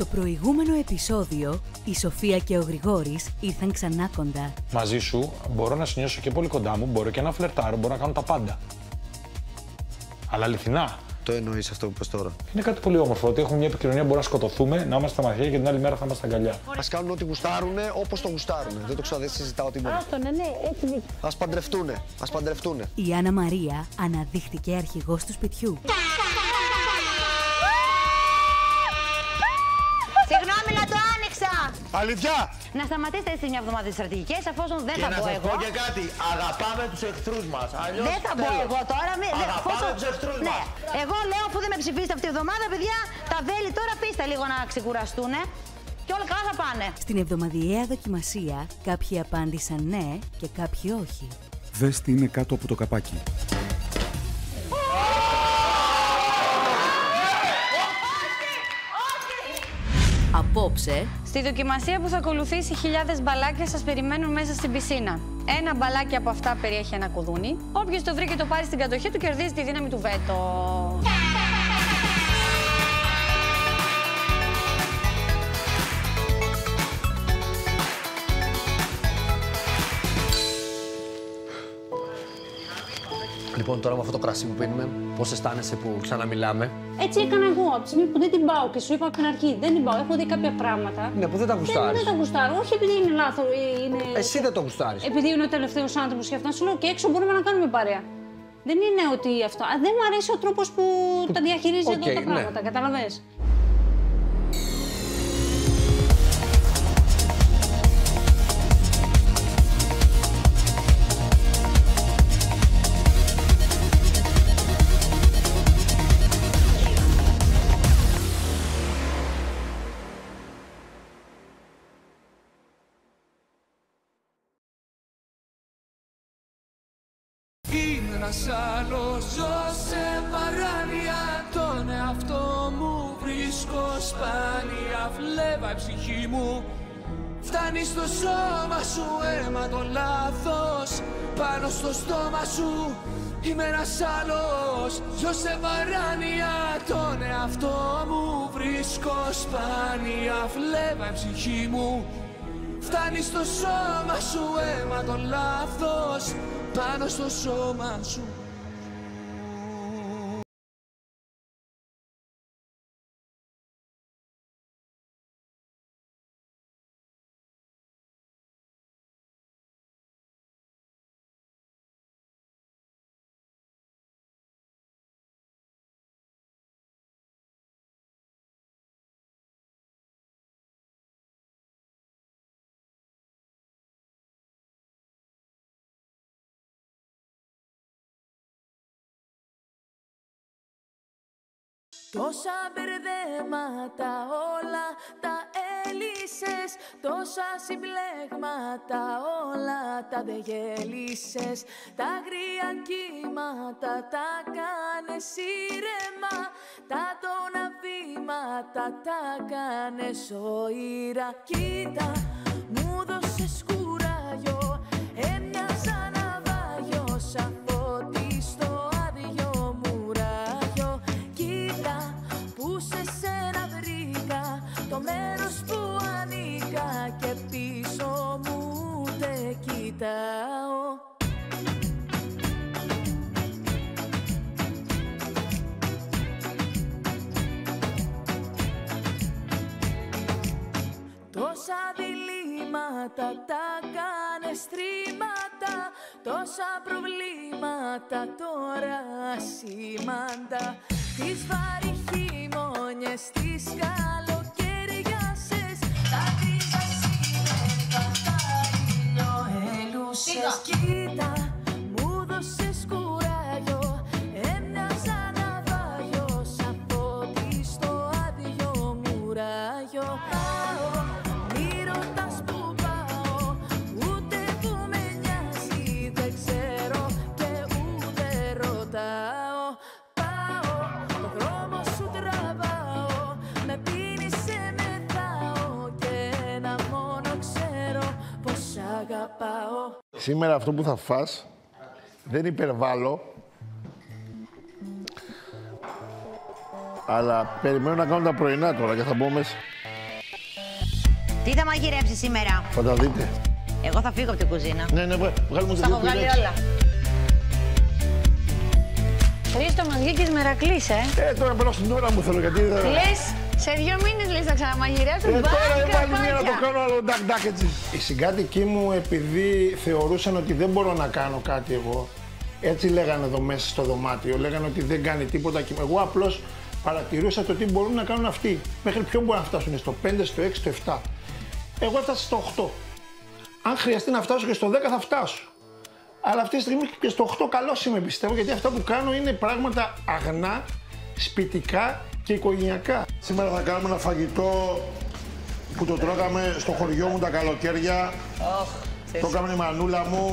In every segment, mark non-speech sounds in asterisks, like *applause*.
Στο προηγούμενο επεισόδιο, η Σοφία και ο Γρηγόρης ήρθαν ξανά κοντά. Μαζί σου μπορώ να σε νιώσω και πολύ κοντά μου, μπορώ και να φλερτάρω, μπορώ να κάνω τα πάντα. Αλλά αληθινά, Το εννοείς αυτό που πες τώρα. είναι κάτι πολύ όμορφο ότι έχουμε μια επικοινωνία, μπορούμε να σκοτωθούμε, να είμαστε στα μαχαίρια και την άλλη μέρα θα είμαστε αγκαλιά. Α κάνουν ό,τι γουστάρουνε όπως το γουστάρουνε. Δεν το ξέρω, δεν συζητάω τίποτα. Άστο, ναι, ναι, έτσι δίκιο. Α παντρευτούνε. Α παντρευτούνε. Η Άννα Μαρία αναδείχθηκε αρχηγός του σπιτιού. Αλήθεια! Να σταματήσετε έτσι μια εβδομάδα τις στρατηγικές, αφόσον δεν Και θα να πω σας εγώ. πω και κάτι. Αγαπάμε τους εχθρούς μας. Αλλιώς Δεν θα πω τέλος. εγώ τώρα. Μη, δε- Αγαπάμε αφόσον- τους εχθρούς Ναι, μας. εγώ λέω αφού δεν με ψηφίσετε αυτή τη εβδομάδα, παιδιά, τα βέλη τώρα πείστε λίγο να ξεκουραστούν. Και όλα καλά θα πάνε. Στην εβδομαδιαία δοκιμασία, κάποιοι απάντησαν ναι και κάποιοι όχι. Δες τι είναι κάτω από το καπάκι. Απόψε, Στη δοκιμασία που θα ακολουθήσει, χιλιάδες μπαλάκια σας περιμένουν μέσα στην πισίνα. Ένα μπαλάκι από αυτά περιέχει ένα κουδούνι. Όποιος το βρει και το πάρει στην κατοχή του, κερδίζει τη δύναμη του βέτο. Λοιπόν, τώρα με αυτό το κρασί που πίνουμε, πώς αισθάνεσαι που ξαναμιλάμε; Έτσι έκανα εγώ από τη στιγμή που δεν την πάω και σου είπα από την αρχή. Δεν την πάω. Έχω δει κάποια πράγματα. Ναι, που δεν τα Δεν, γουστάρεις. δεν τα γουστάρω. Όχι επειδή είναι λάθος. Είναι... Εσύ δεν το γουστάρεις. Επειδή είναι ο τελευταίος άνθρωπος και αυτός σου λέω και έξω μπορούμε να κάνουμε παρέα. Δεν είναι ότι αυτό. Α, δεν μου αρέσει ο τρόπος που τα διαχειρίζει Οκ, εδώ τα ναι. πράγματα. Κατάλαβες; Ένας άλλος, ζω σε παράνοια. Τον εαυτό μου βρίσκω σπάνια. Φλέβα η ψυχή μου. Φτάνει στο σώμα σου αίμα το λάθος. Πάνω στο στόμα σου Είμαι ένας άλλος, ζω σε παράνοια. Τον εαυτό μου βρίσκω σπάνια. Φλέβα η ψυχή μου Φτάνει στο σώμα σου αίμα το λάθος. Πάνω στο σώμα σου Τόσα μπερδέματα όλα τα έλυσες. Τόσα συμπλέγματα όλα τα δε γέλυσες. Τα αγρία κύματα τα κάνες ήρεμα. Τα τόνα βήματα τα κάνες οήρα Κοίτα μου δώσες κουράγιο Έμοιαζα ναυάγιο κοιτάω Τόσα διλήμματα τα κάνε στρίμματα Τόσα προβλήματα τώρα σήμαντα Τις βάρη χειμώνιες, τις καλοκαιριάσες が。Σήμερα αυτό που θα φας δεν υπερβάλλω. Αλλά περιμένω να κάνω τα πρωινά τώρα και θα μπω μέσα. Τι θα μαγειρέψεις σήμερα; Θα τα δείτε. Εγώ θα φύγω από την κουζίνα. Ναι, ναι, βγα- βγάλε μου Τα το δύο έχω βγάλει πυρές. όλα. Χρήστο, μας βγήκες μερακλής, ε. Ε, τώρα περνάω στην ώρα μου θέλω γιατί... δεν- Λες, σε δύο μήνες λες θα ξαναμαγειρέψουν. Ε, Μπα, τώρα έβαλε μία να το κραπάκια. κάνω άλλο ντακ ντακ έτσι. Οι συγκάτοικοι μου επειδή θεωρούσαν ότι δεν μπορώ να κάνω κάτι εγώ, έτσι λέγανε εδώ μέσα στο δωμάτιο, λέγανε ότι δεν κάνει τίποτα και εγώ απλώς παρατηρούσα το τι μπορούν να κάνουν αυτοί. Μέχρι ποιο μπορούν να φτάσουν, στο 5, στο 6, στο 7. Εγώ έφτασα στο 8. Αν χρειαστεί να φτάσω και στο 10 θα φτάσω. Αλλά αυτή τη στιγμή και στο 8 καλός είμαι πιστεύω γιατί αυτά που κάνω είναι πράγματα αγνά, σπιτικά και οικογενειακά. Σήμερα θα κάνουμε ένα φαγητό που το τρώγαμε στο χωριό μου τα καλοκαίρια. το έκαμε η μανούλα μου.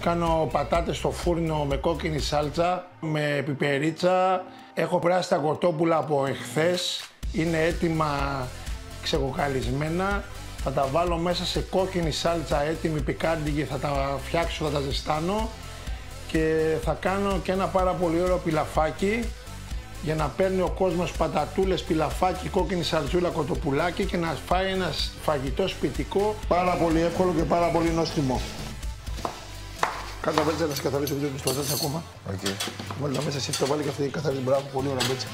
Κάνω πατάτες στο φούρνο με κόκκινη σάλτσα, με πιπερίτσα. Έχω πράσει τα κοτόπουλα από εχθές. Είναι έτοιμα ξεκοκαλισμένα. Θα τα βάλω μέσα σε κόκκινη σάλτσα έτοιμη πικάντικη, θα τα φτιάξω, θα τα ζεστάνω. Και θα κάνω και ένα πάρα πολύ ωραίο πιλαφάκι για να παίρνει ο κόσμος πατατούλες, πιλαφάκι, κόκκινη σαλτσούλα, κοτοπουλάκι και να φάει ένα φαγητό σπιτικό. Πάρα πολύ εύκολο και πάρα πολύ νόστιμο. Κάτω τα μπέτσα να σε καθαρίσω δύο τους πατάτες ακόμα. Okay. Βάλει τα μέσα εσύ το βάλει και αυτή η καθαρίζει μπράβο, πολύ ωραία μπέτσα.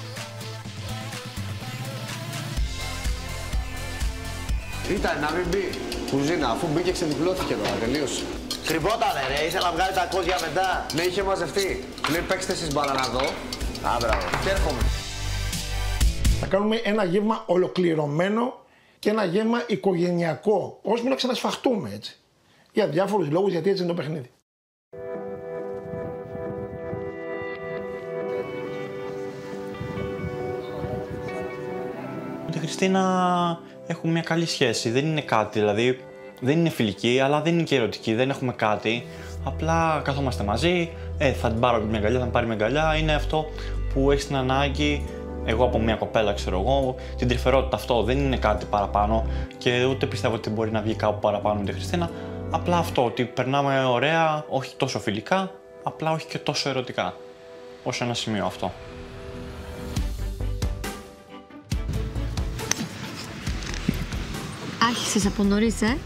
Ήταν να μην μπει κουζίνα, αφού μπήκε ξεδιπλώθηκε τώρα, τελείωσε. Κρυβότανε ρε, ήθελα να βγάλει τα κόζια μετά. Ναι, είχε μαζευτεί. Λέει παίξτε εσείς μπάλα να δω. Α, μπράβο. Και έρχομαι. Θα κάνουμε ένα γεύμα ολοκληρωμένο και ένα γεύμα οικογενειακό, ώσπου να ξανασφαχτούμε έτσι. Για διάφορους λόγους, γιατί έτσι είναι το παιχνίδι. Με τη Χριστίνα έχουμε μια καλή σχέση. Δεν είναι κάτι, δηλαδή δεν είναι φιλική, αλλά δεν είναι και ερωτική. Δεν έχουμε κάτι. Απλά καθόμαστε μαζί. Ε, θα την πάρω μια αγκαλιά, θα με πάρει μια αγκαλιά. Είναι αυτό που έχει την ανάγκη. Εγώ από μια κοπέλα, ξέρω εγώ, την τρυφερότητα αυτό δεν είναι κάτι παραπάνω και ούτε πιστεύω ότι μπορεί να βγει κάπου παραπάνω με τη Χριστίνα. Απλά αυτό, ότι περνάμε ωραία, όχι τόσο φιλικά, απλά όχι και τόσο ερωτικά. Ως ένα σημείο αυτό. Άρχισες από νωρίς, ε;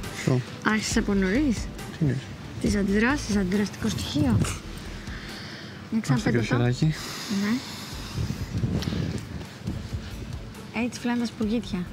Άρχισες από νωρίς; Τι είναι. Τις αντιδράσεις, αντιδραστικό στοιχείο. Για ξαναπέτε το. Ναι. Έτσι φλάντα σπουργίτια.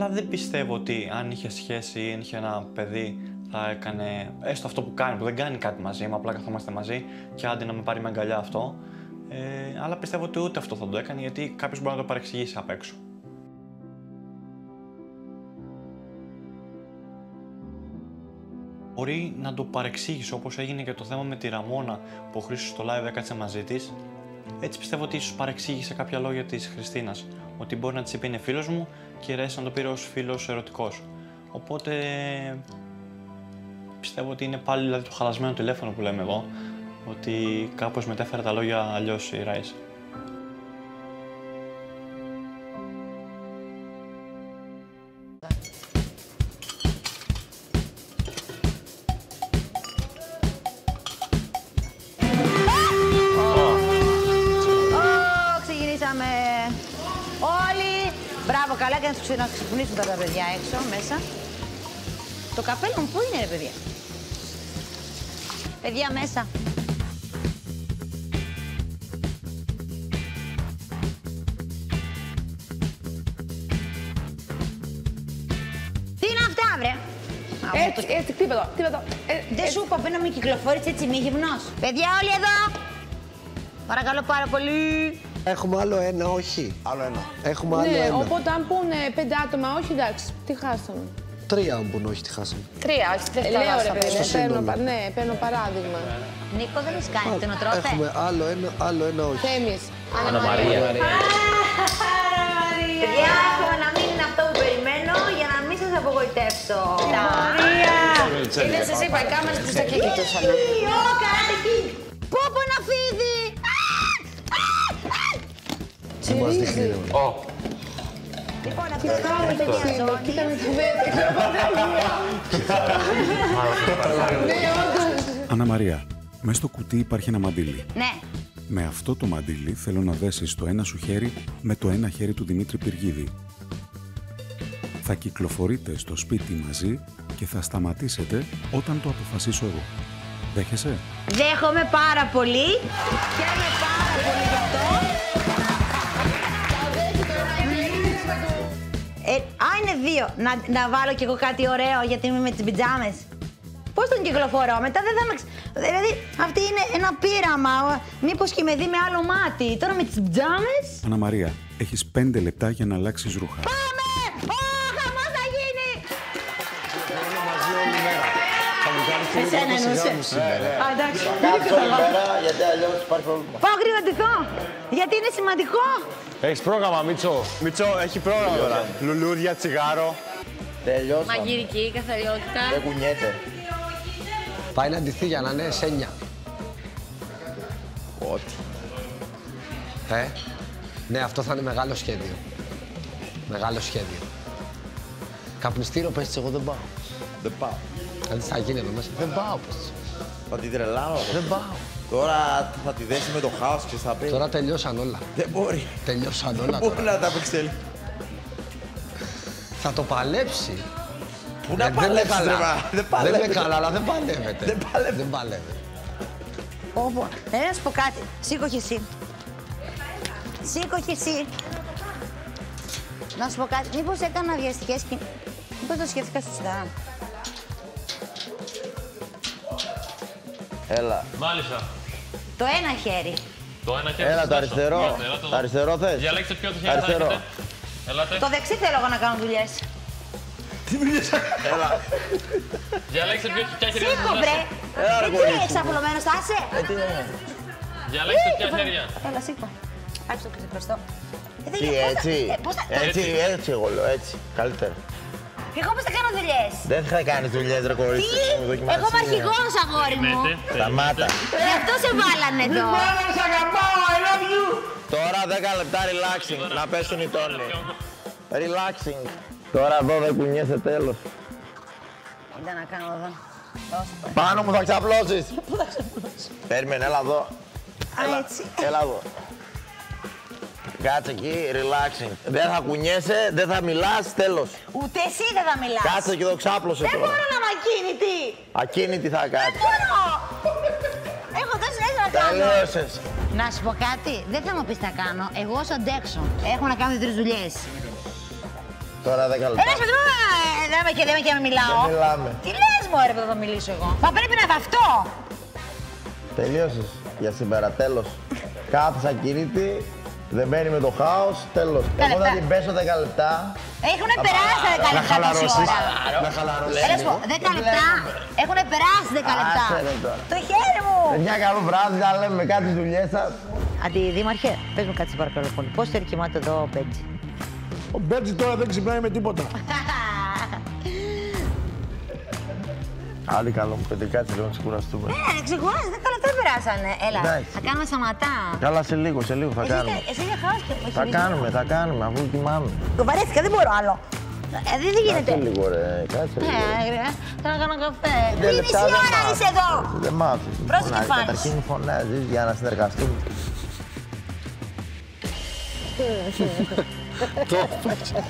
Απλά δεν πιστεύω ότι αν είχε σχέση ή αν είχε ένα παιδί θα έκανε έστω αυτό που κάνει, που δεν κάνει κάτι μαζί μου, απλά καθόμαστε μαζί και άντε να με πάρει με αγκαλιά αυτό. Ε, αλλά πιστεύω ότι ούτε αυτό θα το έκανε γιατί κάποιος μπορεί να το παρεξηγήσει απ' έξω. Μπορεί να το παρεξήγησε όπως έγινε και το θέμα με τη Ραμόνα που ο Χρήστος στο live έκατσε μαζί της. Έτσι πιστεύω ότι ίσως παρεξήγησε κάποια λόγια της Χριστίνας. Ότι μπορεί να της είπε είναι φίλος μου και η Ρέση να το πήρε ως φίλος ερωτικός. Οπότε πιστεύω ότι είναι πάλι δηλαδή, το χαλασμένο τηλέφωνο που λέμε εδώ. Ότι κάπως μετέφερε τα λόγια αλλιώς η Ράις. Καλά και να τους ξε- να ξυπνήσουν τώρα τα παιδιά έξω, μέσα. Το καπέλο μου πού είναι, ρε παιδιά; Παιδιά, μέσα. Τι είναι αυτά, βρε; Α, μου Έτσι, το- έτσι, τίποτα, τίποτα. Ε, Δεν σου είπα πριν να μην κυκλοφορείς έτσι μη γυμνός. Παιδιά, όλοι εδώ. Παρακαλώ πάρα πολύ. Έχουμε άλλο ένα, όχι. Άλλο ένα. Έχουμε άλλο Ναι, ένα. οπότε αν πούνε πέντε άτομα, όχι εντάξει, τι χάσαμε. Τρία αν πούνε, όχι, τι χάσαμε. Τρία, όχι, δεν Ε, τα λέω ρε βάζω παιδί, Στο μου, παίρνω, σύνολο. πα- ναι, παίρνω παράδειγμα. Νίκο, δεν έχεις κάνει κτηνοτρόφε. Έχουμε άλλο ένα, άλλο ένα, όχι. Θέμης. Ανna Μαρία. Παιδιά, εύχομαι να μην είναι αυτό που περιμένω για να μην σας απογοητεύσω. Μαρία! Δεν σας είπα, οι κάμερες προς τα εκεί κοιτούσαν. Ω, καράτε king! Πω πω ένα φίδι! Δεν μας δείχνει, Τσιρίζεις. ρε, μωρέ. Λοιπόν, αυτό Τι θάρρος είναι μια είναι, ζώνη. κοίτα με τη βέτρα. *laughs* Ναι, όντως. Αννα Μαρία, μέσα στο κουτί υπάρχει ένα μαντίλι. Ναι. Με αυτό το μαντίλι θέλω να δέσεις το ένα σου χέρι με το ένα χέρι του Δημήτρη Πυργίδη. Θα κυκλοφορείτε στο σπίτι μαζί και θα σταματήσετε όταν το αποφασίσω εγώ. Δέχεσαι; Δέχομαι πάρα πολύ. Χαίρομαι πάρα πολύ γι' αυτό. Ε, α, είναι δύο. Να, να βάλω κι εγώ κάτι ωραίο γιατί είμαι με τις πιτζάμες. Πώς τον κυκλοφορώ, μετά δεν θα με... ξ- Δηλαδή, αυτή είναι ένα πείραμα. Ο- Μήπως και με δει με άλλο μάτι. Τώρα με τις πιτζάμες. Αννα Μαρία, έχεις πέντε λεπτά για να αλλάξεις ρούχα. Πάμε! Εσένα εννοούσες. Α, εντάξει. Κάτσε όλη μέρα, γιατί αλλιώς υπάρχει πρόβλημα. Πάω γρήγορα ντυθώ. Γιατί είναι σημαντικό. Έχεις πρόγραμμα, Μίτσο; Μίτσο, έχει πρόγραμμα τώρα. Λουλούδια, τσιγάρο. Τελειώσαμε. Μαγειρική, καθαριότητα. Δεν κουνιέται. Πάει να ντυθεί για να είναι σένια. Ό,τι. Ε, ναι, αυτό θα είναι μεγάλο σχέδιο. Μεγάλο σχέδιο. Καπνιστήριο πες της, εγώ δεν πάω. Δεν πάω. Δηλαδή θα γίνει εδώ μέσα. Δεν πάω πες της. Θα την τρελάνω. Δεν πάω. Τώρα θα τη δέσει με το χάος και θα πει. Τώρα τελειώσαν όλα. Δεν μπορεί. Τελειώσαν όλα Δεν μπορεί τώρα. να τα απεξέλθει. Θα το παλέψει. Πού να Ε, δεν είναι παλέψεις, καλά. ρε, μα. Δεν Δεν είναι παλεύεται. καλά, αλλά δεν παλεύεται. Δεν παλεύεται. Δεν παλεύεται. Όπο. Ε, να σου πω κάτι. Σήκω και εσύ. Σήκω και εσύ. Να σου πω κάτι. Μήπως έκανα βιαστικές και... Μήπως το σκέφτηκα σωστά. Έλα. Μάλιστα. Το ένα χέρι. Το ένα χέρι. Έλα, σας το δώσω. αριστερό. Έλατε, ελάτε εδώ. Το αριστερό θες; Διαλέξτε ποιο το χέρι θα Αριστερό. έχετε. Ελάτε. Το δεξί θέλω εγώ να κάνω δουλειές. Τι μιλήσεις. Έλα. Διαλέξτε ποιο ποια χέρια θα Σήκω, σας βρε. δώσω. Έλα, ρε, Δεν τι κορίτσι μου. εξαπλωμένος θα είσαι. Ε, τι είναι; Διαλέξτε Ε, ποια βρε. χέρια. Έλα, σήκω. Άξι το ξεπρεστώ. Ε, δεν Τι γίνεται. Πώς θα- έτσι. ε, πώς θα- Έτσι, έτσι εγώ λέω, έτσι. Καλύτερα. Εγώ πώς θα κάνω δουλειές; Δεν θα κάνεις δουλειές ρε κορίτσι. Τι, μου, δοκιμάσεις. εγώ είμαι αρχηγός, αγόρι μου. Περιμένετε. Σταμάτα. Γι' αυτό σε βάλανε εδώ. σ' αγαπάω, I love you. Τώρα 10 λεπτά relaxing, να πέσουν οι τόνοι. Relaxing. Τώρα εδώ δεν κουνιέσαι τέλος. Κοίτα να κάνω εδώ. Δώσε το. Πάνω μου θα ξαπλώσεις. Πού θα ξεπλώσω. Περίμενε, έλα εδώ. Α, έτσι. Έλα εδώ. Κάτσε εκεί, relaxing. Δεν θα κουνιέσαι, δεν θα μιλάς, τέλος. Ούτε εσύ δεν θα μιλάς. Κάτσε και εδώ ξάπλωσε Δεν τώρα. μπορώ να είμαι ακίνητη. Ακίνητη θα Δεν κάτσεις. μπορώ. Έχω τόση δουλειές να κάνω. Τελείωσες. Να σου πω κάτι, δεν θα μου πεις τι θα κάνω. Εγώ σου αντέξω. Έχω να κάνω τρεις δουλειές. Τώρα 10 λεπτά. Ένα παιδί δεν με και δεν με και να μιλάω. Δεν μιλάμε. Τι λες μου, ρε, που θα μιλήσω εγώ; Μα πρέπει να βαφτώ. Τελείωσες για σήμερα, τέλος. Κάθεσαι ακίνητη, δεμένη με το χάος, τέλος. Δέκα Εγώ θα λεπτά. την πέσω 10 λεπτά. Έχουν περάσει τα 10 Να λεπτά τόση χαλαρώσεις. ώρα. Να χαλαρώσεις Έλα σου πω, λίγο. 10 λεπτά. Έχουν περάσει 10 λεπτά. Άσε ρε τώρα. Το χέρι μου. Μια καλό βράδυ, να λέμε με κάτι δουλειές σας. Αντιδήμαρχε, πες μου κάτι σε παρακαλώ πολύ. Πώς θέλει κοιμάται εδώ ο Πέτζη. Ο Μπέτζι τώρα δεν ξυπνάει με τίποτα. *laughs* Άντε καλό μου, παιδί, κάτσε λίγο να ξεκουραστούμε. Ναι, ξεκουράζει, 10 λεπτά περάσανε. Έλα, Εντάξει. θα κάνουμε σταματά. Καλά, σε λίγο, σε λίγο θα Εσύ, κάνουμε. εσύ για χάος και Θα κάνουμε, θα κάνουμε, αφού κοιμάμαι. Το βαρέθηκα, δεν μπορώ άλλο. Ε, δεν δεν γίνεται. Κάτσε λίγο, ρε, κάτσε λίγο. Ε, ρε, Θέλω να κάνω καφέ. Πέντε Τι λεπτά μισή δεν ώρα μάθεις. είσαι εδώ. Δεν μάθεις. Πρόσεχε, Φωνάζεις, φάνης. Καταρχήν φωνάζεις για να συνεργαστούμε. Το έπαιξε. *laughs* *laughs*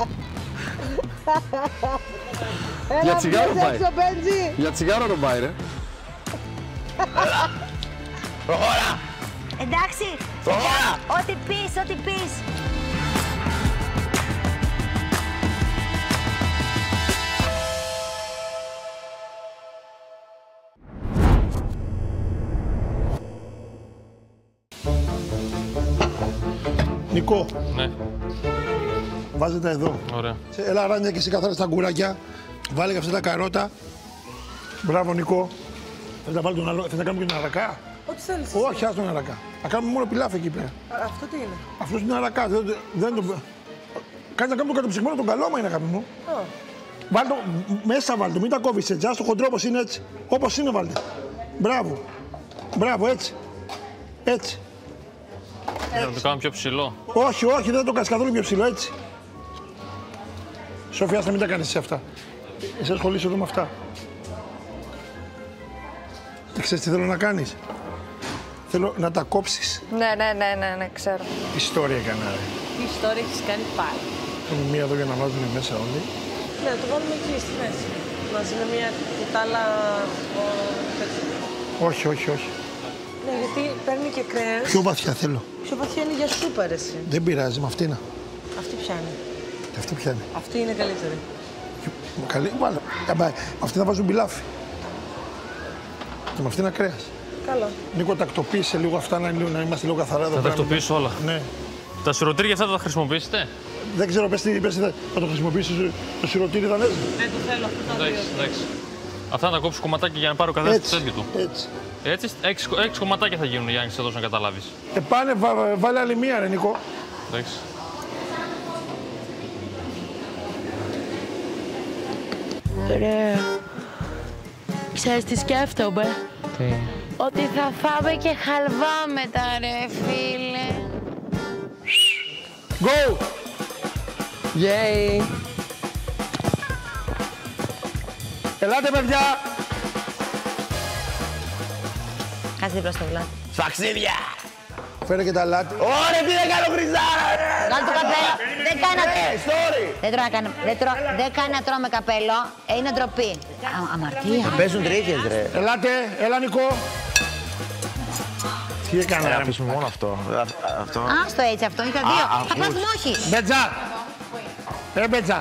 *laughs* Ε. Για τσιγάρο πάει. Για τσιγάρο τον πάει, ρε. Προχώρα! Εντάξει. Προχώρα! Ό,τι πεις, ό,τι πεις. Νικό, Ναι, βάζε τα εδώ. ωραία. Σε- Έλα ράνια και εσύ καθάρα στα γκουράκια. Βάλε και αυτά τα καρότα. Μπράβο Νικό. Θες να, βάλει τον άλλο, θες να κάνουμε και τον αρακά; Ό,τι θέλεις. Όχι, άστον αρακά. Θα κάνουμε μόνο πιλάφ εκεί πέρα. Α, Αυτό τι είναι; Αυτός είναι αρακάς. Δεν, δεν το... Κάνει να κάνουμε το κατοψυγμένο τον καλό, μα είναι αγάπη μου. Α, Βάλ το μέσα, βάλ το, μην τα κόβεις έτσι. Άστο χοντρό όπως είναι έτσι. Όπως είναι, βάλτε. Μπράβο. Μπράβο, έτσι. Έτσι. Για να το κάνω πιο ψηλό. Όχι, όχι, δεν θα το κάνεις καθόλου πιο ψηλό, έτσι. Σοφία, ας να μην τα κάνεις εσύ αυτά. Εσύ ασχολείσαι εδώ με αυτά. Και ξέρεις τι θέλω να κάνεις; Θέλω να τα κόψεις. Ναι, ναι, ναι, ναι, ναι, ξέρω. Ιστορία έκανα, ρε. Τι ιστορία έχεις κάνει πάλι; Έχουμε μία εδώ για να βάζουν μέσα όλοι. Ναι, το βάλουμε εκεί στη μέση. Μαζί με μια κουτάλα. ο, τέτοιος. Όχι, όχι, όχι. Ναι, γιατί παίρνει και κρέας. Πιο βαθιά θέλω. Πιο βαθιά είναι για σούπερ εσύ. Δεν πειράζει, με αυτή να. Αυτή πιάνει. Αυτή πιάνει. Αυτή είναι καλύτερη. Καλή, βάλε. Ε, μα, Αυτή θα βάζουν μπιλάφι. Και με αυτή είναι κρέας. Καλά. Νίκο, τακτοποίησε λίγο αυτά να, είναι λίγο- να είμαστε λίγο καθαρά εδώ Θα πέρα. τακτοποιήσω όλα. Ναι. Τα σιρωτήρια αυτά θα τα χρησιμοποιήσετε; Δεν ξέρω, πες τι, πες τι θα, θα το χρησιμοποιήσεις το σιρωτήρι Δανέζι. Δεν το θέλω αυτό τα δύο. Εντάξει, εντάξει. Αυτά να τα κόψω κομματάκια για να πάρω καθένα Έτσι, το τέτοιο του. Έτσι. Έτσι, έξι, έξι κομματάκια θα γίνουν για να σε δώσω να καταλάβεις. Ε, πάνε, βα, βα- βάλε άλλη μία, ρε Νίκο. Εντάξει. Ωραία. Ξέρεις τι σκέφτομαι; Τι; Ότι θα φάμε και χαλβά μετά ρε φίλε. Go! Yay! Ελάτε, παιδιά! Κάτσε δίπλα στο βλάτι. Σαξίδια! Φέρε και τα λάτι. Ωραία, τι δεν κάνω χρυσάρα! Βγάλε το καπέλο. Δεν κάνει να Ε, sorry! Δεν τρώει να κάνει- δεν τρώει- Δεν κάνει να τρώμε καπέλο. Ε, Είναι ντροπή. Α- Αμαρτία. Παίζουν τρίχες, ρε. Ελάτε, έλα Νικό. Τι έκανα, Ε, ρε. αφήσουμε μόνο αυτό. Α- αυτό. Άστο έτσι αυτό. Είχα Α, δύο. ακούς. Θα πάθουμε όχι. Μπέτζα! Ε, Μπέτζα!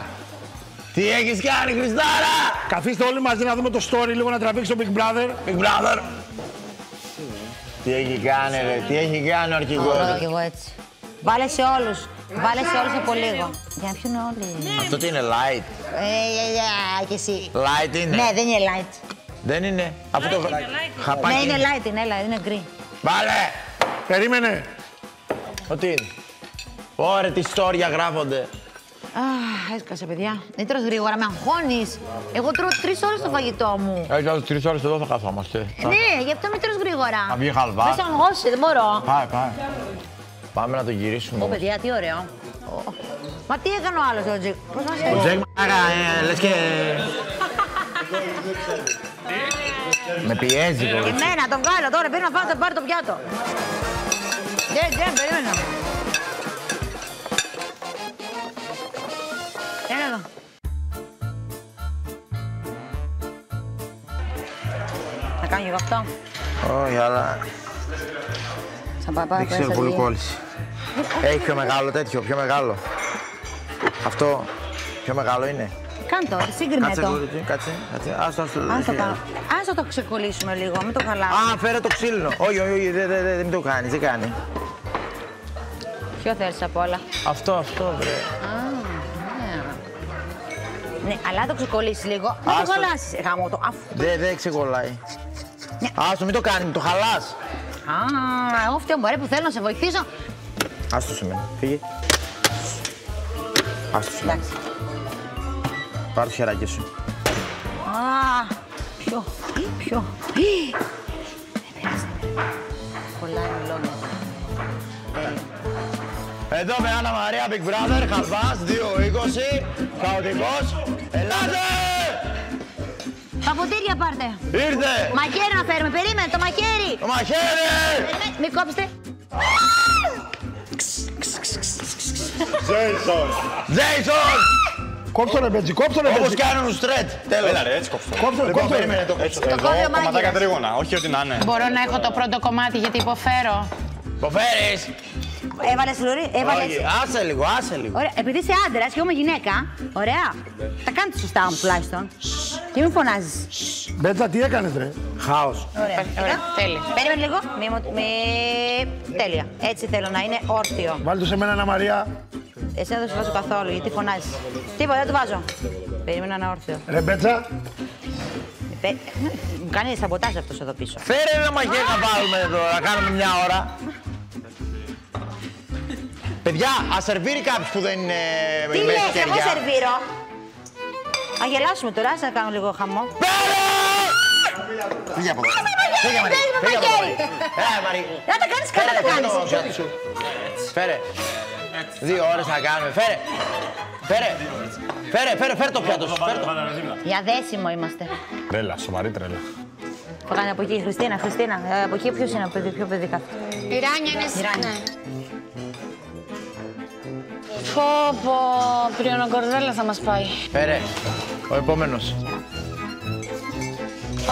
Τι έχεις κάνει, Χριστάρα! Καθίστε όλοι μαζί να δούμε το story, λίγο να τραβήξει το Big Brother. Big Brother! Τι έχει κάνει, ρε, τι έχει κάνει ο Μπορώ αρχηγός. κι εγώ έτσι. Βάλε σε όλους. Βάλε σε όλους από λίγο. Για να πιούν όλοι; Αυτό τι είναι, light; Ε, ε, ε, και εσύ. Light είναι; Ναι, δεν είναι light. Δεν είναι; Αυτό το χαπάκι. Ναι, είναι light, είναι, έλα, είναι γκρι. Βάλε! Περίμενε. Ότι είναι; Ωραία, τι ιστορία γράφονται. Αχ, έσκασε, παιδιά. Δεν τρως γρήγορα, με αγχώνεις. Εγώ τρώω τρεις ώρες το φαγητό μου. Έτσι, άλλες τρεις ώρες εδώ θα καθόμαστε. Ναι, γι' αυτό μην τρως γρήγορα. Θα βγει χαλβά. Δεν σε αγχώσεις, δεν μπορώ. Πάει, πάει. Πάμε να το γυρίσουμε. Ω, παιδιά, τι ωραίο. Ω. Μα τι έκανε ο άλλος, ο Τζικ. Πώς μας Ο έκανε. Τζέκ μάγα, ε, λες και... Με πιέζει πολύ. Εμένα, τον βγάλω τώρα, πρέπει να φάω, θα πάρει το πιάτο. Δεν, δεν, περίμενα. Να κάνω και εγώ αυτό; Όχι, αλλά Σαν παπά, δεν ξέρω πολύ κόλληση. Έχει πιο μεγάλο τέτοιο, πιο μεγάλο. Αυτό πιο μεγάλο είναι. Κάνε το, σύγκρινε Κάτσε, το. γούρι, κάτσε, κάτσε. Άστο, άστο. Ας το κάνω. Ας το το ξεκολλήσουμε λίγο, μην το χαλάσουμε. Α, φέρε το ξύλινο. Όχι, όχι, όχι, δεν δε, δε, δεν το κάνεις, δεν κάνει. Ποιο θέλεις απ' όλα; Αυτό, αυτό, βρε. Α, ναι. Ναι, αλλά αν το ξεκολλήσεις λίγο, μην το Άστο. χαλάσεις. Ε, Γάμο το, αφού. Δεν, δεν ξεκολλάει. Άστο, μην το κάνει, το χαλάς. Α, εγώ φταίω μωρέ που θέλω να σε βοηθήσω. Άστο σε μένα, φύγε. Άστο σε μένα. Εντάξει. Πάρ' το χεράκι σου. Α, ποιο, ποιο. Δεν πειράζει. Κολλάει ο λόγος. Εδώ με Άννα Μαρία Big Brother, Χαλβάς, 2-20, χαοτικός. Ελάτε! Τα ποτήρια πάρτε. Ήρθε! Μαχαίρι να φέρουμε, περίμενε, το μαχαίρι. Το μαχαίρι! Περίμενε, Μην κόψετε. Τζέισον! Τζέισον! Κόψτε ρε Μπέτζι, κόψτε ρε Όπως Μπέτζι. κάνουν στρέτ. Τέλος. Έλα ρε, έτσι κόψω. Κόψτε ρε, Λοιπόν, κόψτε ρε. περίμενε το Έτσι, κόβει ο εδώ, μάγειρας. κομματάκια τρίγωνα, όχι ό,τι να είναι. Μπορώ να έχω το πρώτο κομμάτι γιατί υποφέρω. Υποφέρεις. Έβαλες λουρί, έβαλες. Όχι, άσε λίγο, άσε λίγο. Ωραία, επειδή είσαι άντρας και εγώ είμαι γυναίκα, ωραία. Τα κάνετε σωστά μου τουλάχιστον. Και μην φωνάζεις. Μπέτζα, τι έκανες ρε; Χάος. Ωραία. Ωραία, τέλεια. Περίμενε λίγο. Μη, μου- μη... Τέλεια. Έτσι θέλω να είναι όρθιο. Βάλτε το σε μένα, Αννα Μαρία. Εσύ δεν το σου βάζω καθόλου γιατί φωνάζεις. Τίποτα, δεν το βάζω. Περίμενα να είναι όρθιο. Ρε Μπέτζα, Πε- *laughs* Μου κάνει σαμποτάζ αυτός εδώ πίσω. Φέρε ένα μαχαίρι να βάλουμε εδώ, να κάνουμε μια ώρα. Παιδιά, α σερβίρει κάποιος που δεν είναι Τι με λες, εγώ χέρια. σερβίρω. Α γελάσουμε τώρα, ας να κάνω λίγο χαμό. Φύγε από εδώ. Άσε το Φύγε, χέρι, Μαρή. δες με Φύγε το από εδώ, χέρι. Μαρή. Ε, Μαρή. Να τα κάνεις καλά, Φέρε τα κάνεις. το πιάτο σου. Φέρε. Δύο ώρες θα κάνουμε. Φέρε. Φέρε. Φέρε, φέρε, φέρε το πιάτο σου. Φέρε το. Για δέσιμο είμαστε. Τρέλα, σοβαρή τρέλα. Το κάνει από εκεί, η Χριστίνα, Χριστίνα. Ε, από εκεί ποιος είναι, παιδί, πιο παιδί κάθε. Η Ράνια είναι Η Ράνια. Ναι. Πω πω, πριονοκορδέλα θα μας πάει. Φέρε. Ο επόμενος.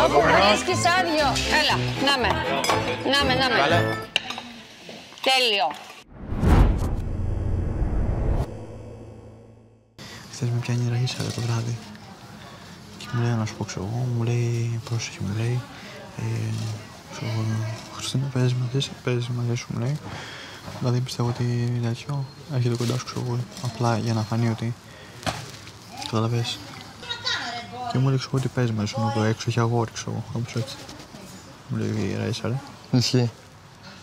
Όπου βρίσκεις άδειο. Έλα, να με. Να με, να με. Βάλε. Τέλειο. Χθες με πιάνει η Ραΐσα ρε, το βράδυ. Και μου λέει να σου πω ξέρω εγώ, μου λέει πρόσεχε μου λέει. Ε, ξέρω εγώ, Χριστίνα παίζει μαζί, σου- παίζει μαζί σου μου λέει. Δηλαδή πιστεύω ότι τέτοιο έρχεται κοντά σου ξέρω εγώ. Απλά για να φανεί ότι καταλαβες. Και μου λέει ξέρω εγώ ότι παίζεις μαζί σου είναι εδώ έξω, έχει αγόρι ξέρω εγώ, όπως έτσι. Μου λέει η Ραΐσα ρε. Ισχύει.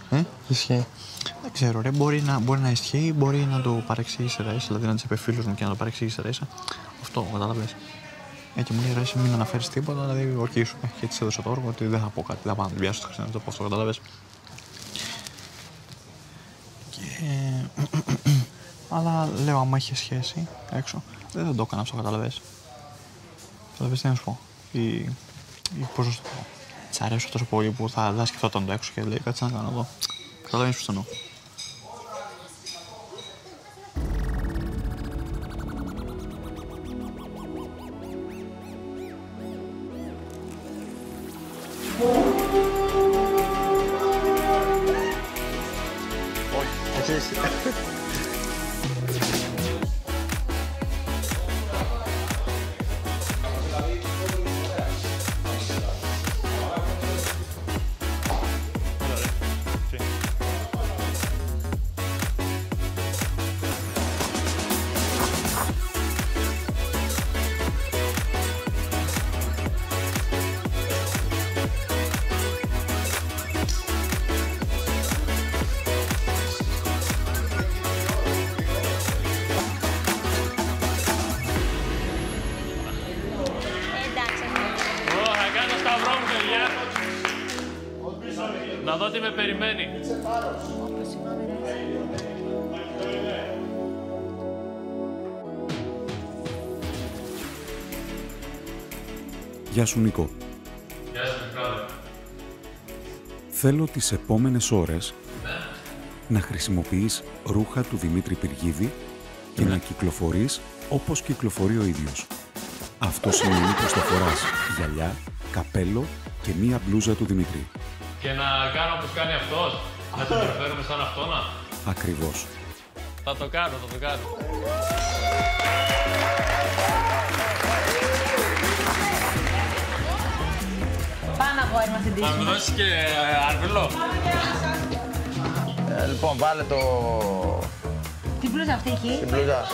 Ε; Ισχύει. Δεν ξέρω, ρε. Μπορεί να, μπορεί να ισχύει, μπορεί να το παρεξήγησε η Ραΐσα, δηλαδή να τη είπε φίλος μου και να το παρεξήγησε η Ραΐσα. Αυτό, κατάλαβες. Ε, και μου λέει η Ραΐσα μην αναφέρεις τίποτα, δηλαδή ορκίσου. Ε, και τη έδωσε το όργο ότι δεν θα πω κάτι, δεν θα πάω να την πιάσω το Χριστιανό, δεν θα πω αυτό, κατάλαβες. Και... Αλλά λέω, άμα είχε σχέση έξω, δεν θα το έκανα αυτό, κατάλαβες. Κατάλαβες τι να σου πω. Η, η, πώς να σου το πω. Της αρέσω τόσο πολύ που θα, θα σκεφτόταν το έξω και λέει κάτσε να κάνω εδώ. Καταλαβαίνεις πώς το εννοώ. Εσύ. Ω, Γεια σου Νίκο. Γεια σου, Μικράδε. Θέλω τις επόμενες ώρες να χρησιμοποιείς ρούχα του Δημήτρη Πυργίδη και να κυκλοφορείς όπως κυκλοφορεί ο ίδιος. Αυτό σημαίνει πως θα φοράς γυαλιά, καπέλο και μία μπλούζα του Δημήτρη. Και να κάνω όπως κάνει αυτός. Να το προφέρουμε σαν αυτόνα. Ακριβώς. Θα το κάνω, θα το κάνω. Πάμε αγόρι μας την Θα μου δώσεις και ε, αρβελό. Ε, λοιπόν, βάλε το... Τι μπλούζα αυτή εκεί. την μπλούζα.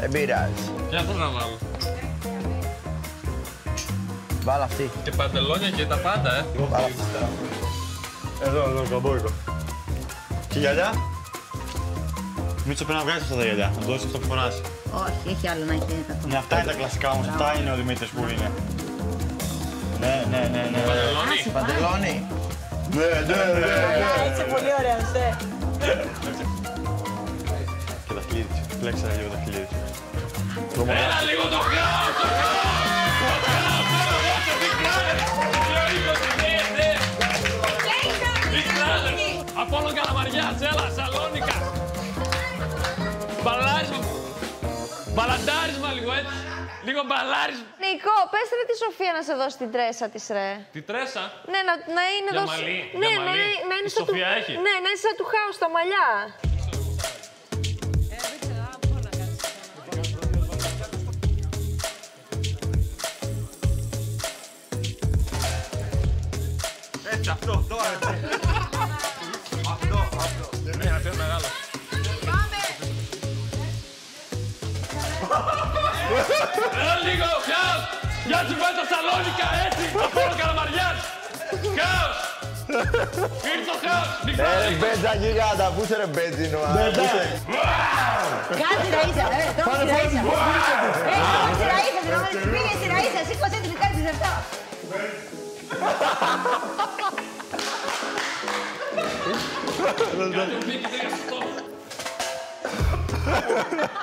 Δεν πειράζει. Ποια θέλω να βάλω. Βάλε αυτή. Και παντελόνια και τα πάντα, ε. Βάλε αυτή. Εδώ, εδώ, καμπόικο. Και γυαλιά; Μίτσο πρέπει να βγάλεις αυτά τα γυαλιά, να δώσεις αυτό που φοράς. Όχι, έχει άλλο να έχει καθόλου. Ναι, αυτά είναι τα κλασικά όμως, αυτά είναι ο Δημήτρης που είναι. Ναι, ναι, ναι, ναι. Παντελόνι. Παντελόνι. Ναι, ναι, ναι, ναι. Είσαι πολύ ωραίος, ε. Και τα χείλη της. Φλέξα λίγο τα χείλη της. Έλα λίγο το χάος, το χάος! Το χάος, έλα, δώσε, Big Brother! Δύο είκοσι, ναι, ναι. Big Brother. Απόλλων Καλαμαριάς, έλα, Σαλόνικα. Μπαλάρισμα. Μπαλαντάρισμα λίγο, έτσι. Λίγο μπαλάρισμα. Νικό, πες ρε τη Σοφία να σε δώσει την τρέσα της ρε. Τη τρέσα; Ναι, να, να είναι Για εδώ... μαλλί, ναι, για να, μαλλί. είναι- να είναι Η σαν του... Σοφία έχει. Ναι, να είναι σαν του χάου στα μαλλιά. Έτσι, αυτό, τώρα. λίγο χάος! Για να βάλει τα σαλόνικα έτσι! *laughs* Απόλο καλαμαριάς! Χάος! Ήρθε το χάος! Ρε μπέτζα γιγάντα, πού είσαι ρε μπέτζινο! Μπέτζα! Κάτι να είσαι, ε, ρε! Πάνε ε, να είσαι! Ρε, να είσαι, ρε! Πήγε να είσαι, σήκωσε την πικάρι της δευτά! Κάτι ο Μίκης δεν! *laughs*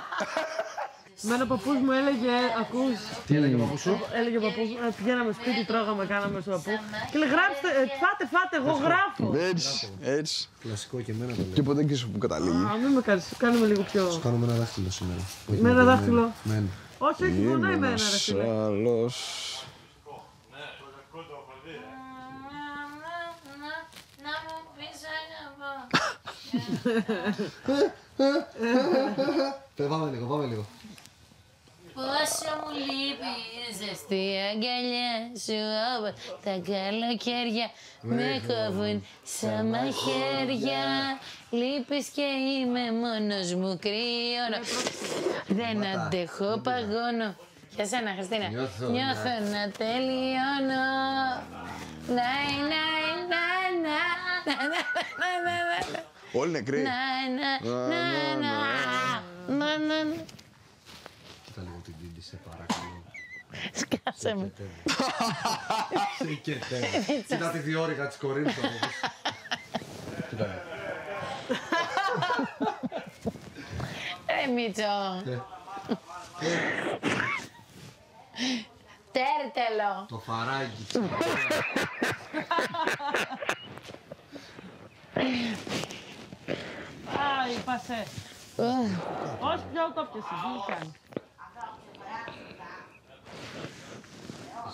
*laughs* Μένα ο παππούς μου έλεγε, ακούς. Τι έλεγε ο παππούς σου; Έλεγε ο παππούς μου, ε, πηγαίναμε σπίτι, τρώγαμε, κάναμε στο παππού. Και λέει, γράψτε, ε, φάτε, φάτε, εγώ γράφω. Έτσι, έτσι. Κλασικό και εμένα το λέω. Και ποτέ και σου που καταλήγει. Α, μην με κάνεις, κάνουμε λίγο πιο... Σου κάνουμε ένα δάχτυλο σήμερα. Όχι Με ένα δάχτυλο; Με ένα. Όχι, όχι, μόνο εμένα, ρε φίλε. άλλος. Να μου πεις αγαπώ. Πάμε λίγο, πάμε λίγο. Πόσο μου λείπεις η ζεστή αγκαλιά σου όπως τα καλοκαίρια με κόβουν σαν μαχαίρια. Λείπεις και είμαι μόνος μου κρύο. Δεν αντέχω, παγώνω. Για σένα, Χριστίνα. Νιώθω να τελειώνω. Ναϊ, ναϊ, να, να, να, να, να, να. Όλοι νεκροί. Να, να, να, να, να, να. Σκάσε με. Σε κετέ. Κοίτα τη διόρυγα της Κορίνθου. Κοίτα. Ρε Μίτσο. Τέρτελο. Το φαράγγι. Άι, πασέ. Όχι, πιο το πιασε, τι μου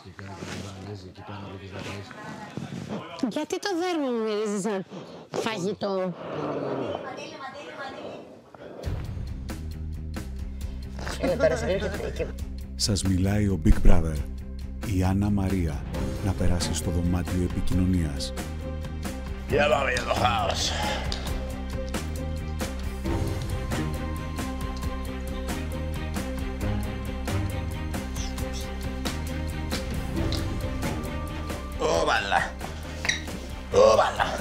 Και κάνει και ένα μπαλέζι εκεί πάνω από τις δακρύες. Γιατί το δέρμα μου μυρίζεις σαν φαγητό; Σας μιλάει ο Big Brother, η Άννα Μαρία, να περάσει στο δωμάτιο επικοινωνίας. Για πάμε για το χάος. Ωπαλά. Ωπαλά.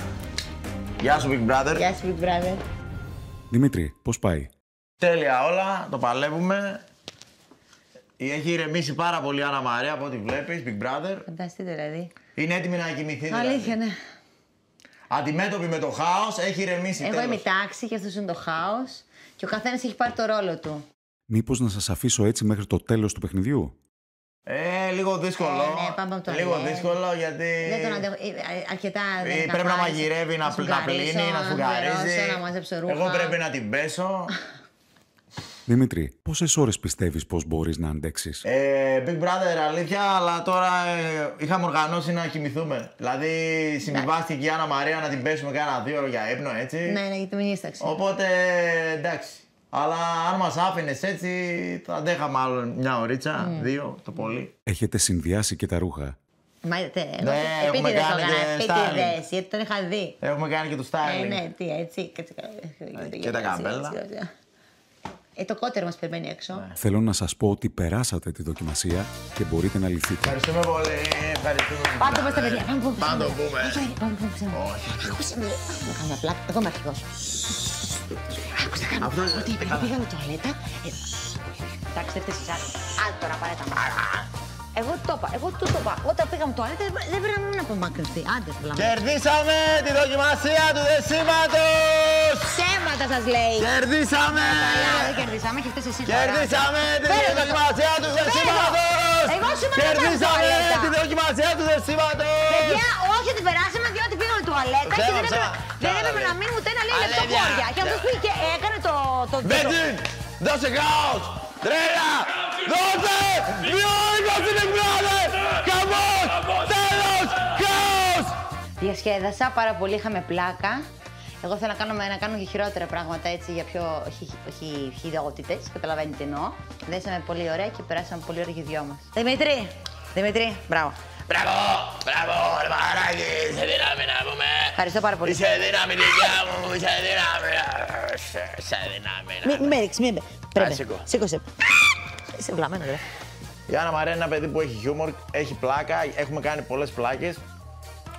Γεια σου, Big Brother. Γεια σου, Big Brother. Δημήτρη, πώς πάει; Τέλεια όλα, το παλεύουμε. Έχει ηρεμήσει πάρα πολύ η Άννα Μαρία από ό,τι βλέπεις, Big Brother. Φανταστείτε δηλαδή. Είναι έτοιμη να κοιμηθεί δηλαδή. Αλήθεια, ναι. Αντιμέτωπη με το χάος, έχει ηρεμήσει Εγώ τέλος. είμαι η τάξη και αυτός είναι το χάος. Και ο καθένας έχει πάρει το ρόλο του. Μήπως να σας αφήσω έτσι μέχρι το τέλος του παιχνιδιού; Ε, λίγο δύσκολο. Ε, ναι, πάμε από το λίγο αλέ. δύσκολο γιατί. Δεν τον αντέχω. ε, ε, Αρκετά. δεν Ε, είναι πρέπει να καθάριση. μαγειρεύει, να, πλ- να σφουγγαρίσω, πλύνει, να σφουγγαρίζει. σφουγγαρίσω, Να μαζέψω ρούχα. Εγώ πρέπει να την πέσω. *laughs* Δημήτρη, πόσες ώρες πιστεύεις πως μπορείς να αντέξεις; Ε, Big Brother, αλήθεια, αλλά τώρα ε, είχαμε οργανώσει να κοιμηθούμε. Δηλαδή, συμβιβάστηκε η Άννα Μαρία να την πέσουμε κάνα δύο ώρο για ύπνο, έτσι. Ναι, ναι, γιατί με νύσταξε. Οπότε, εντάξει. Αλλά αν μας άφηνες έτσι, θα αντέχαμε άλλο μια ωρίτσα, Mm. δύο το πολύ. Έχετε συνδυάσει και τα ρούχα. Μα τε, εγώ Ναι, έχουμε επίτηδες το κάνει έκανα, και επίτηδες, γιατί τον είχα δει. Έχουμε κάνει και το Ε, styling. ναι, τι, έτσι, κάτσε καλά. και τα καμπέλα. Ε, το κότερο μας περιμένει έξω. Θέλω να σας πω ότι περάσατε τη δοκιμασία και μπορείτε να λυθείτε. Ευχαριστούμε πολύ. Ευχαριστούμε. Πάμε το στα παιδιά. Πάμε το Πάμε το πούμε. Πάμε το πούμε. Άκουσε με. Να κάνουμε απλά. Εγώ είμαι αρχηγός. Αυτό είναι. Ότι πήγαμε τουαλέτα. Ε, εντάξει, δεν φταίει εσά. Άλλη τώρα παρέτα. Εγώ το είπα, εγώ το είπα. Όταν πήγα πήγαμε τουαλέτα δεν πρέπει να απομακρυνθεί. Άντε, βλαμμένο. Κερδίσαμε τη δοκιμασία του δεσίματος! Ψέματα σας λέει. Κερδίσαμε! Ε, κερδίσαμε και εσύ. Κερδίσαμε τη δοκιμασία του δεσίματος! Κερδίσαμε τη δοκιμασία του δεσίματος! Παιδιά, όχι την περάσει τουαλέτα και Ψέμα, δεν έπρεπε, ψέμα. δεν Ψέμα, έπρεπε λέει. να μείνουμε ούτε ένα λίγο λεπτό Αλήθεια. χώρια. Και αυτός πήγε και έκανε το... το, το Μπέτζιν! Δώσε χάος! Τρέλα! Δώσε! Δύο είκοσι Big Brother! Χαμός! Τέλος! Χάος! Διασκέδασα πάρα πολύ, είχαμε πλάκα. Εγώ θέλω να κάνω, να κάνω και χειρότερα πράγματα έτσι για πιο χειρότητες. Καταλαβαίνετε τι εννοώ. Δέσαμε πολύ ωραία και περάσαμε πολύ ωραία και οι δυο μας. Δημήτρη! Δημήτρη, μπράβο. Μπράβο! Μπράβο! Ρε μαγαράκι! Σε δύναμη να πούμε! Ευχαριστώ πάρα πολύ. Είσαι δύναμη δικιά μου! Είσαι δύναμη! Σε δύναμη να Μην με ρίξει, μην με. Πρέπει. σήκω. Σήκωσε. Είσαι βλαμμένο, ρε. Η Άννα Μαρία είναι ένα παιδί που έχει χιούμορ, έχει πλάκα, έχουμε κάνει πολλές πλάκες.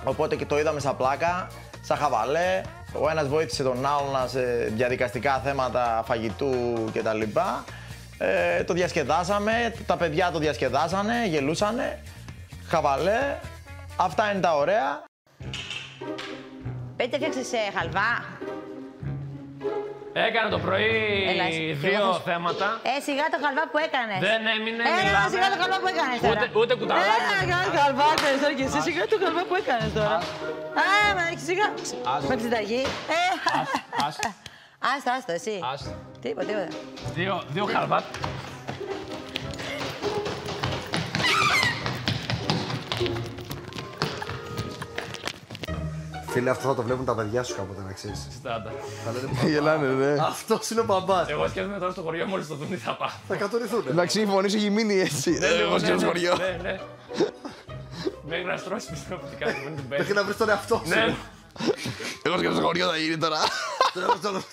Οπότε και το είδαμε στα πλάκα, σαν χαβαλέ. Ο ένας βοήθησε τον άλλον σε διαδικαστικά θέματα φαγητού κτλ. Ε, το διασκεδάσαμε, τα παιδιά το διασκεδάσανε, γελούσανε. Χαβαλέ. Αυτά είναι τα ωραία. Πέτε, φτιάξε σε χαλβά. Έκανε το πρωί Έλα, εσύ. δύο Εγώ θα- θέματα. Ε, σιγά το χαλβά που έκανες. Δεν έμεινε, Έλα, μιλάμε. σιγά το χαλβά που έκανες τώρα. Ούτε, ούτε κουταλάκι. Έλα, χαλβά έκανες τώρα και εσύ. Σιγά το χαλβά που έκανες τώρα. Α, μα σιγά. Με τη συνταγή. Ε, Άστα, *laughs* άστα, εσύ. Τίποτα, τίποτα. Δύο, δύο χαλβά. Φίλε, αυτό θα το βλέπουν τα παιδιά σου κάποτε να ξέρεις. Στάντα. Θα λένε Γελάνε, ναι. Αυτός είναι ο μπαμπάς. Εγώ σκέφτομαι τώρα στο χωριό μόλις το δουν τι θα πάω. Θα κατορθούν. Εντάξει, η φωνή σου έχει μείνει έτσι. Ναι, Εγώ ναι, και στο ναι, χωριό. Ναι, ναι. Μέχρι να στρώσει πιστεύω ότι κάτι δεν την παίζει. Μέχρι να βρεις τον εαυτό σου. Ναι. Εγώ και στο χωριό θα γίνει τώρα.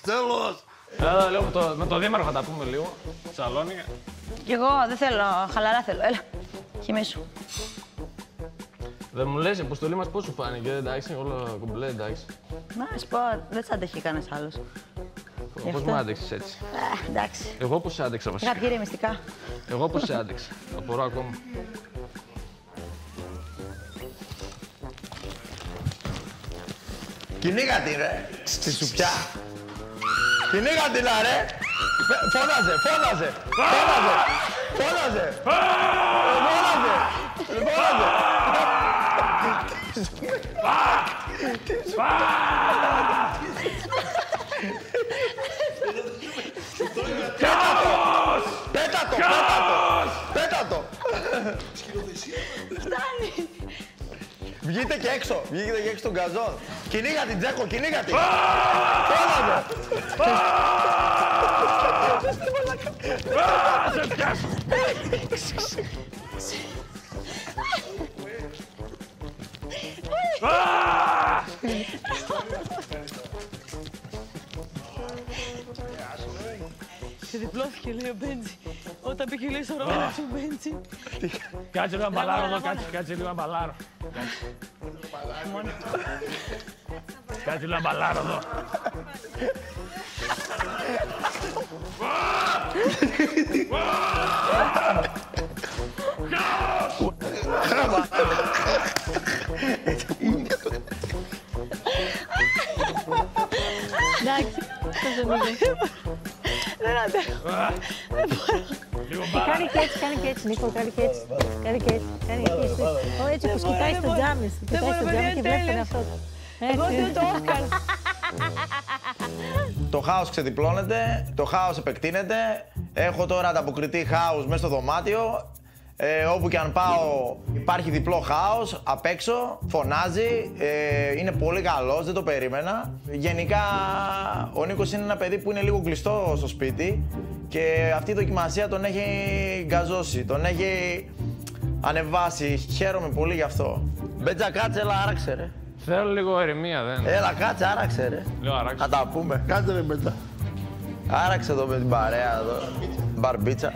Τέλος. Έλα, λέω, με το, με το δήμαρχο θα τα πούμε λίγο. Σαλόνικα. Κι εγώ δεν θέλω, χαλαρά θέλω. Έλα, χυμίσου. Δεν μου λες, η αποστολή μας πώς σου φάνηκε, εντάξει, όλο κουμπλέ, εντάξει. Να σου πω, δεν σ' άντεχε κανένας άλλος. Γι' Πώς αυτό. με άντεξες έτσι; Ε, εντάξει. Εγώ πώς σε άντεξα βασικά; Είχα πει μυστικά. Εγώ πώς σε άντεξα; Απορώ ακόμα. Κυνήγα την ρε, στη σουπιά. Κυνήγα την ρε. Φε- Φώναζε, φώναζε, φώναζε, φώναζε. Φώναζε, φώναζε. Πέτα το, πέτα το, πέτα το. Φτάνει. Βγείτε και έξω, βγείτε και έξω τον καζόν. Κυνήγα την Τζέκο, κυνήγα την. Φώναζε. Σε πιάσω. Και διπλώθηκε λέει ο Μπέντζι. Όταν πήγε λέει στο ρόλο του Μπέντζι. Κάτσε λίγο να μπαλάρω εδώ, κάτσε, κάτσε λίγο να μπαλάρω. Κάτσε λίγο να μπαλάρω εδώ. Εντάξει, τόσο λίγο. Δεν αντέχω. Λίγο Κάνει και έτσι, κάνει και έτσι, Νίκο, κάνει και έτσι. Κάνει και έτσι, κάνει και έτσι. Ω, έτσι που κοιτάει στο τζάμι. Κοιτάει στο τζάμι και βλέπει τον εαυτό του. Εγώ δεν το έκανα. Το χάος ξεδιπλώνεται, το χάος επεκτείνεται. Έχω τώρα ανταποκριτή χάος μέσα στο δωμάτιο. Ε, όπου και αν πάω υπάρχει διπλό χάος απ' έξω, φωνάζει, ε, είναι πολύ καλός, δεν το περίμενα. Γενικά ο Νίκος είναι ένα παιδί που είναι λίγο κλειστό στο σπίτι και αυτή η δοκιμασία τον έχει γκαζώσει, τον έχει ανεβάσει. Χαίρομαι πολύ γι' αυτό. Μπέτζα κάτσε, έλα άραξε ρε. Θέλω λίγο ερημία, δεν. Έλα κάτσε, άραξε ρε. Λίγο αράξω. Να τα πούμε. Κάτσε ρε μετά. Άραξε εδώ με την παρέα εδώ. Μπαρμπίτσα.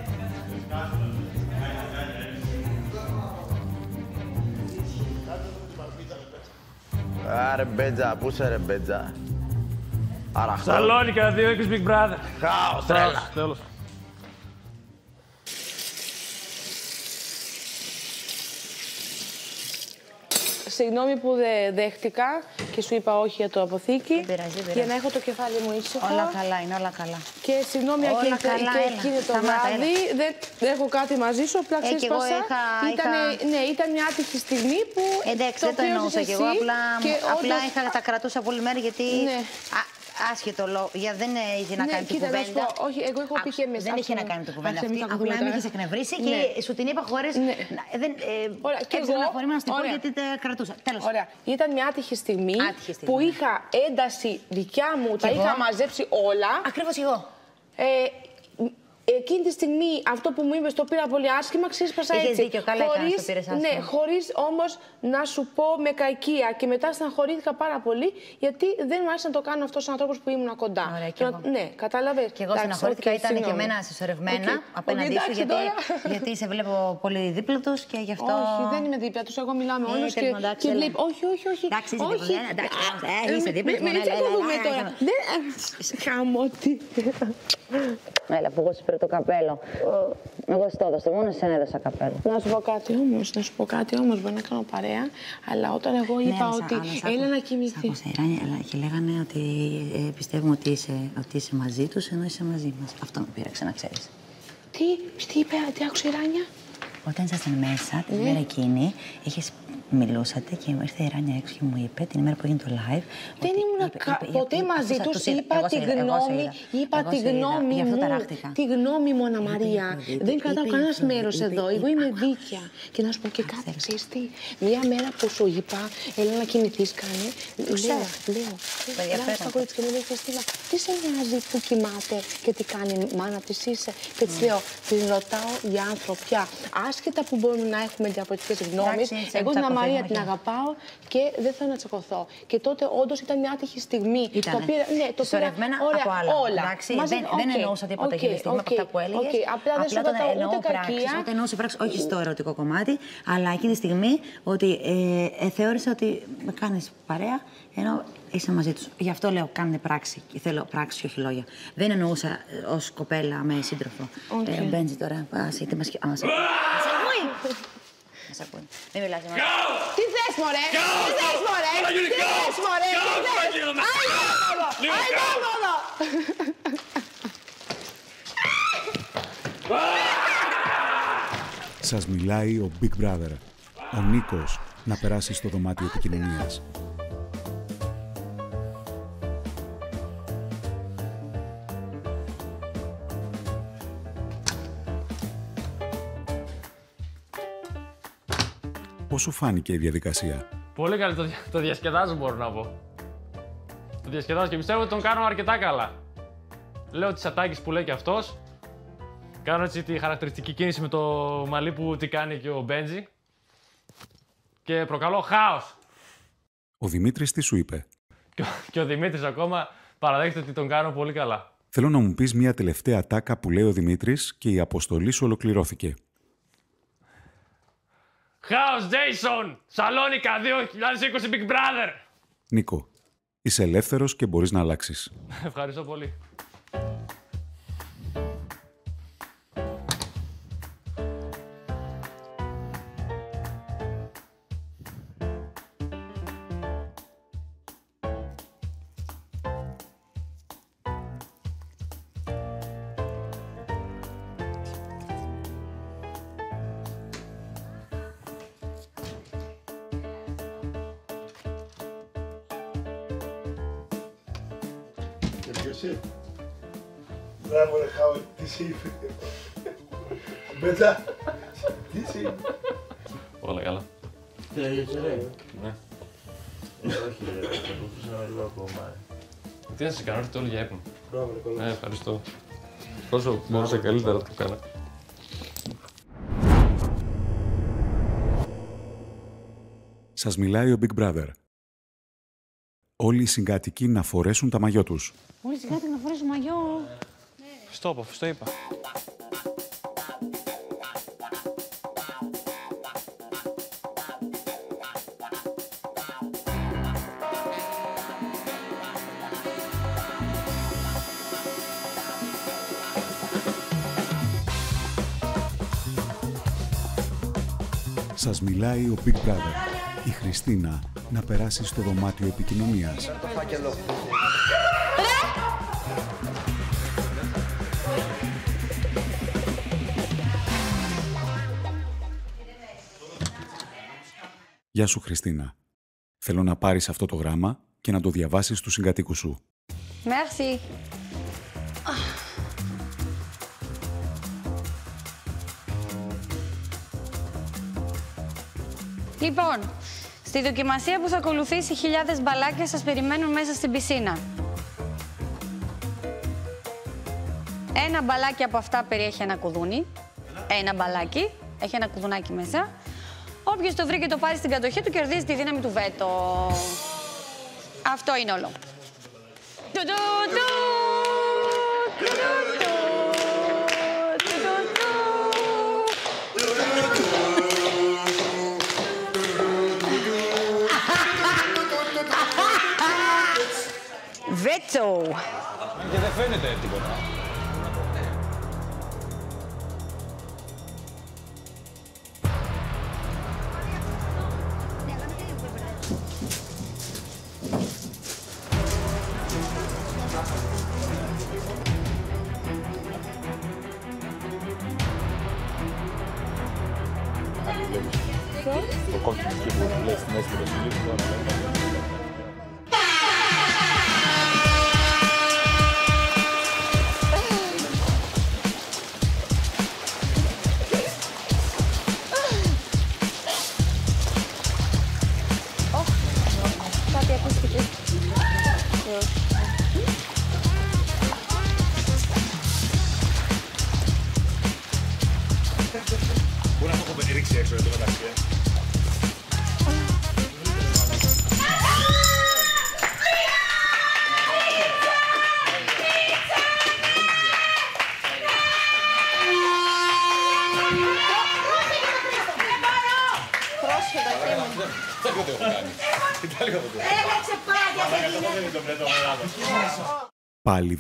Άρε μπέτζα, πού σε ρε μπέτζα. Αραχτό. Σαλόνικα, 2-6 Big Brother. Χάος, τρέλα. Τέλος. Συγγνώμη που δεν δέχτηκα και σου είπα όχι για το αποθήκη. Δεν πειράζει, δεν Για πειράζει. να έχω το κεφάλι μου ήσυχο. Όλα καλά είναι, όλα καλά. Και συγγνώμη Όλα εκείνη, καλά, και έλα. εκείνη το Σταμάτα, βράδυ δεν, δεν έχω κάτι μαζί σου, απλά Ε, ξέρεις κι εγώ Πασά, είχα- Ήτανε, είχα- ναι, ήταν μια άτυχη στιγμή που Εντάξει, το δεν το εννοούσα πλήρωσες κι εγώ. εσύ Απλά, και απλά όντως- είχα, τα κρατούσα πολύ μέρα γιατί. Ναι. Α, άσχετο λόγο. Για δεν είχε να Ναι, κάνει την κοίτα, να σου κουβέντα. πω, όχι, εγώ έχω πει και εμείς, Δεν είχε άκουσα να με. κάνει την κουβέντα Άκουσα, αυτή. μην τα Απλά ακούμε με τώρα. είχε εκνευρίσει Ναι. και σου την είπα χωρίς. Ναι. Δεν, ε, Ωραία, και έτσι εγώ- στεναχωρήμαι να σου την πω ωραία. γιατί τα κρατούσα. Τέλος. Ωραία. Ήταν μια άτυχη στιγμή, Άτυχη στιγμή, που ναι. είχα ένταση δικιά μου, τα εγώ; είχα μαζέψει όλα. Ακριβώς εγώ. Ε, εκείνη τη στιγμή αυτό που μου είπες το πήρα πολύ άσχημα, ξέσπασα Είχες έτσι. δίκιο, καλά έκανες, το πήρες άσχημα. Ναι, χωρίς όμως να σου πω με κακία και μετά στεναχωρήθηκα πάρα πολύ γιατί δεν μου άρεσε να το κάνω αυτός ο άνθρωπος που ήμουν κοντά. Ωραία, Και κι να- εγώ. Ναι, κατάλαβες. Και εγώ Εντάξει, στεναχωρήθηκα, οκ, ήταν και συγγνώμη. εμένα συσσωρευμένα Οκ. απέναντί Οκ, σου, εντάξει, γιατί, τώρα. γιατί σε βλέπω πολύ δίπλα τους και γι' αυτό. Όχι, δεν είμαι δίπλα τους. Εγώ μιλάω με Ε, όλους τέλος και, πάντων, εντάξει, και έλα. βλέπω. Όχι, όχι, όχι. Εντάξει, είσαι όχι. δίπλα μου, εντάξει, Α, ε, είσαι δίπλα με- μου, με- ναι, τι ναι, θα ναι, δούμε ναι, τώρα; ναι. Δεν. Χαμότι. Έλα, που εγώ σου φέρω το καπέλο. Εγώ στο έδωσα, μόνο εσένα έδωσα καπέλο. Να σου πω κάτι όμως, να σου πω κάτι όμως. Μπορεί να κάνω παρέα, αλλά όταν εγώ είπα Ναι, ότι έλα να κοιμηθεί. Άκουσα, η Ράνια, αλλά και λέγανε ότι ε, πιστεύουμε ότι είσαι, ότι είσαι μαζί τους ενώ είσαι μαζί μας. Αυτό με πήραξε να ξέρεις. Τι, τι είπε, τι άκουσε η Ράνια; Όταν ήσασταν μέσα την Ναι. μέρα εκείνη, είχες, μιλούσατε και ήρθε η Ράνια έξω και μου είπε την ημέρα που έγινε το live. Δεν ήμουν ποτέ μαζί τους. Είπα τη γνώμη, είπα τη γνώμη Γι' αυτό μου. ταράχτηκα. Τη γνώμη μου, Αννα Μαρία. είπε, Δεν είπε, κρατάω είπε, κανένας είπε, μέρος είπε, εδώ. είπε, Εγώ είμαι δίκαια. Και να σου πω και κάτι, ξέρεις τι; Μία μέρα που σου είπα, έλα να κοιμηθεί, κάνε. Λέω, ξέρω. λέω. ενδιαφέρον Λέω στα κορίτσια και μου λέει, Χριστίνα, τι σε νοιάζει που κοιμάται και τι κάνει η μάνα της είσαι; Και της λέω, τη ρωτάω για ανθρωπιά. Άσχετα που μπορούμε να έχουμε διαφορετικές γνώμες, Εντάξει, έτσι, εγώ την τσακωθούμε Αμαρία και- την αγαπάω και δεν θέλω να τσακωθώ. Και τότε όντως ήταν μια άτυχη στιγμή. Ήτανε. Το πήρα, ναι, το πήρα Σωρευμένα ωραία, από άλλα. όλα. Εντάξει, Μαζί- δεν, δεν οκ, εννοούσα τίποτα οκ, χειριστή από οκ, αυτά που έλεγες. οκ. Απλά δεν σου τον κρατάω εννοώ ούτε πράξεις, κακία. Όταν εννοούσα πράξεις, όχι στο ερωτικό κομμάτι, αλλά εκείνη τη στιγμή ότι ε, ε, θεώρησα ότι με κάνεις παρέα ενώ είσαι μαζί τους. Γι' αυτό λέω κάνετε πράξη. Και θέλω πράξη και όχι λόγια. Δεν εννοούσα ως κοπέλα με σύντροφο. Οκ. Ε, Μπέντζι τώρα. Α, είτε μας... Α, σε... Μας ακούνε. Μην μιλάς για μας. Τι θες, μωρέ! Τι θες, μωρέ! Τι θες, μωρέ! Τι θες! Άιντε από εδώ! Άιντε από εδώ! Σας μιλάει ο Big Brother. Ο Νίκος να περάσει στο δωμάτιο επικοινωνίας. Πώς σου φάνηκε η διαδικασία; Πολύ καλή, το, δια- το διασκεδάζω μπορώ να πω. Το διασκεδάζω και πιστεύω ότι τον κάνω αρκετά καλά. Λέω τις ατάκες που λέει και αυτός. Κάνω έτσι τη χαρακτηριστική κίνηση με το μαλλί που τι κάνει και ο Μπέντζι. Και προκαλώ χάος. Ο Δημήτρης τι σου είπε; Και, ο- και ο Δημήτρης ακόμα παραδέχεται ότι τον κάνω πολύ καλά. Θέλω να μου πεις μια τελευταία τάκα που λέει ο Δημήτρης και η αποστολή σου ολοκληρώθηκε. Χάος Jason! Σαλόνικα 2020 Big Brother! Νίκο, είσαι ελεύθερος και μπορείς να αλλάξεις. Ευχαριστώ πολύ. Τι να σε κάνω, έρχεται όλοι για ύπνο. Μπράβο, ρε, κολλάς. Ναι, ευχαριστώ. Όσο μπορούσα καλύτερα το κάνω. Σας μιλάει ο Big Brother. Όλοι οι συγκάτοικοι να φορέσουν τα μαγιό τους. Όλοι σιγά να φορέσω μαγιό. Στο είπα, στο είπα. Σας μιλάει ο Big Brother. Η Χριστίνα να περάσει στο δωμάτιο επικοινωνίας. Το φάκελο. Γεια σου Χριστίνα. Θέλω να πάρεις αυτό το γράμμα και να το διαβάσεις στους συγκατοίκους σου. Merci. Λοιπόν, στη δοκιμασία που θα ακολουθήσει χιλιάδες μπαλάκια σας περιμένουν μέσα στην πισίνα. Ένα μπαλάκι από αυτά περιέχει ένα κουδούνι. Ένα μπαλάκι. Έχει ένα κουδουνάκι μέσα. Όποιος το βρει και το πάρει στην κατοχή του κερδίζει τη δύναμη του βέτο. Αυτό είναι όλο. Του. Βέτσο. Και δεν φαίνεται τίποτα.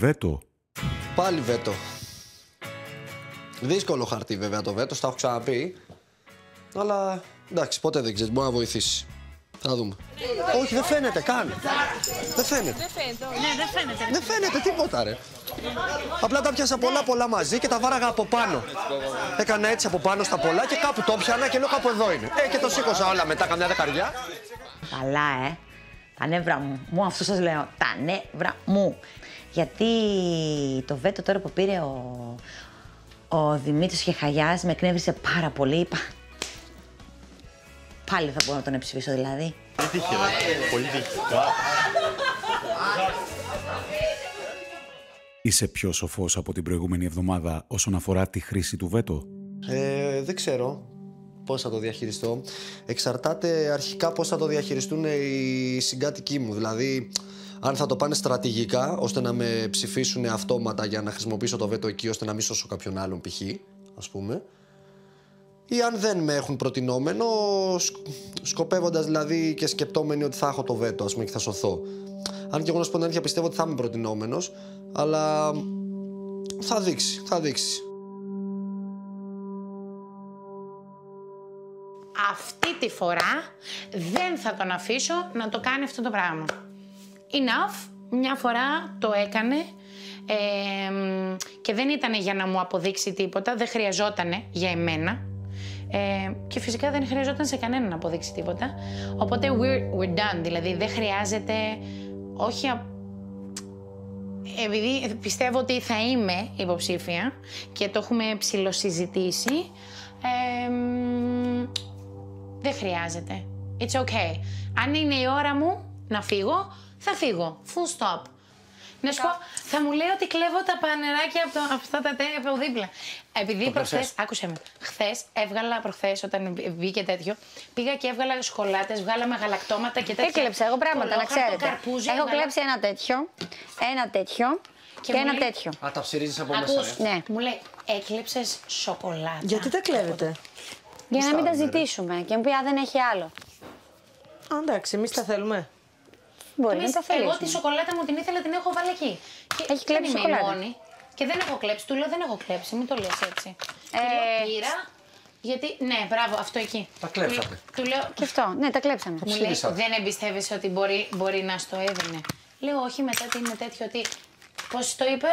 Βέτο. Πάλι βέτο. Δύσκολο χαρτί βέβαια το βέτο, τα έχω ξαναπεί. Αλλά εντάξει, ποτέ δεν ξέρεις, μπορεί να βοηθήσει. Θα δούμε. Όχι, δεν φαίνεται καν. Δεν φαίνεται. Δεν φαίνεται. Ναι, δεν φαίνεται. Δεν φαίνεται τίποτα, ρε. Απλά τα πιάσα πολλά πολλά μαζί και τα βάραγα από πάνω. Έκανα έτσι από πάνω στα πολλά και κάπου το πιάνα και λέω κάπου εδώ είναι. Ε, και το σήκωσα όλα μετά, καμιά δεκαριά. Καλά, ε. Τα νεύρα μου. Μου αυτό σας λέω. Τα νεύρα μου. Γιατί το βέτο τώρα που πήρε ο, ο Δημήτρης Χεχαγιάς με εκνεύρισε πάρα πολύ. Είπα, πάλι θα μπορώ να τον ψηφίσω δηλαδή. Πολύ τύχη, ρε. Πολύ τύχη. Είσαι πιο σοφός από την προηγούμενη εβδομάδα όσον αφορά τη χρήση του βέτο; Ε, δεν ξέρω πώς θα το διαχειριστώ. Εξαρτάται αρχικά πώς θα το διαχειριστούν οι συγκάτοικοί μου. Δηλαδή, αν θα το πάνε στρατηγικά, ώστε να με ψηφίσουν αυτόματα για να χρησιμοποιήσω το βέτο εκεί, ώστε να μην σώσω κάποιον άλλον π.χ., ας πούμε. Ή αν δεν με έχουν προτινόμενο, σκ- σκοπεύοντας δηλαδή και σκεπτόμενοι ότι θα έχω το βέτο, ας πούμε, και θα σωθώ. Αν και εγώ να σου πω την αλήθεια, πιστεύω ότι θα είμαι προτινόμενος, αλλά θα δείξει, θα δείξει. Αυτή τη φορά δεν θα τον αφήσω να το κάνει αυτό το πράγμα. Enough, μια φορά το έκανε ε, μ, και δεν ήταν για να μου αποδείξει τίποτα, δεν χρειαζόταν για εμένα. Ε, και φυσικά δεν χρειαζόταν σε κανέναν να αποδείξει τίποτα. Οπότε we're, we're done, δηλαδή δεν χρειάζεται, όχι α- επειδή πιστεύω ότι θα είμαι υποψήφια και το έχουμε ψηλοσυζητήσει, ε, μ, δεν χρειάζεται. It's okay. Αν είναι η ώρα μου να φύγω, θα φύγω. Full stop. Να σου πω, θα μου λέει ότι κλέβω τα πανεράκια από, το, από αυτά τα τέλεια από δίπλα. Επειδή Το προχθέ, κλέψες. άκουσε με, χθες έβγαλα προχθές όταν μπήκε τέτοιο, πήγα και έβγαλα σκολάτε, βγάλαμε γαλακτώματα και τέτοια. Έκλεψα εγώ πράγματα, να Κολόχαρτο, ξέρετε. καρπούζι, Έχω έβγαλα- κλέψει ένα τέτοιο, ένα τέτοιο και, μου ένα λέει- τέτοιο. Α, τα ψυρίζεις από μέσα, Ακούς, ε. Ναι. μου λέει, έκλεψες σοκολάτα. Γιατί τα κλέβετε; Για να μην τα Στάρουμε, ρε. ζητήσουμε και μου πει «Α, δεν έχει άλλο. Α, εντάξει, εμείς τα θέλουμε. Μπορεί Εμείς- να τα Εγώ θέλει. τη σοκολάτα μου την ήθελα, την έχω βάλει εκεί. Και Έχει κλέψει δεν είμαι η σοκολάτα. μόνη. Και δεν έχω κλέψει. Του λέω δεν έχω κλέψει, μην το λες έτσι. Ε, Του λέω πήρα. Γιατί, ναι, μπράβο, αυτό εκεί. Τα κλέψατε. Του λέω, Και αυτό, ναι, τα κλέψαμε. μου λέει, δεν εμπιστεύεσαι ότι μπορεί, μπορεί να στο έδινε. Λέω, όχι, μετά τι είναι τέτοιο, ότι. Πώς το είπε,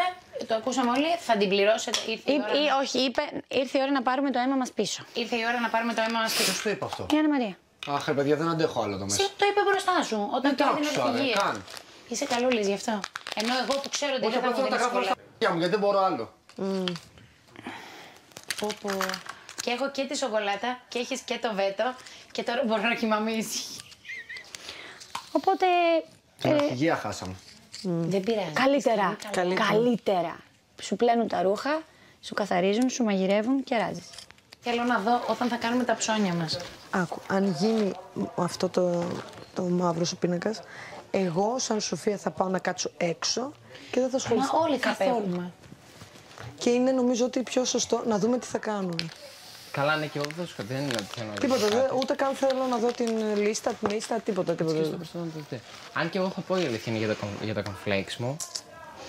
το ακούσαμε όλοι, θα την πληρώσετε. Ήρθε η, Ή, ώρα, ή, όχι, είπε, ήρθε η ώρα να πάρουμε το αίμα μας πίσω. ήρθε η ώρα να πάρουμε το αίμα μας πίσω. Ποιος το είπε αυτό; Η Άννα Μαρία. Αχ, ρε παιδιά, δεν αντέχω άλλο το μέσα. Σε το είπε μπροστά σου, όταν Δεν το το έδινε άκουσα, ρε, οδηγίες. καν. Είσαι καλούλης γι' αυτό. Ενώ εγώ που ξέρω ότι Όχι, δεν θα απλά μου θέλω να τα δίνει κάνω στα χέρια μου, γιατί δεν μπορώ άλλο. Πω, πω. Και έχω και τη σοκολάτα και έχεις και το βέτο και τώρα μπορώ να κοιμάμαι ήσυχη. Οπότε, Την ε, αρχηγία χάσαμε. Δεν πειράζει. καλύτερα. Καλύτερα. Καλύτερα. Σου πλένουν τα ρούχα, σου καθαρίζουν, σου μαγειρεύουν και ράζεις. Θέλω να δω όταν θα κάνουμε τα ψώνια μας. Άκου, αν γίνει αυτό το, μαύρο σου πίνακας, εγώ σαν Σοφία θα πάω να κάτσω έξω και δεν θα ασχοληθώ. Μα όλοι καθόλου. Και είναι νομίζω ότι πιο σωστό να δούμε τι θα κάνουμε. Καλά, ναι, και εγώ δεν σου δεν είναι ότι Τίποτα, δε, ούτε καν θέλω να δω την λίστα, τη λίστα, τίποτα. τίποτα. Αν και εγώ έχω πω η αλήθεια για τα, για τα μου,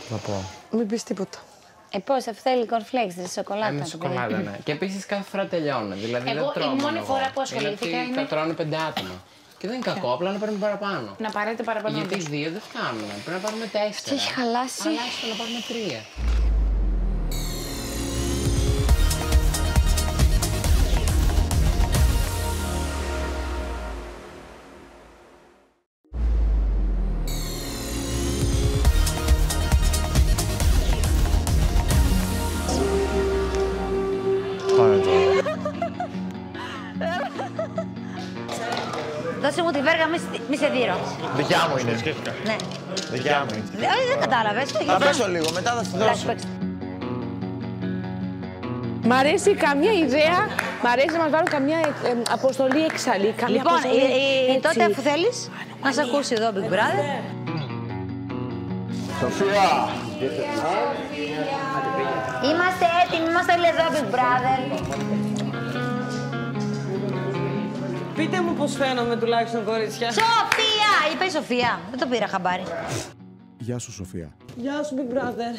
θα πω. Μην πεις τίποτα. Ε, πώς, αυτό θέλει cornflakes, τη σοκολάτα. Ε, με το σοκολάτα, παιδί. ναι. Και επίσης κάθε φορά τελειώνω. Δηλαδή Εγώ δεν τρώω η μόνη μόνο φορά εγώ. που ασχολήθηκα είναι. ότι είναι- Τα τρώνε πέντε άτομα. Και δεν είναι κακό, απλά να παίρνουμε παραπάνω. Να πάρετε παραπάνω. Γιατί όντως. δύο δεν φτάνουν. Πρέπει να πάρουμε τέσσερα. έχει χαλάσει. Αλλά έστω να πάρουμε τρία. Δώσε μου τη βέργα, μη, σε- μη σε δείρω. Δικιά μου είναι. Ναι. Δικιά μου είναι. Δε- όχι, δεν κατάλαβες. το Θα γυρνάμε. πέσω λίγο, μετά θα στη Εντάξει, δώσω. παίξτε. Μ' αρέσει καμία ιδέα. Μ' αρέσει να μας βάλουν καμία ε, ε, αποστολή εξαλή. Καμία Λοιπόν, αποστολή, ε, ε, έτσι. τότε αφού θέλεις, να σε ακούσει εδώ Big Brother. Σοφία! Είμαστε έτοιμοι, είμαστε όλοι εδώ Big Brother. Πείτε μου πώς φαίνομαι τουλάχιστον, κορίτσια. Σοφία! Είπε η Σοφία. Δεν το πήρα χαμπάρι. Γεια σου, Σοφία. Γεια σου, Big Brother.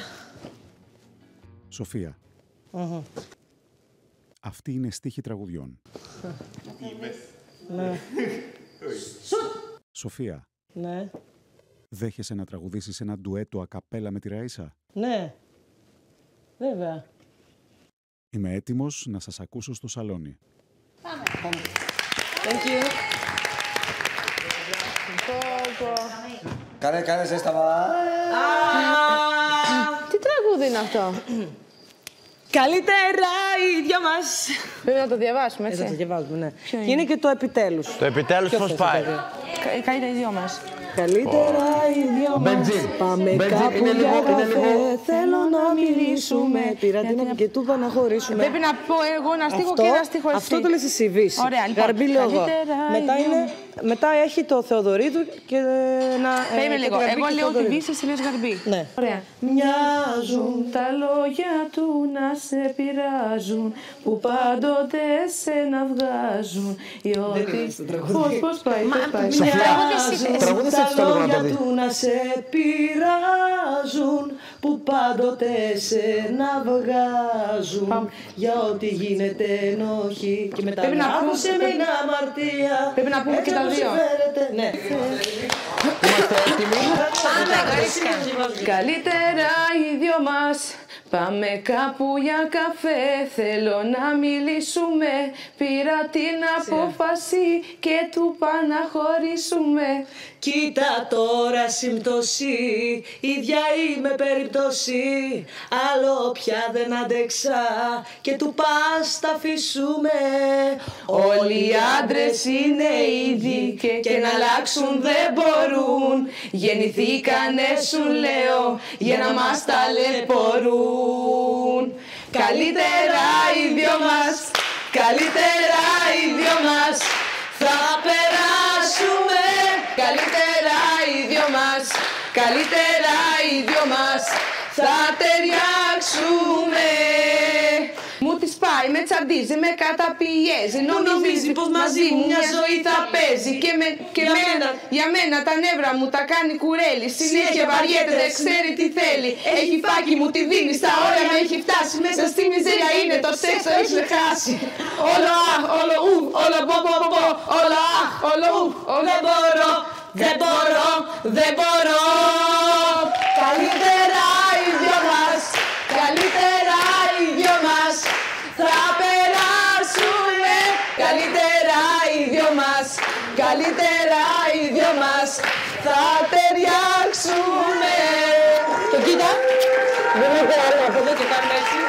Σοφία, αυτή είναι στίχη τραγουδιών. Ναι. *laughs* Σοφία, Ναι. δέχεσαι να τραγουδήσεις ένα ντουέτο ακαπέλα με τη Ραΐσα. Ναι. Βέβαια. Είμαι έτοιμος να σας ακούσω στο σαλόνι. Thank you. Κάνε, κάνε ζέσταμα. Τι τραγούδι είναι αυτό; Καλύτερα οι δυο μας. Πρέπει να το διαβάσουμε, Ε, έτσι. θα το διαβάζουμε, ναι. Ποιο Και είναι και το επιτέλους. Το επιτέλους Ποιος πώς θες, πάει; παιδί; Κα- Καλύτερα οι δυο μας. Καλύτερα οι δυο μας. Μπεντζίν. Πάμε Μπεντζίν, κάπου είναι για λίγο- είναι καφέ. λίγο- Θέλω να μιλήσουμε. Πήρα την Γιατί- και του είπα να χωρίσουμε. Πρέπει να πω εγώ ένα στίχο Αυτό- και ένα στίχο εσύ. Αυτό το λες εσύ, Βύση. Ωραία, λοιπόν. Γαρμπή λέω εγώ. Καλύτερα οι Μετά, δυο είναι, μας. Μετά έχει το Θεοδωρίδου και να... ε, Περίμενε και λίγο. τη Γαρμπή Εγώ και λέω τη Θεοδωρίδου. Βύση, εσύ λες Γαρμπή. Ναι. Ωραία. Μοιάζουν τα λόγια του να σε πειράζουν που πάντοτε σε να βγάζουν οι ό,τι... Πώς, πώς πάει, πώς πάει. Σοφία, Μοιάζουν τραγούδισε έτσι το τα λίγο να το λόγια δει. του να σε πειράζουν που πάντοτε σε να βγάζουν για ό,τι γίνεται ενοχή και μετά Πρέπει να πούμε- άκουσε με είναι αμαρτία Πρέπει να πούμε έτσι και τα όπως δύο. φέρετε. Ναι. Είμαστε έτοιμοι. Καλύτερα οι δυο μας Πάμε κάπου για καφέ Θέλω να μιλήσουμε. Πήρα την απόφαση Και του πάω να χωρίσουμε Κοίτα τώρα συμπτώση, ίδια είμαι περίπτωση. Άλλο πια δεν αντέξα. Και του πας τα αφήσουμε. Όλοι οι άντρες είναι ίδιοι και, και να αλλάξουν δεν μπορούν. Γεννηθήκανε σου λέω για να μας ταλαιπωρούν Καλύτερα οι δυο μας, καλύτερα οι δυο μας. Θα περάσουμε. Καλύτερα οι δυο μας, καλύτερα οι δυο μας. Θα ταιριάξουμε μου τη πάει, με τσαντίζει, με καταπιέζει. Νομίζει πως μαζί μου μια ζωή θα παίζει. Και, με, και Για μένα, μένα. για μένα τα νεύρα μου τα κάνει κουρέλι. Συνέχεια βαριέται, δεν ξέρει τι θέλει. Έχει φάκι μου, τη δίνει, στα όρια με έχει φτάσει. Μέσα στη μιζέρια είναι το σεξ, το έχει χάσει. Όλο αχ, όλο ου, όλο πο πο πο, όλο αχ, όλο ου, όλο δεν μπορώ, δεν μπορώ, δεν μπορώ. Καλύτερα οι δυο μας, καλύτερα μας, καλύτερα οι δυο μας θα ταιριάξουμε. Το κοίτα. Δεν έχω άλλο από εδώ και κάνουμε έτσι.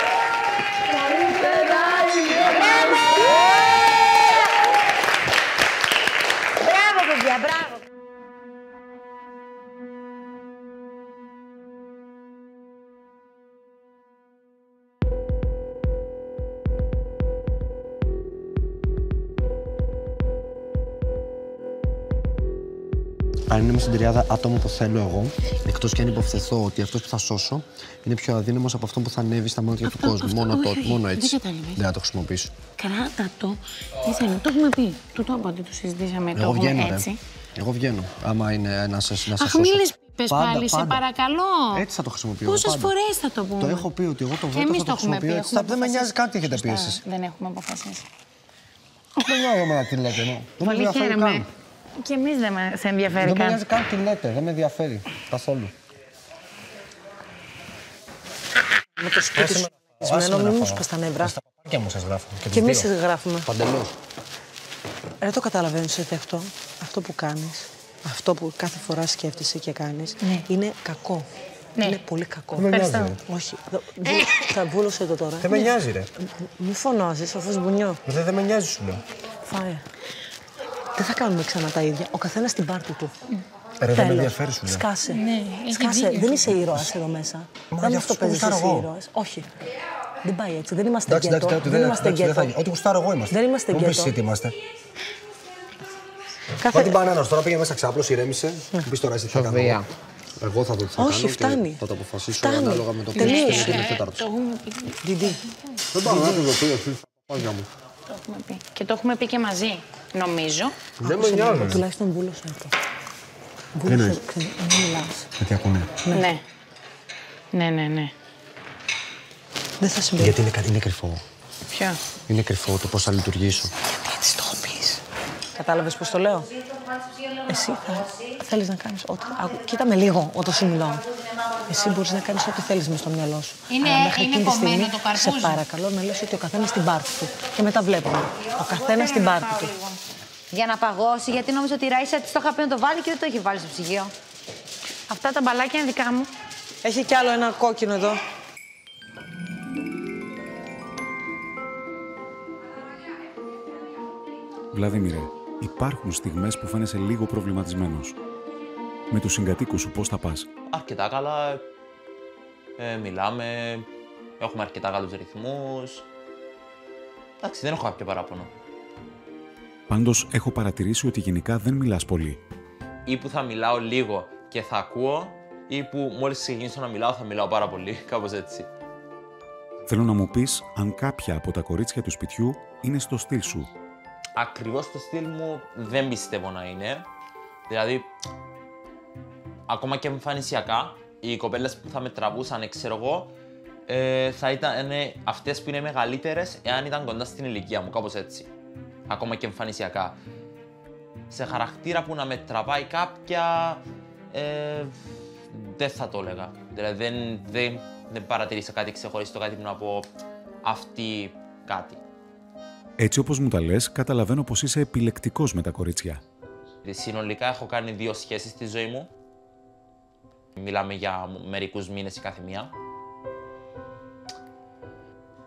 Αν είναι με στην τριάδα άτομο που θέλω εγώ, εκτός και αν υποθεθώ ότι αυτός που θα σώσω είναι πιο αδύναμος από αυτό που θα ανέβει στα μάτια του κόσμου. αυτό, μόνο όχι, τότε, όχι. μόνο Δεν έτσι. κατάλαβες. Δεν θα το χρησιμοποιήσω. Κράτα το. Τι θέλει, το έχουμε πει. Του το είπα ότι το συζητήσαμε. το Εγώ έχουμε βγαίνω, ρε. έτσι. Εγώ βγαίνω. Άμα είναι να σα να σας Αχ, μην σώσω. λες πες Πάντα, πάλι, σε πάντα. παρακαλώ. Έτσι θα το χρησιμοποιώ. Πόσες πάντα. φορές θα το πούμε; Το έχω πει ότι εγώ το Και βέτο εμείς θα το το έχουμε πει. χρησιμοποιώ έτσι. έχουμε Θα- Δεν με νοιάζει αποφασίσει. κάτι τι έχετε πει Σωστά, εσείς. Δεν έχουμε αποφασίσει. Δεν με νοιάζει εμένα τι λέτε. ναι. Δεν με Πολύ ενδιαφέρει χαίρομαι. Καν. Και εμείς δεν μα ενδιαφέρει Δεν με καν. νοιάζει καν τι λέτε, δεν με ενδιαφέρει καθόλου. Με το σπίτι Άσε σου. με να- Σμενό, άσε με μην να μου φάω. σπάς τα νεύρα. Στα παπάκια μου σας γράφω. Και, Και εμείς τους δύο. γράφουμε. Παντελώς. Δεν το καταλαβαίνεις ότι αυτό, αυτό που κάνεις, αυτό που κάθε φορά σκέφτεσαι και κάνεις, Ναι. είναι κακό. Ναι. Είναι πολύ κακό. Δεν με νοιάζει, Ευχαριστώ. Όχι. δο- βου- Θα βούλωσε το τώρα. Δεν με νοιάζει, ρε. Μη φωνάζεις, αφού σμπουνιώ. Δεν, δεν με νοιάζει, σου λέω. Φάε. Δεν θα κάνουμε ξανά τα ίδια. Ο καθένας στην πάρτη του. Ρε, δεν με Τέλος. ενδιαφέρει, σου λέω. Σκάσε. Ναι, έχει Σκάσε. δίκιο. Δεν είσαι ήρωας εδώ μέσα. Μα δεν γι' με αυτό αυτό παίζεις γουστάρω εσύ εγώ. ήρωας. Όχι. Δεν πάει έτσι. Δεν είμαστε Εντάξει, γκέτο. εντάξει, Δεν δεν είμαστε εντάξει, δεν θα γκέτο. γίνει. Ό,τι γουστάρω εγώ είμαστε. Δεν είμαστε Μην πεις γκέτο. εσύ τι είμαστε. Κάθε- Πάω την μπανάνα σου, τώρα πήγε μέσα ξάπλος, ηρέμησε. Μου πεις τώρα εσύ τι θα κάνω. Σοφία. εγώ. Εγώ θα δω τι θα Όχι, κάνω και φτάνει. θα το αποφασίσω Φτάνει. ανάλογα με το πώς Τελείωσε. θέλει και είναι Ε, τέταρτος. το έχουμε πει. Διντή. Δεν πάω να το πει εσύ, πάγια μου. Το έχουμε πει. Και το έχουμε πει και μαζί, νομίζω. Δεν με νοιάζει. Τουλάχιστον βούλωσε αυτό. εννοείς; Βούλωσε. ξε- Μην μιλάς. Γιατί ακούνε. Ναι. Ναι, ναι, ναι. Δεν θα συμβεί. Γιατί είναι κάτι είναι κρυφό. Ποιο; Είναι κρυφό το πώς θα λειτουργήσω. Έτσι το πεις. Κατάλαβες πώς το λέω; Εσύ θα θέλεις να κάνεις ό,τι... Άκου, Κοίτα με λίγο όταν σου μιλάω. Εσύ μπορείς να κάνεις ό,τι θέλεις μες στο μυαλό σου. Είναι- Αλλά μέχρι είναι εκείνη τη κομμένο στιγμή, το καρπούζι. Σε παρακαλώ να λες ότι ο καθένας στην πάρτη του. Και μετά βλέπουμε. Ο καθένας στην πάρτη του. Για να παγώσει, γιατί νόμιζα ότι η Ραΐσα της το είχα πει να το βάλει και δεν το έχει βάλει στο ψυγείο. Αυτά τα μπαλάκια είναι δικά μου. Έχει κι άλλο ένα κόκκινο εδώ. Βλαδίμηρε, υπάρχουν στιγμές που φαίνεσαι λίγο προβληματισμένος. Με τους συγκατοίκους σου πώς θα πας; Αρκετά καλά. Ε, μιλάμε. Έχουμε αρκετά καλούς ρυθμούς. Εντάξει, δεν έχω κάποιο παράπονο. Πάντως έχω παρατηρήσει ότι γενικά δεν μιλάς πολύ. Ή που θα μιλάω λίγο και θα ακούω, ή που μόλις ξεκινήσω να μιλάω θα μιλάω πάρα πολύ. *laughs* Κάπως έτσι. Θέλω να μου πεις αν κάποια από τα κορίτσια του σπιτιού είναι στο στυλ σου. Ακριβώς το στυλ μου δεν πιστεύω να είναι. Δηλαδή, ακόμα και εμφανισιακά, οι κοπέλες που θα με τραβούσαν, ξέρω εγώ, ε, θα ήταν ε, αυτές που είναι μεγαλύτερες εάν ήταν κοντά στην ηλικία μου, κάπως έτσι. Ακόμα και εμφανισιακά. Σε χαρακτήρα που να με τραβάει κάποια, ε, δεν θα το έλεγα. Δηλαδή δεν, δεν, δεν παρατηρήσα κάτι ξεχωριστό, κάτι που να πω αυτή κάτι. Έτσι όπως μου τα λες, καταλαβαίνω πως είσαι επιλεκτικός με τα κορίτσια. Συνολικά έχω κάνει δύο σχέσεις στη ζωή μου. Μιλάμε για μερικούς μήνες η κάθε μία.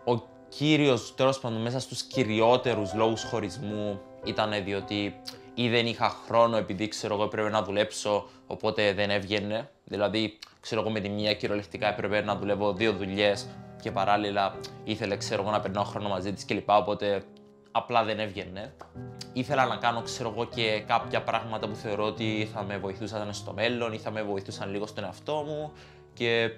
Ο κύριος, τέλος πάντων, μέσα στους κυριότερους λόγους χωρισμού ήταν διότι ή δεν είχα χρόνο επειδή ξέρω εγώ έπρεπε να δουλέψω, οπότε δεν έβγαινε. Δηλαδή, ξέρω εγώ με τη μία κυριολεκτικά έπρεπε να δουλεύω δύο δουλειές και παράλληλα ήθελε ξέρω εγώ να περνάω χρόνο μαζί της κλπ. Οπότε απλά δεν έβγαινε. Ήθελα να κάνω ξέρω εγώ και κάποια πράγματα που θεωρώ ότι θα με βοηθούσαν στο μέλλον ή θα με βοηθούσαν λίγο στον εαυτό μου και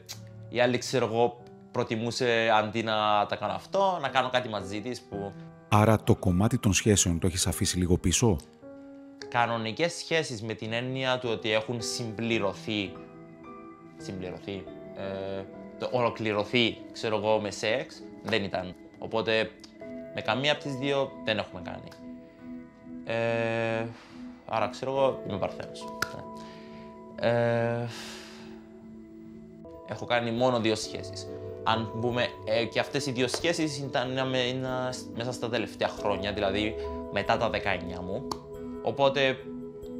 η άλλη ξέρω εγώ προτιμούσε αντί να τα κάνω αυτό, να κάνω κάτι μαζί της που Άρα το κομμάτι των σχέσεων το έχεις αφήσει λίγο πίσω; κανονικές σχέσεις με την έννοια του ότι έχουν συμπληρωθεί, συμπληρωθεί, ε, το ολοκληρωθεί, ξέρω εγώ, με σεξ, δεν ήταν. Οπότε, με καμία από τις δύο δεν έχουμε κάνει. Ε, άρα, ξέρω εγώ, είμαι παρθένος. Ναι. Ε, έχω κάνει μόνο δύο σχέσεις. Αν πούμε, ε, και αυτές οι δύο σχέσεις ήταν με- είναι μέσα στα τελευταία χρόνια, δηλαδή μετά τα 19 μου. Οπότε,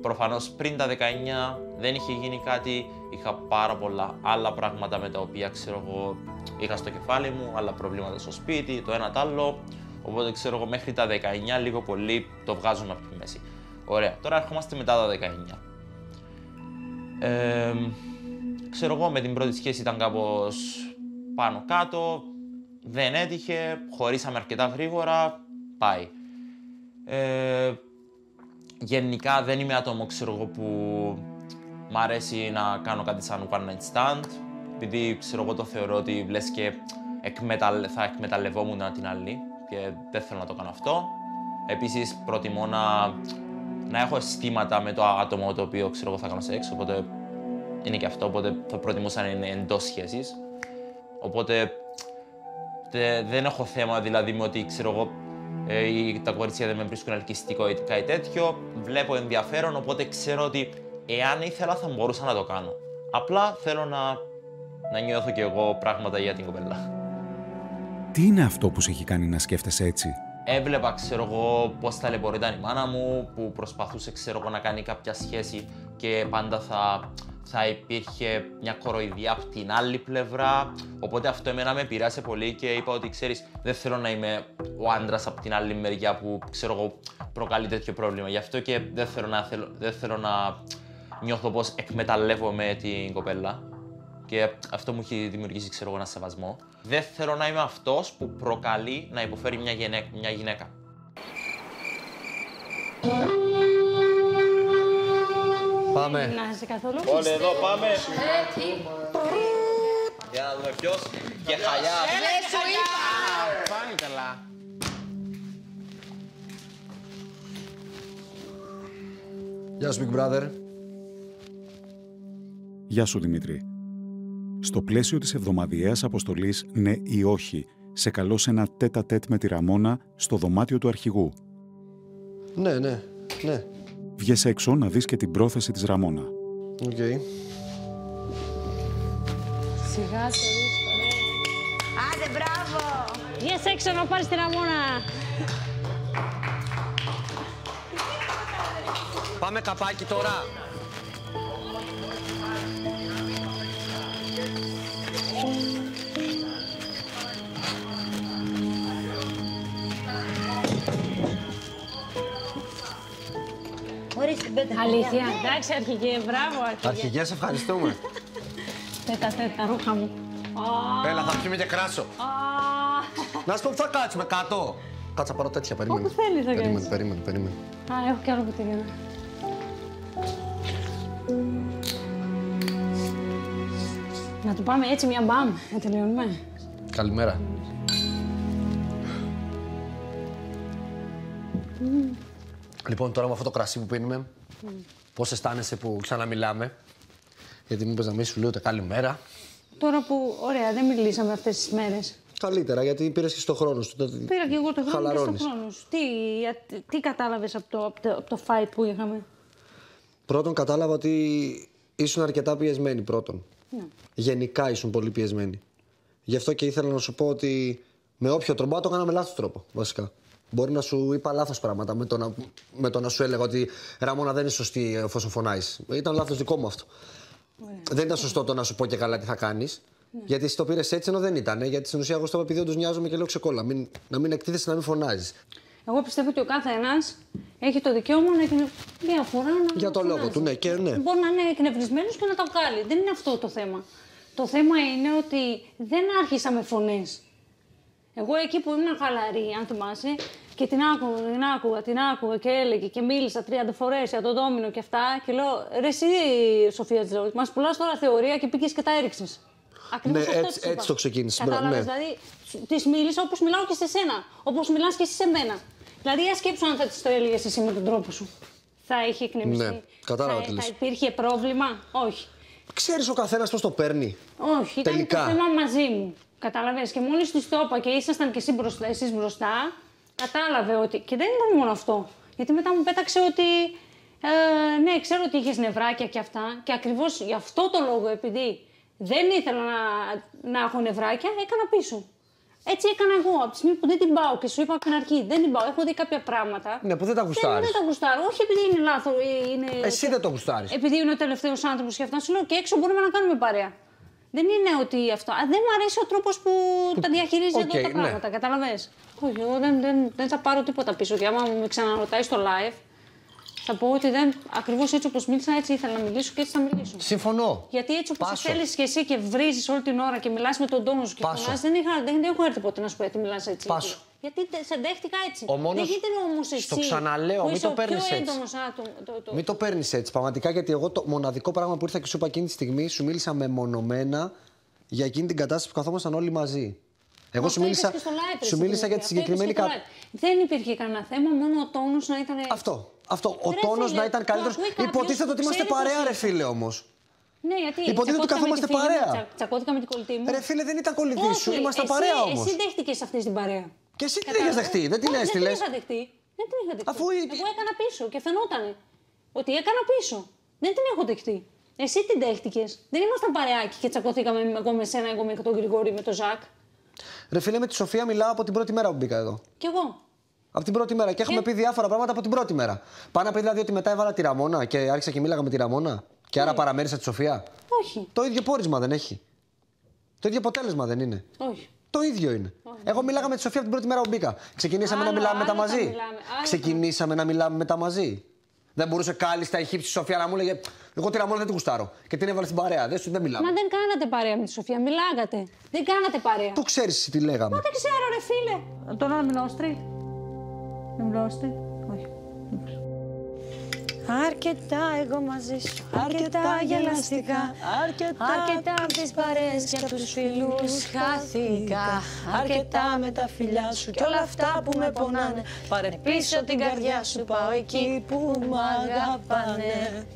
προφανώς πριν τα 19 δεν είχε γίνει κάτι, είχα πάρα πολλά άλλα πράγματα με τα οποία, ξέρω εγώ, είχα στο κεφάλι μου, άλλα προβλήματα στο σπίτι, το ένα το άλλο. Οπότε, ξέρω εγώ, μέχρι τα 19 λίγο πολύ το βγάζουμε από τη μέση. Ωραία, τώρα ερχόμαστε μετά τα 19. Ε, ξέρω εγώ, με την πρώτη σχέση ήταν κάπως πάνω κάτω, δεν έτυχε, χωρίσαμε αρκετά γρήγορα, πάει. Ε, γενικά δεν είμαι άτομο, ξέρω εγώ, που μ' αρέσει να κάνω κάτι σαν one night stand, επειδή, ξέρω εγώ, το θεωρώ ότι λες και εκμεταλλε- θα εκμεταλλευόμουν την άλλη και δεν θέλω να το κάνω αυτό. Επίσης, προτιμώ να, να έχω αισθήματα με το άτομο το οποίο, ξέρω εγώ, θα κάνω σεξ, οπότε είναι και αυτό, οπότε θα προτιμούσα να είναι εντός σχέσης. Οπότε τε- δεν έχω θέμα δηλαδή με ότι ξέρω εγώ ε, ή τα κορίτσια δεν με βρίσκουν ελκυστικό ή κάτι τέτοιο. Βλέπω ενδιαφέρον, οπότε ξέρω ότι εάν ήθελα θα μπορούσα να το κάνω. Απλά θέλω να, να νιώθω κι εγώ πράγματα για την κοπέλα. Τι είναι αυτό που σε έχει κάνει να σκέφτεσαι έτσι; Έβλεπα, ξέρω εγώ, πώς ταλαιπωρείται η μάνα μου, που προσπαθούσε, ξέρω εγώ, να κάνει κάποια σχέση και πάντα θα, θα υπήρχε μια κοροϊδία από την άλλη πλευρά. Οπότε αυτό εμένα με πειράσε πολύ και είπα ότι ξέρεις, δεν θέλω να είμαι ο άντρας από την άλλη μεριά που ξέρω εγώ προκαλεί τέτοιο πρόβλημα. Γι' αυτό και δεν θέλω να, θέλω, δεν θέλω να νιώθω πως εκμεταλλεύομαι την κοπέλα. Και αυτό μου έχει δημιουργήσει, ξέρω εγώ, ένα σεβασμό. Δεν θέλω να είμαι αυτός που προκαλεί να υποφέρει μια, γενέ- μια γυναίκα. Πάμε. Να είσαι καθόλου. Όλοι εδώ πάμε. Για να δούμε ποιος. Και χαλιά. Δεν σου είπα! Πάνε καλά. Γεια σου, Big Brother. Γεια σου Δημήτρη. Στο πλαίσιο της εβδομαδιαίας αποστολής «Ναι ή όχι», σε καλώ σε ένα τετ α τετ με τη Ραμόνα στο δωμάτιο του αρχηγού. Ναι, ναι, ναι. Βγες έξω να δεις και την πρόθεση της Ραμόνα. Οκ. Σιγά το δύσκολο. Άντε, μπράβο! Βγες έξω να πάρεις τη Ραμόνα. Πάμε καπάκι τώρα. Ορίστε, μπέτα. Αλήθεια. Εντάξει, αρχηγέ. Μπράβο, αρχηγέ. Αρχηγέ, σε ευχαριστούμε. *laughs* Τέτα, τέτα, ρούχα μου. Α, Έλα, θα πιούμε και κράσο. α. Να σου πω που θα κάτσουμε κάτω. Κάτσα πάρω τέτοια, περίμενε. Όπου θέλεις να Περίμενε, κάνεις. περίμενε, περίμενε. Α, έχω κι άλλο ποτήρι. Να του πάμε έτσι μια μπαμ, να τελειώνουμε. Καλημέρα. Λοιπόν, τώρα με αυτό το κρασί που πίνουμε, πώς αισθάνεσαι που ξαναμιλάμε; Γιατί μου είπες να μην σου λέω ούτε καλημέρα; Τώρα που, ωραία, δεν μιλήσαμε αυτές τις μέρες. Καλύτερα, γιατί πήρες και στο χρόνο σου. τότε Πήρα και εγώ το χρόνο και στο χαλαρώνεις. χρόνο σου. Τι, για- τι κατάλαβες από το, από, το, από το fight που είχαμε; Πρώτον, κατάλαβα ότι ήσουν αρκετά πιεσμένη πρώτον. Ναι. Γενικά ήσουν πολύ πιεσμένη. Γι' αυτό και ήθελα να σου πω ότι με όποιο τρόπο, να το έκανα με λάθος τρόπο, βασικά. Μπορεί να σου είπα λάθος πράγματα με το, να, με το να σου έλεγα ότι Ραμόνα δεν είναι σωστή εφόσον φωνάει. Ήταν λάθος δικό μου αυτό. Δεν ήταν σωστό το να σου πω και καλά τι θα κάνεις. Γιατί εσύ το πήρες έτσι ενώ δεν ήταν. Γιατί στην ουσία εγώ στο είπα επειδή όντως νοιάζομαι και λέω ξεκόλλα. Μην, να μην εκτίθεσαι, να μην φωνάζεις. Εγώ πιστεύω ότι ο κάθε ένα έχει το δικαίωμα να έχει μια φορά να. Για το λόγο του, ναι, και ναι. Μπορεί να είναι εκνευρισμένος και να τα βγάλει. Δεν είναι αυτό το θέμα. Το θέμα είναι ότι δεν άρχισα με φωνές. Εγώ εκεί που ήμουν χαλαρή, αν θυμάσαι, και την άκουγα, την άκουγα, την άκουγα και έλεγε και μίλησα 30 φορές για το ντόμινο και αυτά. Και λέω, ρε, εσύ, Σοφία Τζόι, μας πουλάς τώρα θεωρία και πήγες και τα έριξες. Ακριβώς Ναι, αυτό έτσι- της είπα. έτσι το ξεκίνησες, μπρα- Κατάλαβες, ναι. δηλαδή της μίλησα όπως μιλάω και σε σένα. Όπως μιλάς και εσύ σε μένα. Δηλαδή, ας σκέψου αν θα τη το έλεγε εσύ με τον τρόπο σου. Θα είχε εκνευριστεί. Ναι, κατάλαβα θα, τι θα λες. υπήρχε πρόβλημα; Όχι. Ξέρεις ο καθένας πώς το παίρνει. Όχι, ήταν Τελικά. το θέμα μαζί μου. Καταλαβες. Και μόλις τη το είπα και ήσασταν κι εσύ μπροστά, εσείς μπροστά, κατάλαβε ότι. Και δεν ήταν μόνο αυτό. Γιατί μετά μου πέταξε ότι. Ε, ναι, ξέρω ότι είχες νευράκια και αυτά. Και ακριβώς γι' αυτό το λόγο, επειδή δεν ήθελα να, να έχω νευράκια, έκανα πίσω. Έτσι έκανα εγώ. Από τη στιγμή που δεν την πάω και σου είπα από την αρχή, δεν την πάω. Έχω δει κάποια πράγματα. Ναι, που δεν τα Δεν, γουστάρεις. δεν τα γουστάρω. Όχι επειδή είναι λάθος. Είναι... Εσύ δεν το γουστάρεις. Επειδή είναι ο τελευταίος άνθρωπος και αυτά, σου λέω και έξω μπορούμε να κάνουμε παρέα. Δεν είναι ότι αυτό. Α, δεν μου αρέσει ο τρόπος που, τα διαχειρίζει Οκ, εδώ τα ναι. πράγματα. Κατάλαβες. Όχι, εγώ δεν, δεν, δεν θα πάρω τίποτα πίσω. Και άμα με ξαναρωτάει στο live, θα πω ότι δεν. Ακριβώς έτσι όπως μίλησα, έτσι ήθελα να μιλήσω και έτσι θα μιλήσω. Συμφωνώ. Γιατί έτσι όπως Πάσο. θέλεις και εσύ και βρίζεις όλη την ώρα και μιλάς με τον τόνο σου και Πάσο. φωνάζει, δεν, είχα, δεν, δεν έχω έρθει ποτέ να σου πω γιατί μιλάς έτσι. Πάσο. Γιατί τε- σε δέχτηκα έτσι. Ο μόνος- Δεν γίνεται όμως εσύ. Στο ξαναλέω, που μην είσαι το ο παίρνεις πιο έτσι. έντονος άτομο- το, το, Μην το παίρνεις έτσι. Πραγματικά γιατί εγώ το μοναδικό πράγμα που ήρθα και σου είπα εκείνη τη στιγμή σου μίλησα μεμονωμένα για εκείνη την κατάσταση που καθόμασταν όλοι μαζί. Εγώ σου Αυτό μίλησα, είπες και στο live, σου εσύ, μίλησα για τη αυτό συγκεκριμένη είπες και στο κατάσταση. live. Δεν υπήρχε κανένα θέμα, μόνο ο τόνος να ήταν. Αυτό. Αυτό. Ο Ρε τόνος φίλε, να ήταν το καλύτερος. ακούει κάποιος Υποτίθεται ότι που είμαστε ξέρεις πώς παρέα, ρε είσαι. φίλε όμως. Ναι, γιατί. Υποτίθεται ότι τσακώθηκα με καθόμαστε τη φίλη μου, παρέα. τσα- Τσακώθηκα με την κολλητή μου. Ρε φίλε, δεν ήταν κολλητή σου, Όχι, ήμασταν εσύ- παρέα όμως. Εσύ δέχτηκες αυτή την παρέα. Και εσύ την είχες δεχτεί, δεν την Όχι, έστειλε. Δεν την είχα δεχτεί. Δεν την είχα δεχτεί. Αφού η- Εγώ έκανα πίσω και φαινότανε ότι έκανα πίσω. Δεν την έχω δεχτεί. Εσύ την δέχτηκες. Δεν ήμασταν παρεάκι και τσακωθήκαμε εγώ με σένα, εγώ με τον Γρηγόρη, με τον Ζακ. Ρε φίλε, με τη Σοφία μιλάω από την πρώτη μέρα που μπήκα εδώ. Κι εγώ. Από την πρώτη μέρα. Και έχουμε πει διάφορα πράγματα από την πρώτη μέρα. Πάνω να πει δηλαδή ότι μετά έβαλα τη Ραμόνα και άρχισα και μίλαγα με τη Ραμόνα. Και άρα παραμέρισα τη Σοφία. Όχι. Το ίδιο πόρισμα δεν έχει. Το ίδιο αποτέλεσμα δεν είναι. Όχι. Το ίδιο είναι. Εγώ μίλαγα με τη Σοφία από την πρώτη μέρα που μπήκα. Ξεκινήσαμε Άλλο, να μιλάμε μετά άλλο θα μαζί. μιλάμε, άλλο θα- Ξεκινήσαμε να μιλάμε μετά μαζί. Δεν μπορούσε κάλλιστα η χύψη Σοφία να μου έλεγε Εγώ τη Ραμόνα δεν την γουστάρω. Και την έβαλε στην παρέα. Δεν σου δεν μιλάμε. Μα δεν κάνατε παρέα με τη Σοφία, μιλάγατε. Δεν κάνατε παρέα. Πού ξέρεις τι λέγαμε. Μα δεν ξέρω, ρε φίλε. Τώρα να μιλάω στρίτ. Να μιλάω στρίτ. Όχι. Αρκετά εγώ μαζί σου, αρκετά γελαστικά, αρκετά, Αρκετά απ' τις παρέες και απ' τους φίλους χάθηκα αρκετά με τα φιλιά σου και όλα αυτά που με πονάνε. Πάρε πίσω την καρδιά σου, πάω εκεί που μ' αγαπάνε.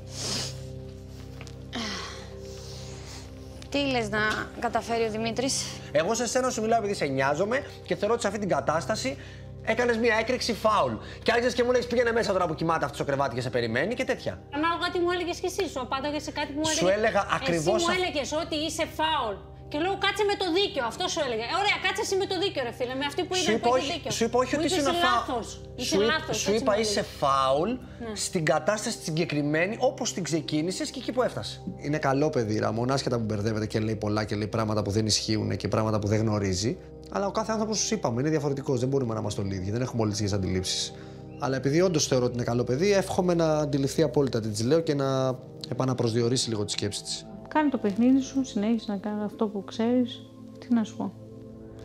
Τι λες να καταφέρει ο Δημήτρης; Εγώ σε σένα σου μιλάω επειδή σε νοιάζομαι και θεωρώ ότι σε αυτή την κατάσταση έκανες μια έκρηξη φάουλ. Και άρχισες και μου λέει πήγαινε μέσα τώρα που κοιμάται αυτός στο κρεβάτι και σε περιμένει και τέτοια. Ανάλογα τι μου έλεγες και εσύ, σου απάνταγε σε κάτι που μου Σου έλεγε. έλεγα ακριβώς Εσύ μου αυ- έλεγες ότι είσαι φάουλ. Και λέω κάτσε με το δίκιο, αυτό σου έλεγε. Ε, ωραία, κάτσε εσύ με το δίκιο, ρε φίλε. Με αυτή που Σου είδα είπα, που έχεις όχι, δίκιο. σου είπα όχι Μου ότι είπες, είσαι είσαι φάουλ. λάθος. Είσαι Σου, είπ- λάθος, σου έτσι είπα μου είσαι έλεγες. φάουλ Ναι. στην κατάσταση τη συγκεκριμένη όπως την ξεκίνησες και εκεί που έφτασες. Είναι καλό παιδί, Ραμόν, άσχετα που μπερδεύεται και λέει πολλά και λέει πράγματα που δεν ισχύουν και πράγματα που δεν γνωρίζει. Αλλά ο κάθε άνθρωπος, σου είπαμε, είναι διαφορετικός. Δεν μπορούμε να είμαστε όλοι ίδιοι. Δεν έχουμε όλες τις ίδιες αντιλήψεις. Αλλά επειδή όντως θεωρώ ότι είναι καλό παιδί, εύχομαι να αντιληφθεί απόλυτα τι της λέω και να επαναπροσδιορίσει λίγο τη σκέψη της. Κάνει το παιχνίδι σου, συνέχισε να κάνεις αυτό που ξέρεις. Τι να σου πω.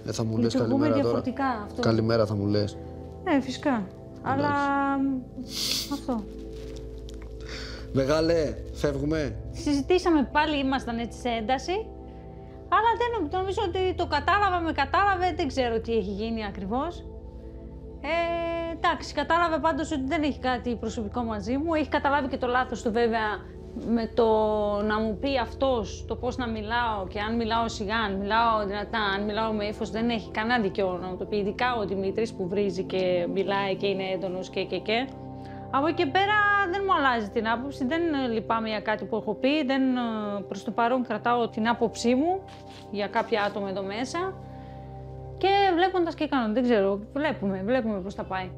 Δεν θα μου λες Λειτουργούμε καλημέρα τώρα. διαφορετικά, αυτό. Καλημέρα θα μου λες. Ναι, φυσικά. Αλλά αυτό. Μεγάλε, φεύγουμε. Συζητήσαμε πάλι, ήμασταν έτσι σε ένταση. Αλλά δεν νομ- νομίζω ότι το κατάλαβα, με κατάλαβε, δεν ξέρω τι έχει γίνει ακριβώς. Ε, εντάξει, κατάλαβε πάντως ότι δεν έχει κάτι προσωπικό μαζί μου. Έχει καταλάβει και το λάθος του βέβαια με το να μου πει αυτός το πώς να μιλάω και αν μιλάω σιγά, αν μιλάω δυνατά, αν μιλάω με ύφος, δεν έχει κανένα δικαίωμα να μου το πει. Ειδικά ο Δημήτρης που βρίζει και μιλάει και είναι έντονος και και και. Από εκεί και πέρα δεν μου αλλάζει την άποψη, δεν ε, λυπάμαι για κάτι που έχω πει, δεν, ε, προς το παρόν κρατάω την άποψή μου για κάποια άτομα εδώ μέσα και βλέποντας και κάνω, δεν ξέρω, βλέπουμε, βλέπουμε πώς θα πάει.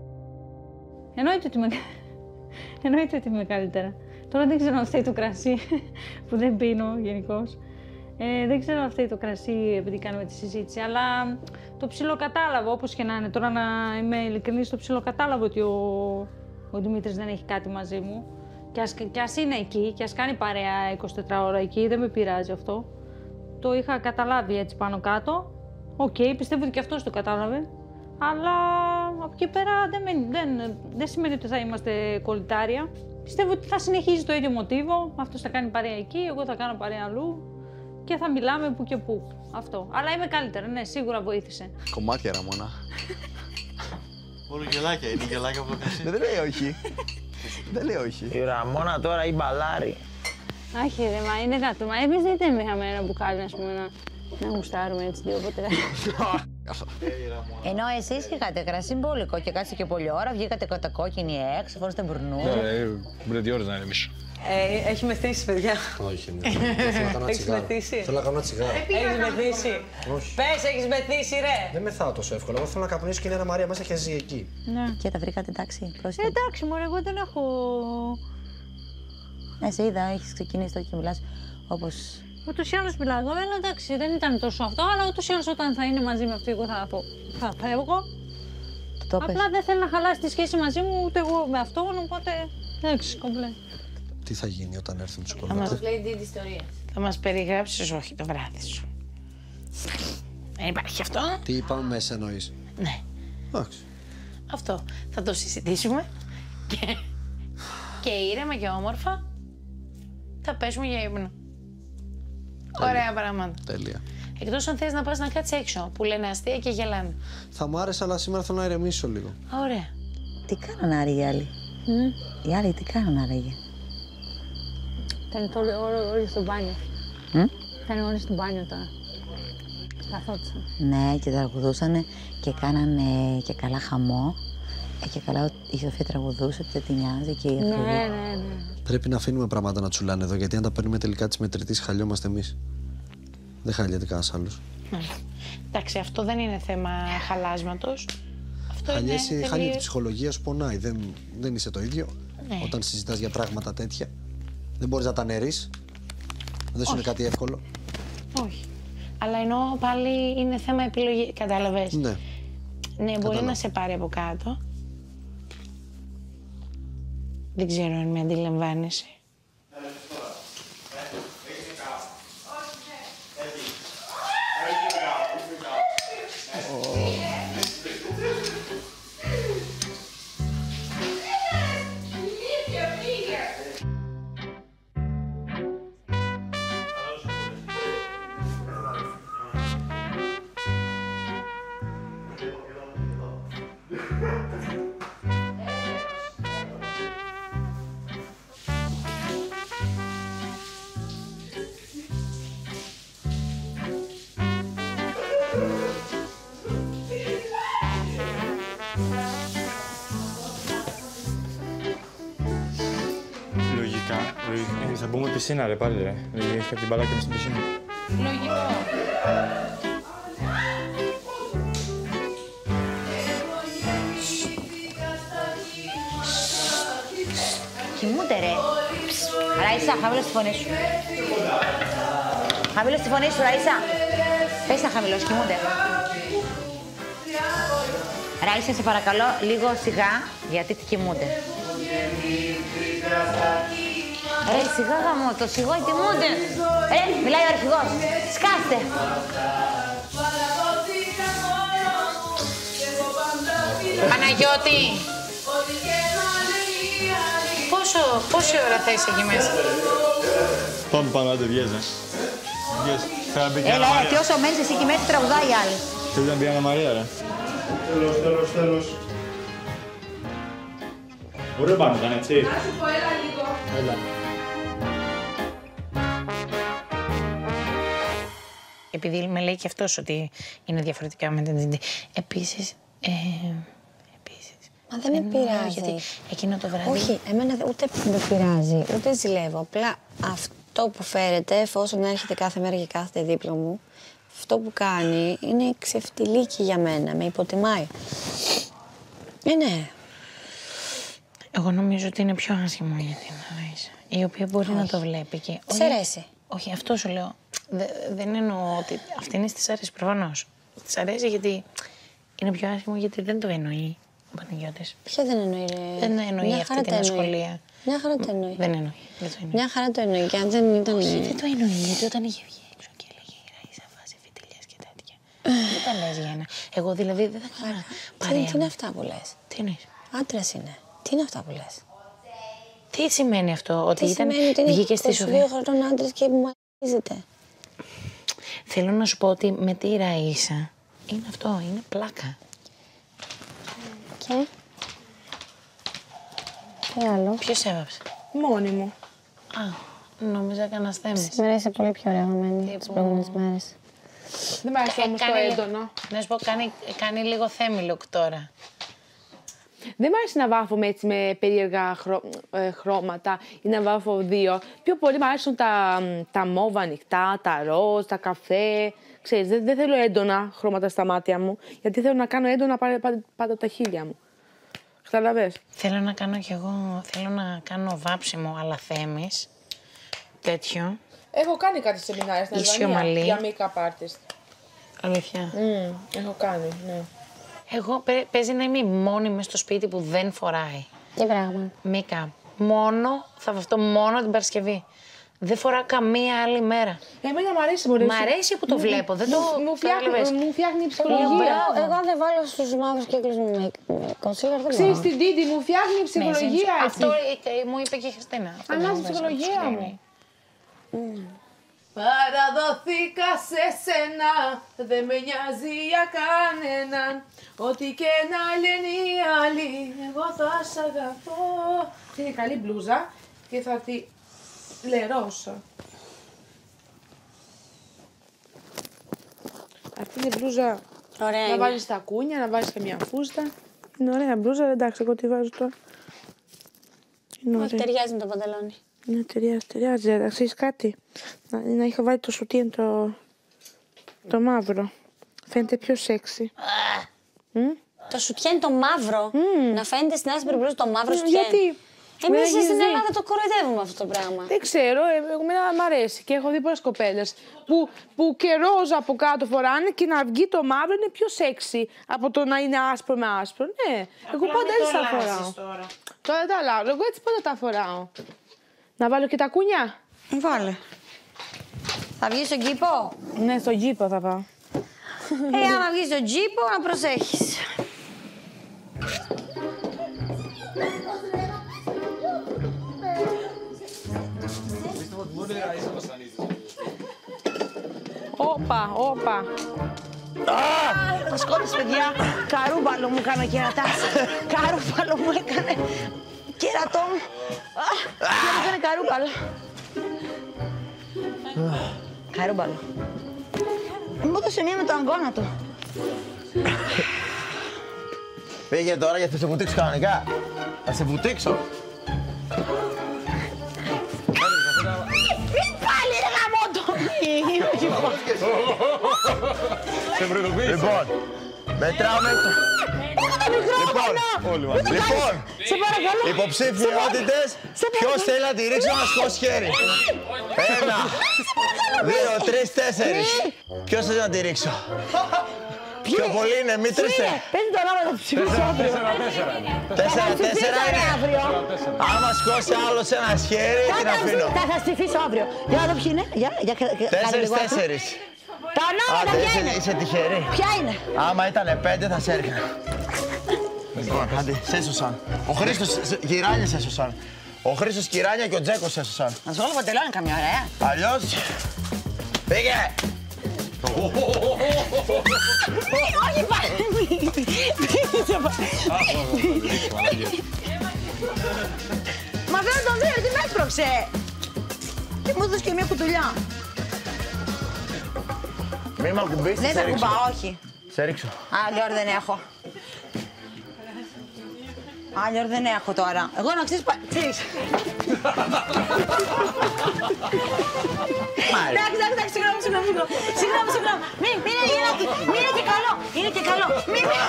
Εννοείται ότι είμαι, *laughs* εννοείται ότι είμαι καλύτερα. Τώρα δεν ξέρω αν φταίει το κρασί *laughs* που δεν πίνω γενικώς. Ε, δεν ξέρω αν φταίει το κρασί επειδή κάνουμε τη συζήτηση, αλλά το ψιλοκατάλαβα όπως και να είναι. Τώρα να είμαι ειλικρινής, το ψιλοκατάλαβα ότι ο, ο Δημήτρης δεν έχει κάτι μαζί μου. Και ας, και ας είναι εκεί και ας κάνει παρέα 24ωρο εκεί, δεν με πειράζει αυτό. Το είχα καταλάβει έτσι πάνω κάτω. Οκ, πιστεύω ότι και αυτός το κατάλαβε. Αλλά από εκεί πέρα δεν, με- δεν, δεν σημαίνει ότι θα είμαστε κολλητάρια. Πιστεύω ότι θα συνεχίζει το ίδιο μοτίβο. Αυτός θα κάνει παρέα εκεί, εγώ θα κάνω παρέα αλλού και θα μιλάμε που και που. Αυτό. Αλλά είμαι καλύτερα, ναι, σίγουρα βοήθησε. Κομμάτια, Ραμόνα. *laughs* Όλο γελάκια είναι, γελάκια από το κρασί. Δεν λέει όχι. Δεν λέει όχι. Η Ραμόνα τώρα η μπαλάρι. Άχι ρε, μα είναι κάτι. Μα εμείς δεν είχαμε ένα μπουκάλι, ας πούμε, να, να γουστάρουμε έτσι δύο ποτέ. Ενώ εσείς είχατε κρασί μπόλικο και κάτσετε και πολλή ώρα, βγήκατε κατακόκκινοι έξω, φορέσατε μπουρνού. Μπορεί δύο ώρες να ηρεμήσω. Ε, έχει μεθύσει, παιδιά. Όχι, ναι. Θέλω να κάνω ένα Έχεις τσιγάρο. μεθύσει. Θέλω να κάνω ένα τσιγάρο. Έχεις μεθύσει. Όχι. Πες, έχεις μεθύσει, ρε. Δεν μεθάω τόσο εύκολα. Εγώ θέλω να καπνίσω και είναι ένα Μαρία μέσα και ζει εκεί. Ναι. Και τα βρήκατε εντάξει. πρόσεχε. Εντάξει, μωρέ, εγώ δεν έχω... Ναι, σε είδα, έχεις ξεκινήσει το και μιλάς όπω. Ούτως ή άλλως μιλάω. Εγώ, αλλά εντάξει, δεν ήταν τόσο αυτό, αλλά ούτως ή άλλως όταν θα είναι μαζί με αυτή, εγώ θα πω. Θα φεύγω. Το Απλά δεν θέλω να χαλάσει τη σχέση μαζί μου ούτε εγώ με αυτόν, οπότε. Εντάξει, κομπλέ. Τι θα γίνει όταν έρθουν του Θα μας κομμάτια. λέει την ιστορία. Θα μας περιγράψεις όχι το βράδυ σου. Δεν υπάρχει αυτό. Τι είπαμε μέσα εννοείς; Ναι. Εντάξει. Αυτό. Θα το συζητήσουμε και, και ήρεμα και όμορφα θα πέσουμε για ύπνο. Ωραία πράγματα. Τέλεια. Εκτός αν θες να πας να κάτσεις έξω, που λένε αστεία και γελάνε. Θα μ' άρεσε, αλλά σήμερα θέλω να ηρεμήσω λίγο. Α, Ωραία. Τι κάνανε άραγε οι άλλοι. Οι άλλοι τι κάνανε άραγε. Ήταν το όλο, όλο, όλο στο μπάνιο. Μμ; Ήταν όλοι στο μπάνιο τώρα. Καθόντουσαν. Ναι, και τραγουδούσαν και κάνανε και καλά χαμό. Ε, και καλά η Σοφία τραγουδούσε, ότι δεν την νοιάζει και η Ναι, Αφροδίτη. ναι, ναι. Πρέπει να αφήνουμε πράγματα να τσουλάνε εδώ, γιατί αν τα παίρνουμε τελικά τη μετρητή, χαλιόμαστε εμείς. Δεν χαλιέται κανένας άλλος. Ναι. Εντάξει, αυτό δεν είναι θέμα χαλάσματος. Αυτό Χαλιέσαι, είναι. χάνει η τελείως- ψυχολογία σου, πονάει. Δεν, δεν είσαι το ίδιο. Ναι. Όταν συζητάς για πράγματα τέτοια, δεν μπορείς να τα νερεί. Δεν σου είναι Όχι. κάτι εύκολο. Όχι. Αλλά ενώ πάλι είναι θέμα επιλογή. Κατάλαβες; Ναι. Ναι, μπορεί Κατάλαβα. να σε πάρει από κάτω. Δεν ξέρω αν με αντιλαμβάνεσαι. Πισίνα ρε πάλι ρε. Λογικά έχει την μπαλάκια μες στην πισίνα. Λογικό. Κοιμούνται ρε. Ραΐσα, χαμηλώ στη φωνή σου. Χαμηλώ στη φωνή σου, Ραΐσα. Πες να χαμηλώς, κοιμούνται. Ραΐσα, σε παρακαλώ, λίγο σιγά, γιατί κοιμούνται. Ε, σιγά γαμώ, το σιγό κοιμούνται. Ε, μιλάει ο αρχηγός. Σκάστε. Παναγιώτη! Πόσο, πόση ώρα θα είσαι εκεί μέσα; Πάμε πάνω, άντε βγες, ε. Βγες. Θέλω να μπει και η Έλα, Άννα έλα, και Μαρία. όσο μένεις εσύ εκεί μέσα, τραγουδάει η άλλη. Θέλω να μπει η Άννα Μαρία, ρε. Τέλος, τέλος, τέλος. Ωραίο πάνω ήταν, έτσι. σου πω, έλα λίγο. Έλα. Επειδή με λέει και αυτός ότι είναι διαφορετικά με την Τζιντι. Επίσης, ε, Μα δεν με Δεν εννοώ, πειράζει. γιατί εκείνο το βράδυ- Όχι, εμένα δε- ούτε με πειράζει, ούτε ζηλεύω. Απλά αυτό που φέρετε, εφόσον έρχεται κάθε μέρα και κάθεται δίπλα μου, αυτό που κάνει είναι ξεφτιλίκι για μένα. Με υποτιμάει. Ε, ναι. Εγώ νομίζω ότι είναι πιο άσχημο για την Αραΐσα, η οποία μπορεί να το βλέπει και... Της αρέσει. Όχι, αυτό σου λέω. Δε- δεν εννοώ ότι αυτήν της αρέσει προφανώς. Της αρέσει γιατί είναι πιο άσχημο γιατί δεν το εννοεί ο Παναγιώτης. Ποιο δεν εννοεί, ρε; Δεν εννοεί Μια αυτή χαρά την το εννοεί. ασχολία. Μια χαρά το εννοεί. Δεν εννοεί. Δεν το εννοεί. Μια χαρά το εννοεί. Και αν δεν ήταν. Όχι, δεν το εννοεί, γιατί όταν είχε βγει έξω και έλεγε η Ραΐσα βάζει φιτιλιές και τέτοια. δεν τα λες για ένα. Εγώ δηλαδή δεν θα κάνω Τι, παρέα. τι είναι με- αυτά που λες; Τι εννοείς; Άντρας είναι. Τι είναι αυτά που λες; Τι σημαίνει αυτό, ότι Τι ήταν, σημαίνει ότι είναι βγήκε στη 22 Σοφία. χρονών άντρας και μου αρίζεται. Θέλω να σου πω ότι με τη Ραΐσα είναι αυτό, είναι πλάκα. Και; Τι άλλο; Ποιος έβαψε; Μόνη μου. Α, νόμιζα κανένα θέμα. Σήμερα είσαι πολύ πιο ωραιωμένη τις προηγούμενες μέρες. Δεν μ' αρέσει όμως το κάνει- έντονο. Να σου πω, κάνει, κάνει λίγο θέμη look τώρα. Δεν μ' αρέσει να βάφω με, έτσι, με περίεργα χρο- ε, χρώματα ή να βάφω δύο. Πιο πολύ μ' αρέσουν τα, μ, τα μόβ ανοιχτά, τα ροζ, τα καφέ. Ξέρεις, δεν, δεν θέλω έντονα χρώματα στα μάτια μου, γιατί θέλω να κάνω έντονα πάντα, πάντα, πάντα τα χείλια μου. Καταλαβες; Θέλω να κάνω κι εγώ, θέλω να κάνω βάψιμο, αλλά θέμης. Τέτοιο. Έχω κάνει κάτι σεμινάρια στην Ίσιο Αλβανία μαλλί. για make-up artist. Αλήθεια. Μμμ, έχω κάνει, ναι. Εγώ παι- παίζει να είμαι η μόνη μες στο σπίτι που δεν φοράει. Τι πράγμα. Make-up. Μόνο, θα βαφτώ μόνο την Παρασκευή. Δεν φοράω καμία άλλη μέρα. Εμένα μου αρέσει μωρέ. Μ' αρέσει που το Μου- βλέπω, δεν μου- το μου φτιάχνει, κατάλαβες. μου φτιάχνει η Εγώ, ψυχολογία. εγώ αν δεν βάλω στους μαύρους κύκλους μου με, με κονσίλερ δεν Ξέρεις μπορώ. την Τίτη, μου φτιάχνει η Ναι, ψυχολογία εσύ- έτσι. Αυτό ε, μου είπε και η Χριστίνα. Αυτό Αλλάζει μου η είπε, ψυχολογία σου μου. Λέει. Παραδοθήκα σε σένα, δεν με νοιάζει για κανέναν Ό,τι και να λένε οι άλλοι, εγώ θα σ' αγαπώ Αυτή είναι καλή μπλούζα και θα τη λερώσω Αυτή είναι μπλούζα Ωραία να είναι. βάλεις τα κούνια, να βάλεις καμία φούστα. Είναι ωραία μπλούζα, εντάξει, εγώ τη βάζω τώρα. Είναι Όχι, ωραία. ταιριάζει με το παντελόνι. Ναι, ταιριάζει, ταιριάζει. Αλλά ξέρεις κάτι. Να, να είχα βάλει το σουτίεν το, το μαύρο. Φαίνεται πιο σεξι. Το σουτιέν το μαύρο. Να φαίνεται στην άσπρη μπλούζα το μαύρο Μμ, σουτιέν. γιατί; Εμείς Με στην έχεις δει. Ελλάδα το κοροϊδεύουμε αυτό το πράγμα. Δεν ξέρω, ε, εγώ εμένα μ' αρέσει και έχω δει πολλές κοπέλες που, που και ρόζα από κάτω φοράνε και να βγει το μαύρο είναι πιο σεξι από το να είναι άσπρο με άσπρο. Ναι, εγώ Απλά πάντα μην έτσι το τα αλλάζεις φοράω. τώρα. Τώρα δεν τα αλλάζω, εγώ έτσι πάντα τα φοράω. Να βάλω και τα κούνια; Βάλε. Θα βγει στον κήπο; Ναι, στον κήπο θα πάω. Ε, άμα βγεις στον κήπο, να προσέχεις. Όπα, όπα. Θα σκότεις, παιδιά. Καρούμπαλο μου έκανε ο κερατάς. Καρούμπαλο μου έκανε. Κερατό μου. Α, Και μου έκανε καρούμπαλο. Καρούμπαλο. Μου έδωσε μία με το αγκώνα του. Πήγε τώρα γιατί θα σε βουτήξω κανονικά. Θα σε βουτήξω. Μην πάλι ρε γαμότο. Σε προειδοποίησα. Λοιπόν, μετράμε το... Λοιπόν, λοιπόν, Σε παρακαλώ. υποψηφιότητες, ποιος θέλει να τη ρίξει να σηκώσει χέρι; Ένα, δύο, τρεις, τέσσερις. Ποιος θέλει να τη ρίξω; Πιο πολύ είναι, μην τρίστε. Πες το όνομα, θα του ψηφίσω αύριο. Τέσσερα, Θα τέσσερα ψηφίσω είναι. αύριο. Άμα σηκώσει άλλος ένας χέρι, Θα την τα αφήνω; ψη- Θα σας ψηφίσω αύριο. Για να δω ποιοι είναι. Για, για, κα- κα- κάνε Τέσσερις, λίγο άκου. τέσσερις. Τα ονόματα Άντε, ποια είσαι- είναι. Είσαι τυχερή. Ποια είναι; Άμα ήταν πέντε θα σε έριχνα. Λοιπόν, άντε, σε έσωσαν. Ο Χρήστος σε- Κυράνια σε έσωσαν. Ο Χρήστος Κυράνια και ο Τζέκος σε έσωσαν. Να σου βάλω παντελόνι καμιά ώρα, ε. Αλλιώς... Πήγε! Όχι πάλι. Μα δεν τον δει, τι με έσπρωξε. Και μου έδωσες και μια κουτουλιά. Μη μ' ακουμπήσεις, Δεν σε θα ρίξω. κουμπάω, όχι. Σε ρίξω. Άλλη ώρα δεν έχω. Άλλη ώρα δεν έχω τώρα. Εγώ να ξέρεις, πα- ξέρεις. Εντάξει, εντάξει, εντάξει, συγγνώμη, συγγνώμη, συγγνώμη. Συγγνώμη, συγγνώμη. Μην, μην είναι γελάκι. Μην είναι και καλό. Είναι και καλό. Μην, μην.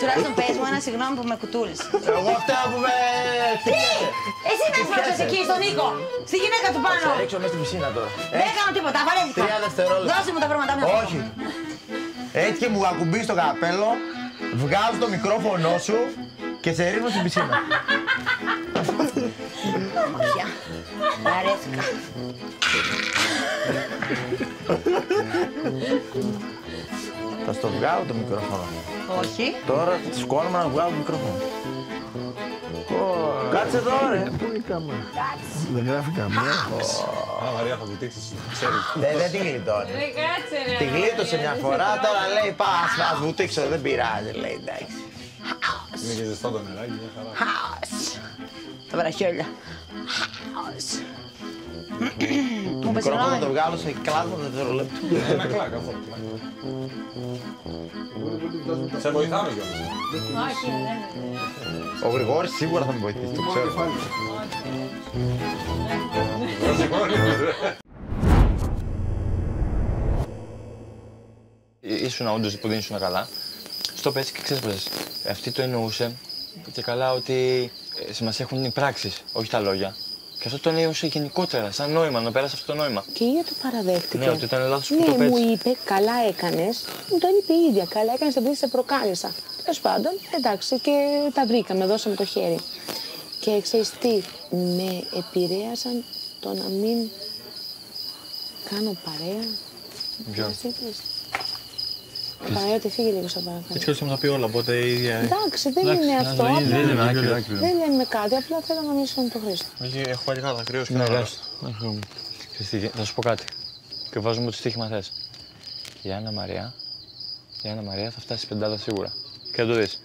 Τουλάχιστον πες μου ένα συγγνώμη που με κουτούλησε. Εγώ αυτά που με... Τι! Εσύ με έσπρωξες εκεί στον Νίκο. Στη γυναίκα του πάνω. Σε ρίξω μέσα στην πισίνα τώρα. Δεν κάνω τίποτα, βαρέθηκα. Τρία δευτερόλεπτα. Δώσε μου τα πράγματα μου. Όχι. Έτσι και μου ακουμπείς το καπέλο, βγάζω το μικρόφωνο σου και σε ρίχνω στην πισίνα. Πια. Βαρέθηκα. Θα στο βγάλω το μικρόφωνο. Όχι. Τώρα σκόνομαι να βγάλω το μικρόφωνο. Κάτσε εδώ ρε. Πού είναι η κάμερα; Δεν γράφει καμία. Α, Μαρία, θα βουτήξεις, ξέρεις. Δεν δεν τη γλιτώνει. Τη γλίτωσε μια φορά, τώρα λέει πά, ας ας βουτήξω, δεν πειράζει, λέει εντάξει. Είναι και ζεστό το νεράκι, μια χαρά. Χάος. Τα βραχιόλια. Χάος. Το πες μικρόφωνο συγγνώμη. το βγάλω σε κλάσμα δευτερολέπτο. Ένα κλακ, αυτό. Σε βοηθάμε κιόλας. Ο Γρηγόρης σίγουρα θα με βοηθήσει, το ξέρω. ήσουν όντως που δεν ήσουν καλά. Στο πες και ξέσπασε. Αυτή το εννοούσε και καλά ότι ε, σημασία έχουν οι πράξεις, όχι τα λόγια. Και αυτό το εννοούσε γενικότερα, σαν νόημα, να πέρασε αυτό το νόημα. Και η ίδια το παραδέχτηκε. Ναι, ότι ήταν λάθος που ναι, το πες. μου είπε, καλά έκανες. Μου το είπε η ίδια. Καλά έκανες επειδή σε προκάλεσα. Τέλος πάντων, εντάξει, και τα βρήκαμε, δώσαμε το χέρι. Και ξέρεις τι, με επηρέασαν το να μην κάνω παρέα. Ποιο; Μας είπες. Παναγιώτη, φύγε λίγο σαν παρακαλώ. Έτσι κι θα τα πει όλα, οπότε η ίδια. Εντάξει, δεν Εντάξει, είναι να αυτό. ζωή, απλά- δεν είναι άκυρο, άκυρο. Δεν λέμε κάτι, απλά θέλω να μιλήσω με τον Χρήστο. Όχι, έχω πάλι κάτω, κρύο και Ναι, να γεια Θα σου πω κάτι. Και βάζουμε ότι στοίχημα θες. Η Άννα Μαρία, η Άννα Μαρία θα φτάσει πεντάδα σίγουρα. Και θα το δεις.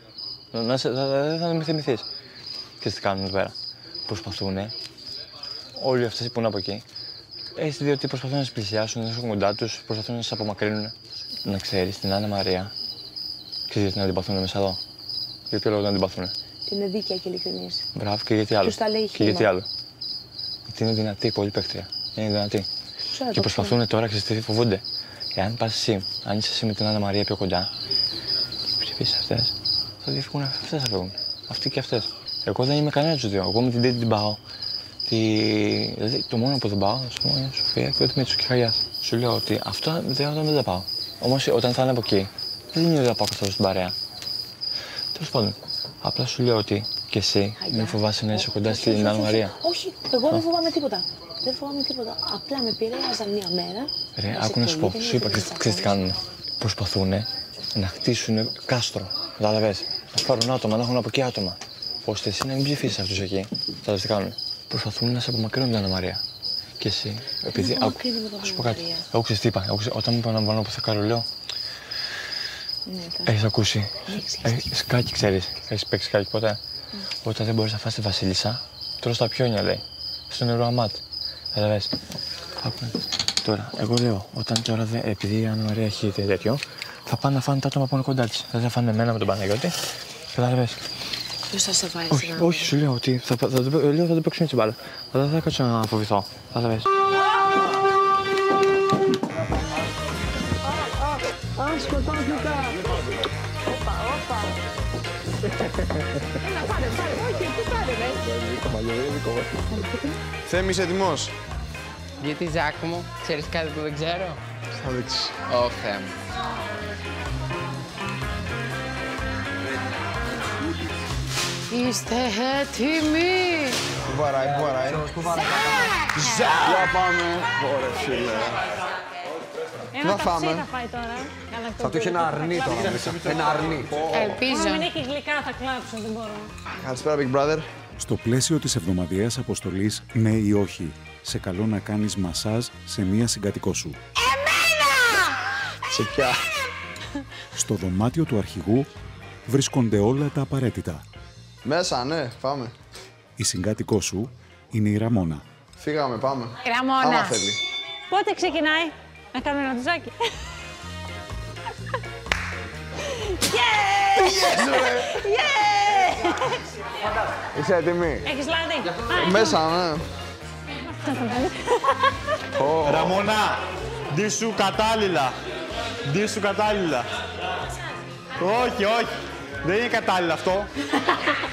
Να σε, θα, θα, θα με θυμηθείς. Και τι κάνουν εδώ πέρα. Προσπαθούν όλοι αυτοί που είναι από εκεί Έτσι, διότι προσπαθούν να σε πλησιάσουν, να είσαι κοντά τους, προσπαθούν να σε απομακρύνουν. Να ξέρεις την Άννα Μαρία. Ξέρεις γιατί να την παθούν μέσα εδώ; Για ποιο λόγο να την παθούν. Τι είναι δίκαια και ειλικρινής. Μπράβο και γιατί άλλο; Τους τα λέει και χήμα; γιατί άλλο; Γιατί είναι δυνατή, πολύ παίκτρια. Είναι δυνατή. Ξέρω και το προσπαθούν τώρα, ξέρεις τι φοβούνται. Εάν πας εσύ, αν είσαι εσύ με την Άννα Μαρία πιο κοντά, και ψηφίσεις αυτές, θα διαφύγουν αυτές θα φύγουν. Αυτοί και αυτές. Εγώ δεν είμαι κανένας τους δύο. Εγώ με την Τέτη την πάω. Τη... Δηλαδή, το μόνο που δεν πάω, ας πούμε, είναι η Σοφία και ο Δημήτρης και η Χαγιάς. Σου λέω ότι αυτό δεν, δεν, δεν τα πάω. Όμως όταν θα είναι από εκεί, δεν είναι ότι θα πάω καθόλου στην παρέα. Τέλος πάντων, απλά σου λέω ότι και εσύ μην φοβάσαι να είσαι κοντά Όχι, στην όχι, Άννα όχι, Μαρία. Όχι, εγώ δεν φοβάμαι τίποτα. Δεν φοβάμαι τίποτα. Απλά με επηρέαζαν μία μέρα. Ρε, να άκου να σου πω, σε σου είπα, κολλήσει, ξέρεις- ξέρεις τι κάνουν. Προσπαθούν να χτίσουν κάστρο. Κατάλαβες; Να πάρουν άτομα, να έχουν από εκεί άτομα. Ώστε εσύ να μην ψηφίσεις αυτούς εκεί. Κατάλαβες τι κάνουν; Προσπαθούν να σε απομακρύνουν την Άννα Μαρία. Και εσύ, επειδή. με άκου, απομακρύνει με το θα σου πω Άννα κάτι. Μαρία. Εγώ ξέρεις τι είπα. Εγώ ξέρεις- όταν μου είπα να βάλω από θεκάρο, λέω. Ναι, θα- Έχεις ακούσει. Ναι, ξέρεις. Έχεις σκάκι, ξέρεις. Έχεις παίξει σκάκι ποτέ; Όταν δεν μπορείς να φας τη Βασίλισσα, τρως τα πιόνια, λέει. Στο νερό αμάτ. Καταλαβες. Άκου. Τώρα, εγώ λέω, όταν τώρα, δεν- επειδή η Άννα Μαρία έχει τέτοιο, θα πάνε να φάνε τα άτομα που είναι κοντά της. Δεν θα φάνε εμένα με τον Παναγιώτη. Καταλαβες. Ποιος θα σε βάλει Όχι, στην όχι, σου λέω ότι θα, θα, θα, θα, λέω, θα το παίξουμε έτσι μπάλα. Αλλά δεν θα κάτσω να φοβηθώ. Καταλαβες. Ασκοτόπικα! Όπα, όπα. Έλα, πάρε, πάρε. Όχι, τι πάρε, ρε. Θέμη, είσαι έτοιμος. Γιατί Ζάκο μου, ξέρεις κάτι που δεν ξέρω; Θα δείξεις. Ω Θεέ μου. Είστε έτοιμοι; Πού βαράει, πού βαράει. Ζα! Για πάμε. Ωραία, φίλε. Ένα θα ταψί φάμε; θα φάει τώρα. Καλά, Θα του έχει ένα αρνί τώρα μέσα. Ένα αρνί. Ελπίζω. Αν μην έχει γλυκά θα κλάψω, δεν μπορώ. Καλησπέρα, Big Brother. Στο πλαίσιο της εβδομαδιαίας αποστολής «Ναι ή όχι», σε καλώ να κάνεις μασάζ σε μία συγκατοικό σου. Σε ποια; Στο δωμάτιο του αρχηγού βρίσκονται όλα τα απαραίτητα. Μέσα, ναι, πάμε. Η συγκάτοικό σου είναι η Ραμόνα. Φύγαμε, πάμε. Ραμόνα. Άμα θέλει. Πότε ξεκινάει; Να κάνουμε ένα τουζάκι. Yes, ρε. Είσαι έτοιμη; Έχεις λάδι; Α, Μέσα, ναι. Ραμόνα, ντύσου κατάλληλα. Ντύσου κατάλληλα. όχι, όχι. Δεν είναι κατάλληλο αυτό. *laughs*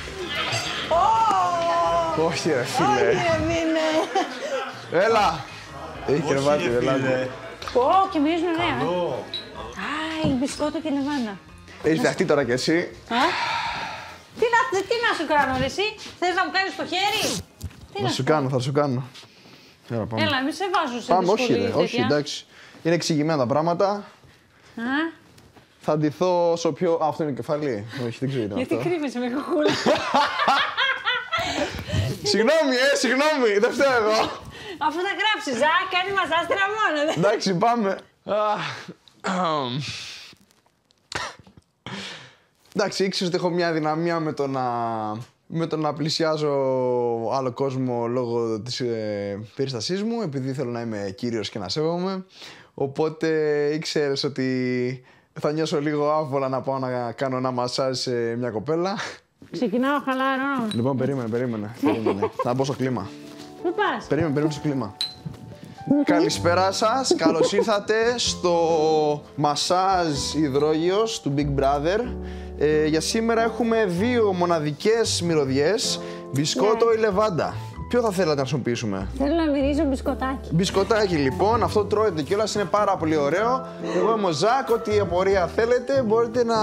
Όχι, ρε φίλε. Έλα. Έχει κρεβάτι, ελάτε. Πω, και μυρίζουν ωραία. Α, η μπισκότο και λεβάνα. Έχεις φτιαχτεί τώρα κι εσύ. Α, τι να, τι να σου κάνω, ρε, εσύ; Θες να μου κάνεις το χέρι; Τι Θα να σου κάνω, θα σου κάνω. Έλα, πάμε. Έλα, μη σε βάζω σε Πάμε, όχι, δυσκολίες ρε, όχι, τέτοια. εντάξει. Είναι εξηγημένα τα πράγματα. Α, Θα ντυθώ όσο πιο. Α, αυτό είναι κεφάλι. Όχι, δεν ξέρω τι είναι γιατί αυτό. κρύβεσαι με κουκούλα. *laughs* Συγγνώμη, ε, συγγνώμη, δεν φταίω εγώ. Αφού θα γράψεις, α, κάνει μασάς τραμόνα. Εντάξει, πάμε. Αχ, αμ. Εντάξει, ήξερες ότι έχω μια δυναμία με το να, με το να πλησιάζω άλλο κόσμο λόγω της ε, περίστασής μου, επειδή θέλω να είμαι κύριος και να σέβομαι. Οπότε ήξερες ότι θα νιώσω λίγο άβολα να πάω να κάνω ένα μασάζ σε μια κοπέλα. Ξεκινάω χαλαρό. Λοιπόν, περίμενε, περίμενε. περίμενε. *laughs* να μπω στο κλίμα. Πού πας; Περίμενε, περίμενε στο κλίμα. Καλησπέρα σας, καλώς ήρθατε στο μασάζ υδρόγειος του Big Brother. Ε, για σήμερα έχουμε δύο μοναδικές μυρωδιές, μπισκότο ή λεβάντα. Ποιο θα θέλατε να χρησιμοποιήσουμε; Θέλω να μυρίζω μπισκοτάκι. Μπισκοτάκι λοιπόν, αυτό τρώεται κιόλας είναι πάρα πολύ ωραίο. Εγώ είμαι ο Ζακ, ό,τι απορία θέλετε μπορείτε να,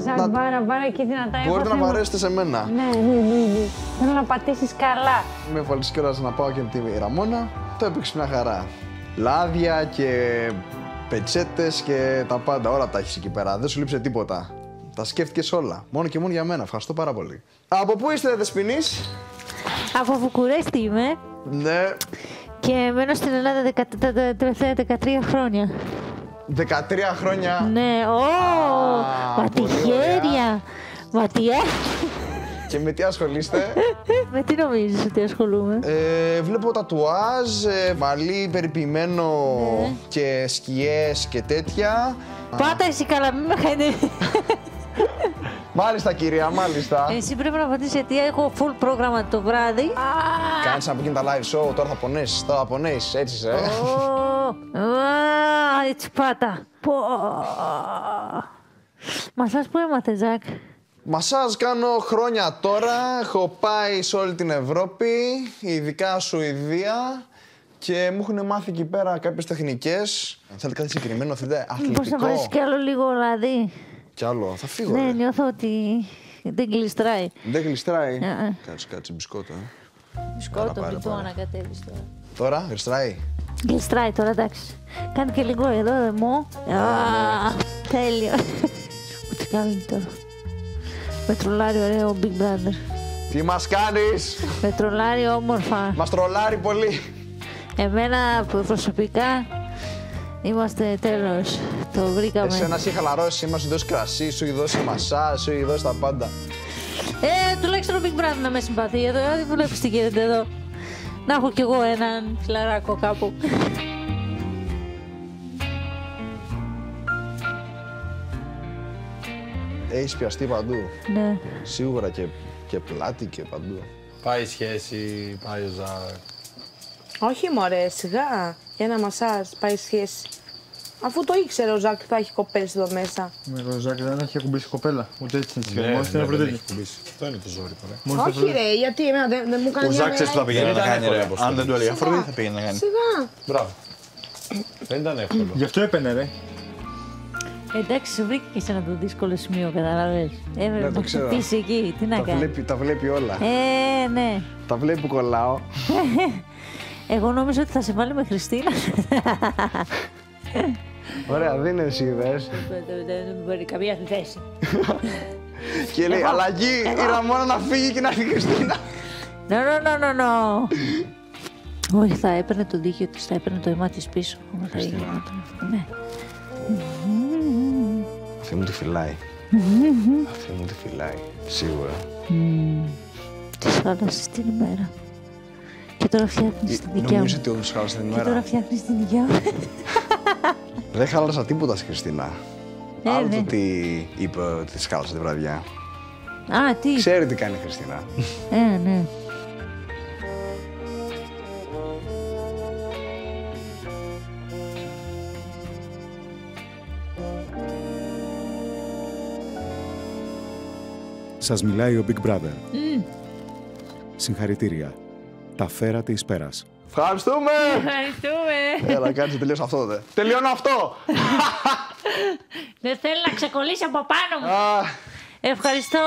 Ζακ, να, μπάρα, μπάρα, εκεί δυνατά. έχω μπορείτε να θέμα. βαρέσετε σε μένα. Ναι, ναι, ναι, ναι. Θέλω να πατήσεις καλά. Με έβαλες κιόλας να πάω και με τη Ραμόνα. Το έπαιξε μια χαρά. Λάδια και πετσέτες και τα πάντα. Όλα τα έχεις εκεί πέρα. Δεν σου λείψε τίποτα. Τα σκέφτηκες όλα. Μόνο και μόνο για μένα. Ευχαριστώ πάρα πολύ. Από πού είστε, Δεσποινής; Από Βουκουρέστι είμαι Ναι, και μένω στην Ελλάδα δεκα- τα τα τελευταία 13 χρόνια. 13 χρόνια. Ναι, ω, πολύ ματιχέρια, ματιέ. και με τι ασχολείστε; *laughs* Με τι νομίζεις ότι ασχολούμαι; Ε, βλέπω τατουάζ, ε, μαλλί περιποιημένο Ναι. και σκιές και τέτοια. Πάτα εσύ καλά, μην με χαίνει. *laughs* Μάλιστα κυρία, μάλιστα. Εσύ πρέπει να πατήσεις γιατί έχω full πρόγραμμα το βράδυ. Κάνεις να που γίνει τα live show, τώρα θα πονέσεις, τώρα θα πονέσεις, έτσι είσαι. ε. Ω, α, Έτσι πάτα. Πω. Μασάς που έμαθε, Ζακ. Μασάζ κάνω χρόνια τώρα, έχω πάει σε όλη την Ευρώπη, ειδικά Σουηδία και μου έχουν μάθει εκεί πέρα κάποιες τεχνικές. Θέλετε κάτι συγκεκριμένο, θέλετε Μήπως να αθλητικό; βάλεις κι άλλο λίγο λαδί. Κι άλλο, θα φύγω. Ναι, ρε. νιώθω ότι δεν γλιστράει. Δεν γλιστράει. Ε, ε. Κάτσε, κάτσε, μπισκότο. Ε. Μπισκότο, πάρε, μην το πάρε. ανακατεύεις τώρα. Τώρα, γλιστράει. Γλιστράει τώρα, εντάξει. Κάνει και λίγο εδώ, ρεμό. Α, τέλειο. Ούτε κάνει τώρα. Με τρολάρει ωραίο Big Brother. Τι μας κάνεις! Με τρολάρει όμορφα. Μας τρολάρει πολύ. Εμένα προ- προσωπικά είμαστε τέλος. Το βρήκαμε. Εσένα σου έχει χαλαρώσει, σήμερα σου έχει δώσει κρασί, σου έχει δώσει μασά, σου έχει δώσει τα πάντα. Ε, τουλάχιστον ο Big Brother να με συμπαθεί εδώ. Δεν βλέπεις τι γίνεται εδώ. Να έχω κι εγώ έναν φιλαράκο κάπου. Έχεις πιαστεί παντού. ναι. Σίγουρα και, και πλάτη και παντού. Πάει η σχέση, πάει ο Ζακ. Όχι μωρέ, σιγά. Για ένα μασάζ, πάει σχέση. Αφού το ήξερε ο Ζακ θα έχει κοπέλες εδώ μέσα. Με τον Ζάκ δεν έχει ακουμπήσει κοπέλα. Ούτε έτσι είναι τη Ναι, Μόλις ναι, την δεν Αφροδίτη. έχει κουμπίσει. Αυτό είναι το ζόρι, παρέ. Μόλις την Όχι Αφροδίτη. ρε, γιατί εμένα δεν, δεν μου κάνει Ο Ζάκ ξέρει τι θα πήγαινε Δεν να ήταν κάνει. εύκολο, ρε. Αποστόλη. Αν δεν το έλεγε Σιγά. Αφροδίτη θα πήγαινε να κάνει. Σιγά. Μπράβο. Δεν ήταν εύκολο. Γι' αυτό έπαινε ρε. Εντάξει, σου βρήκε και σε ένα το δύσκολο σημείο, καταλαβες. Έπρεπε Ναι, το να ξέρω. χτυπήσει εκεί. Τι να Τα κάνει. βλέπει, τα βλέπει όλα. Ε, ναι. Τα βλέπει που κολλάω. *laughs* Εγώ νόμιζα ότι θα σε βάλει με Χριστίνα. *laughs* Ωραία, δεν είναι εσύ είδες. Δεν μπορεί καμία θέση. Και λέει, Εγώ- αλλαγή, εγώ- ήρα μόνο να φύγει και να έρθει η Χριστίνα. No, no, no, no, no. Όχι, θα έπαιρνε το δίκιο της, θα έπαιρνε το αίμα της πίσω. Άμα θα έγινε το- Ναι. Αυτή μου τη φυλάει. Αυτή μου τη φυλάει. Σίγουρα. Μμμ. Της χάλασες την ημέρα. Και τώρα φτιάχνεις την δικιά μου. Νομίζω ότι όντως χάλασε την Και τώρα ημέρα. φτιάχνεις την δικιά μου. *laughs* Δεν χάλασα τίποτα στη Χριστίνα. Ε, Άλλο ναι. το τι είπε ότι της χάλασε τη βραδιά. Α, τι. Ξέρει τι κάνει η Χριστίνα. Ε, ναι. Σας μιλάει ο Big Brother. Μμ. Συγχαρητήρια. Τα φέρατε εις πέρας. Ευχαριστούμε! Ευχαριστούμε. Έλα, κάτσε, τελείωσα αυτό τότε. Τελειώνω αυτό! Δεν θέλει να ξεκολλήσει από πάνω μου. Ευχαριστώ.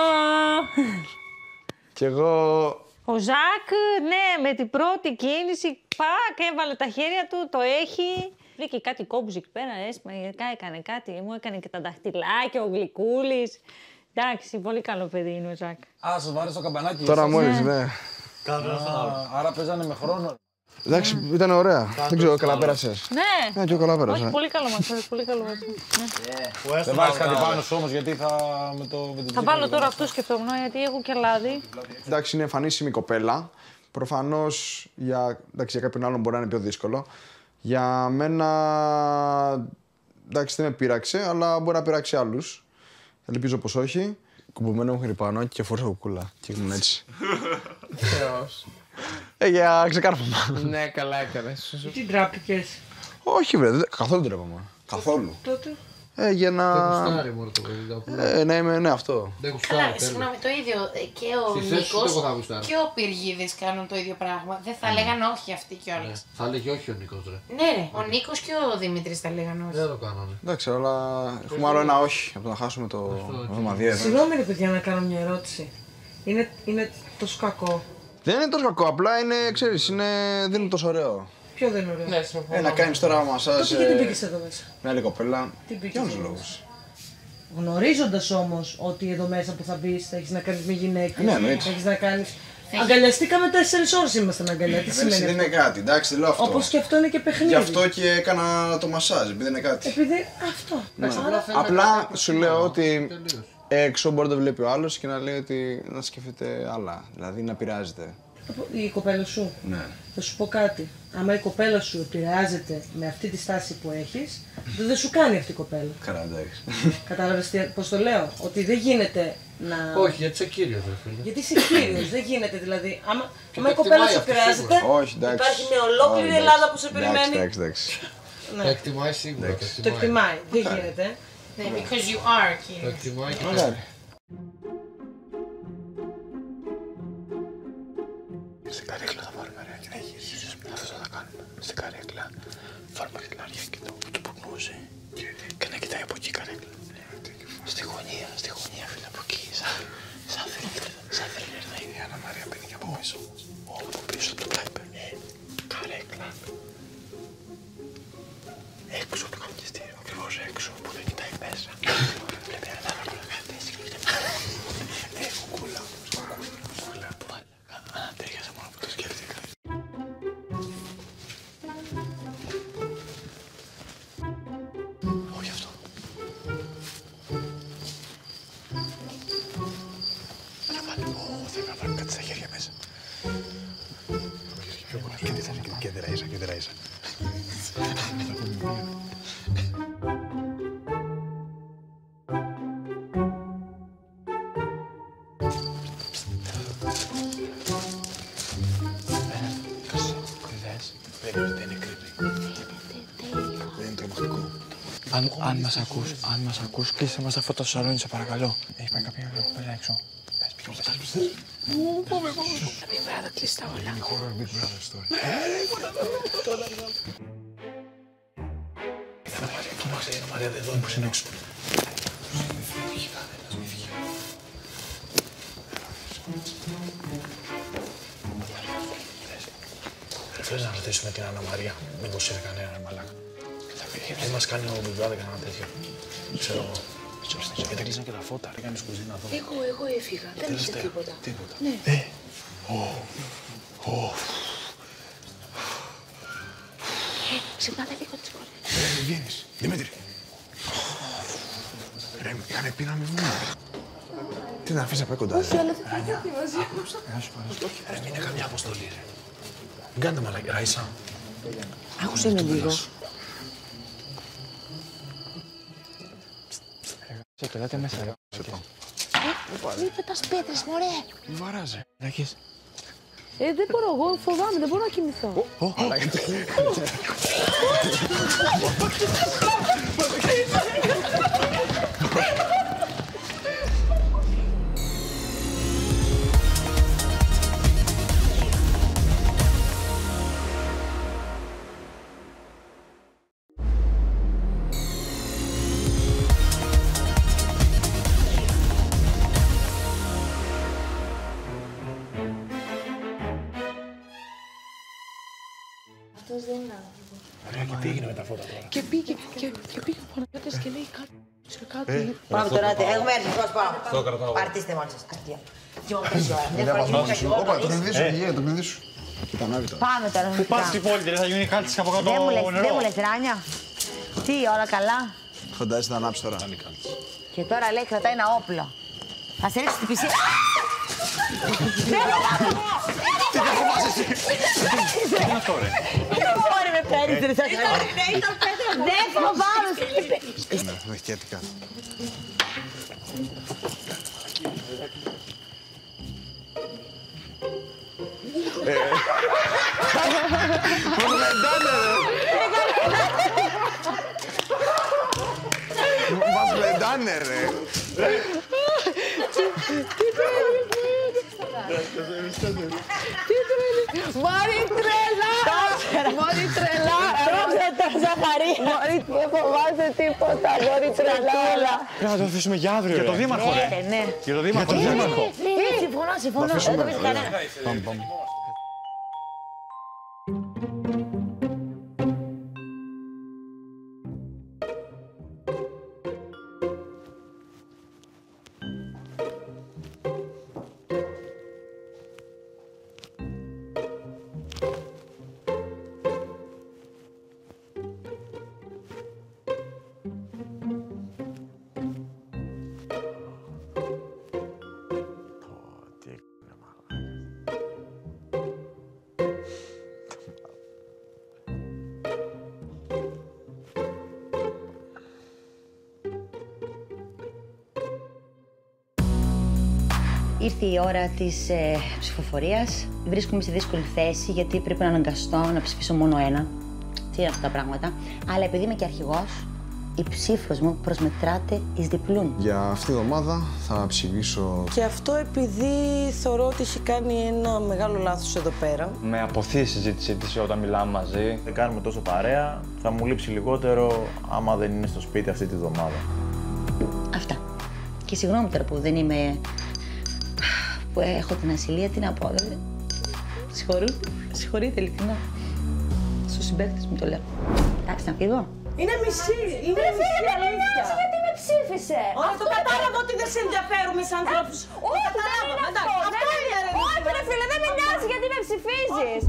Κι εγώ Ο Ζακ, ναι, με την πρώτη κίνηση, πακ, έβαλε τα χέρια του, το έχει. Βρήκε κάτι κόμπους εκεί πέρα, έσπα, έκανε κάτι, μου έκανε και τα δαχτυλάκια, ο Γλυκούλης. Εντάξει, πολύ καλό παιδί είναι ο Ζακ. Α, σας βάρεσε το καμπανάκι. Τώρα σας. μόλις, ναι. Α, Άρα παίζανε με χρόνο. Εντάξει, ήταν ωραία. Δεν ξέρω, καλά πέρασες. Ναι. Ναι, και εγώ καλά πέρασα. Όχι, πολύ καλό μας, πολύ καλό μας. Ναι. Δεν βάζεις κάτι πάνω σου όμως γιατί θα με το. Με την Θα βάλω τώρα αυτό σκεφτόμουν, γιατί έχω και λάδι. Εντάξει, είναι εμφανίσιμη κοπέλα. Προφανώς για, εντάξει, για κάποιον άλλον μπορεί να είναι πιο δύσκολο. Για μένα. Εντάξει, δεν με πείραξε, αλλά μπορεί να πειράξει άλλους. Ελπίζω πως όχι. Κουμπωμένο μου πάνω και φορούσα κουκούλα. Και ήμουν έτσι. *laughs* Θεός. ε, για ξεκάρφωμα. ναι, καλά έκανες. Τι τράπηκες. όχι, βρε, δεν- καθόλου δεν τρέπαμε. Καθόλου. Τότε. Ε, για να. Δεν γουστάρει μόνο το παιδί. το απλό. Ε, ναι, είμαι, ναι, αυτό. Δεν γουστάρει. Καλά, τέλος. συγγνώμη, το ίδιο ε, και ο Στη θέση σου Νίκος δεν θα γουστάρω. και ο Πυργίδης κάνουν το ίδιο πράγμα. Δεν θα λέγαν όχι αυτοί κιόλας. Θα έλεγε όχι ο Νίκος ρε. Ναι, ρε, ο Νίκος και ο Δημήτρης θα λέγαν όχι. Δεν το κάνανε. Εντάξει, αλλά έχουμε άλλο ένα όχι από το να χάσουμε το εβδομαδιαίο. Συγγνώμη, ρε παιδιά, να κάνω μια ερώτηση. Είναι, είναι τόσο κακό. Δεν είναι τόσο κακό, απλά είναι, ξέρεις, είναι, δεν είναι τόσο ωραίο. Ποιο δεν είναι ωραίο; Ναι, συμφωνώ. Ε, να κάνεις τώρα μασάζ. Τότε γιατί μπήκε εδώ μέσα; Με άλλη κοπέλα. Τι μπήκες Για άλλου εδώ λόγου. μέσα; Γνωρίζοντας όμως ότι εδώ μέσα που θα μπεις θα έχεις να κάνεις με γυναίκες. Ναι, εννοείται. Έχεις να κάνει. Αγκαλιαστήκαμε 4 ώρες είμαστε αγκαλιά. Τι Δεν σημαίνει δεν αυτό; είναι κάτι, εντάξει, δεν λέω αυτό. Όπως και αυτό είναι και παιχνίδι. Γι' αυτό και έκανα το μασάζ, επειδή δεν είναι κάτι. Επειδή αυτό. Ναι. Άρα- Απλά σου λέω ότι έξω μπορεί να το βλέπει ο άλλος και να λέει ότι να σκεφτείτε άλλα. Δηλαδή να πειράζεται. Η κοπέλα σου. Ναι. Θα σου πω κάτι. Άμα η κοπέλα σου επηρεάζεται με αυτή τη στάση που έχεις, δεν σου κάνει αυτή η κοπέλα. Καλά, εντάξει. *laughs* Κατάλαβες πώς το λέω; Ότι δεν γίνεται να. Όχι, γιατί είσαι κύριος, δε φίλε. Γιατί είσαι κύριος, δεν γίνεται δηλαδή. Άμα, Και άμα η το κοπέλα εκτιμάει σου αυτό επηρεάζεται, σίγουρα. Όχι, εντάξει. υπάρχει μια ολόκληρη Όχι, Ελλάδα εντάξει. που σε Εντάξει, περιμένει. εντάξει, εντάξει. Ναι. Το εκτιμάει σίγουρα. Το Το εκτιμάει, δεν γίνεται. Ναι, because you are Το κύριος. εκτιμάει και Ωραία. Στην καρέκλα θα πάρουμε ωραία και να γυρίσεις. Αυτό θα κάνουμε. Στην καρέκλα βάλουμε μαξιλάρια και το που του πουκνούσε. Και να κοιτάει από εκεί η καρέκλα. Στη γωνία, στη γωνία φίλε από εκεί. Σαν, σαν θρίλερ, σαν θρίλερ θα είναι η Άννα Μαρία παίρνει και από πίσω. Ω, από πίσω του Πάιπερ. Καρέκλα. Έξω από το καπνιστήριο, ακριβώς έξω που δεν κοιτάει *laughs* Αν, αν μας ακούς, αν μας ακούς, κλείσε μας αυτό το σαλόνι, σε παρακαλώ. Έχει πάει κάποια κοπέλα έξω. Πες, πήγαινε, πες, πες, πες. Πού, πάμε, πάμε. Big Brother, κλειστά όλα. Είναι horror Big Brother story. Κοίτα, Μαρία, το μας είναι, Μαρία, δεν δω, πώς είναι έξω. Δεν θέλεις να ρωτήσουμε την Άννα Μαρία, μήπως είναι κανένα ρε μαλάκα. Δεν μας κάνει ο Big Brother κανένα τέτοιο. Ξέρω εγώ. Γιατί κλείσαν και τα φώτα, ρε, κάνεις κουζίνα εδώ. Εγώ, εγώ έφυγα. Δεν είσαι Τελευταία. τίποτα. Τίποτα. Ναι. Ε, ω, ω, Ε, ξυπνάτε λίγο τις κόρες. ρε, μην βγαίνεις. Δημήτρη. Ρε, είχαμε πει να μην βγούμε. Τι να αφήσεις να πάει κοντά. Όχι, ρε. αλλά δεν θα έρθει μαζί. Να σου πω, ρε, μην είναι καμιά αποστολή, ρε. Μην κάνετε μαλακή, Ράισα. Άκουσε με λίγο. Σε πελάτε μέσα, ρε. Μη πετάς πέτρες, μωρέ. Μη βαράζει. Ράκης. Ε, δεν μπορώ, εγώ φοβάμαι, δεν μπορώ να κοιμηθώ. Αυτός και τι έγινε με τα φώτα τώρα; Και πήγε, και, και πήγε ο Παναγιώτης και λέει κάτι. Σε κάτι. Πάμε τώρα, έχουμε έρθει, πώς πάω. Το κρατάω. Παρτίστε μόνοι σας. Αστεία. Κοιμόμαστε τόση ώρα. Δεν Δεν θα φορά πας κοιμήθηκα σου. και εγώ Όπα, το νωρίς. παιδί σου, γεια, το παιδί σου. Κοίτα, ανάβει τώρα. Πάμε τώρα, Πού μυστικά. πας στην πόλη, δεν θα γίνει κάτι από κάτω Δεν μου λες, νερό. δεν μου λες, Ράνια. Τι, όλα καλά; Φαντάζεσαι να ανάψει τώρα. Και τώρα λέει κρατάει ένα όπλο. Θα σε ρίξει στην πισίνα. *laughs* Δεν Иди на втори. Говори ме, Пери, за не сега. Не, и там Петър. Не, пробава. Тя така. Да, да, да. Вас гледа, не, ре. Ти, ти, ти, ти, ти, Τι τρελή. Μωρή τρελά. Μωρή τρελά. Τρώξε το ζαχαρί. Μωρή δεν φοβάσαι τίποτα. Μωρή τρελά. Πρέπει να το αφήσουμε για αύριο, Για το δήμαρχο, Ναι, ρε. ρε, ναι. Για το δήμαρχο. Ναι, ρε. ναι, ναι, ναι, συμφωνώ, συμφωνώ. Δεν το πεις κανένα. Ήρθε η ώρα της ε, ψηφοφορίας. Βρίσκομαι σε δύσκολη θέση γιατί πρέπει να αναγκαστώ να ψηφίσω μόνο ένα. Τι είναι αυτά τα πράγματα. Αλλά επειδή είμαι και αρχηγός, η ψήφος μου προσμετράται εις διπλούν. Για αυτή τη εβδομάδα θα ψηφίσω. Και αυτό επειδή θεωρώ ότι έχει κάνει ένα μεγάλο λάθος εδώ πέρα. Με αποθεί η συζήτησή της όταν μιλάμε μαζί. Δεν κάνουμε τόσο παρέα. Θα μου λείψει λιγότερο άμα δεν είναι στο σπίτι αυτή τη βδομάδα. Αυτά. Και συγγνώμη τώρα που δεν είμαι που έχω την ασυλία, τι να πω. Ε. Συγχωρείτε, συγχωρείτε ειλικρινά. Στους συμπαίκτες μου το λέω. Εντάξει, να φύγω. Είναι μισή, είναι μισή δεν αλήθεια. Δεν γιατί με ψήφισε; Όχι, αυτό κατάλαβα ότι δεν σε ενδιαφέρουμε σαν ε, ανθρώπους. Όχι, κατάλαβα. Αυτό, αυτό. Όχι, ρε φίλε, δεν με νοιάζει γιατί με ψηφίζεις.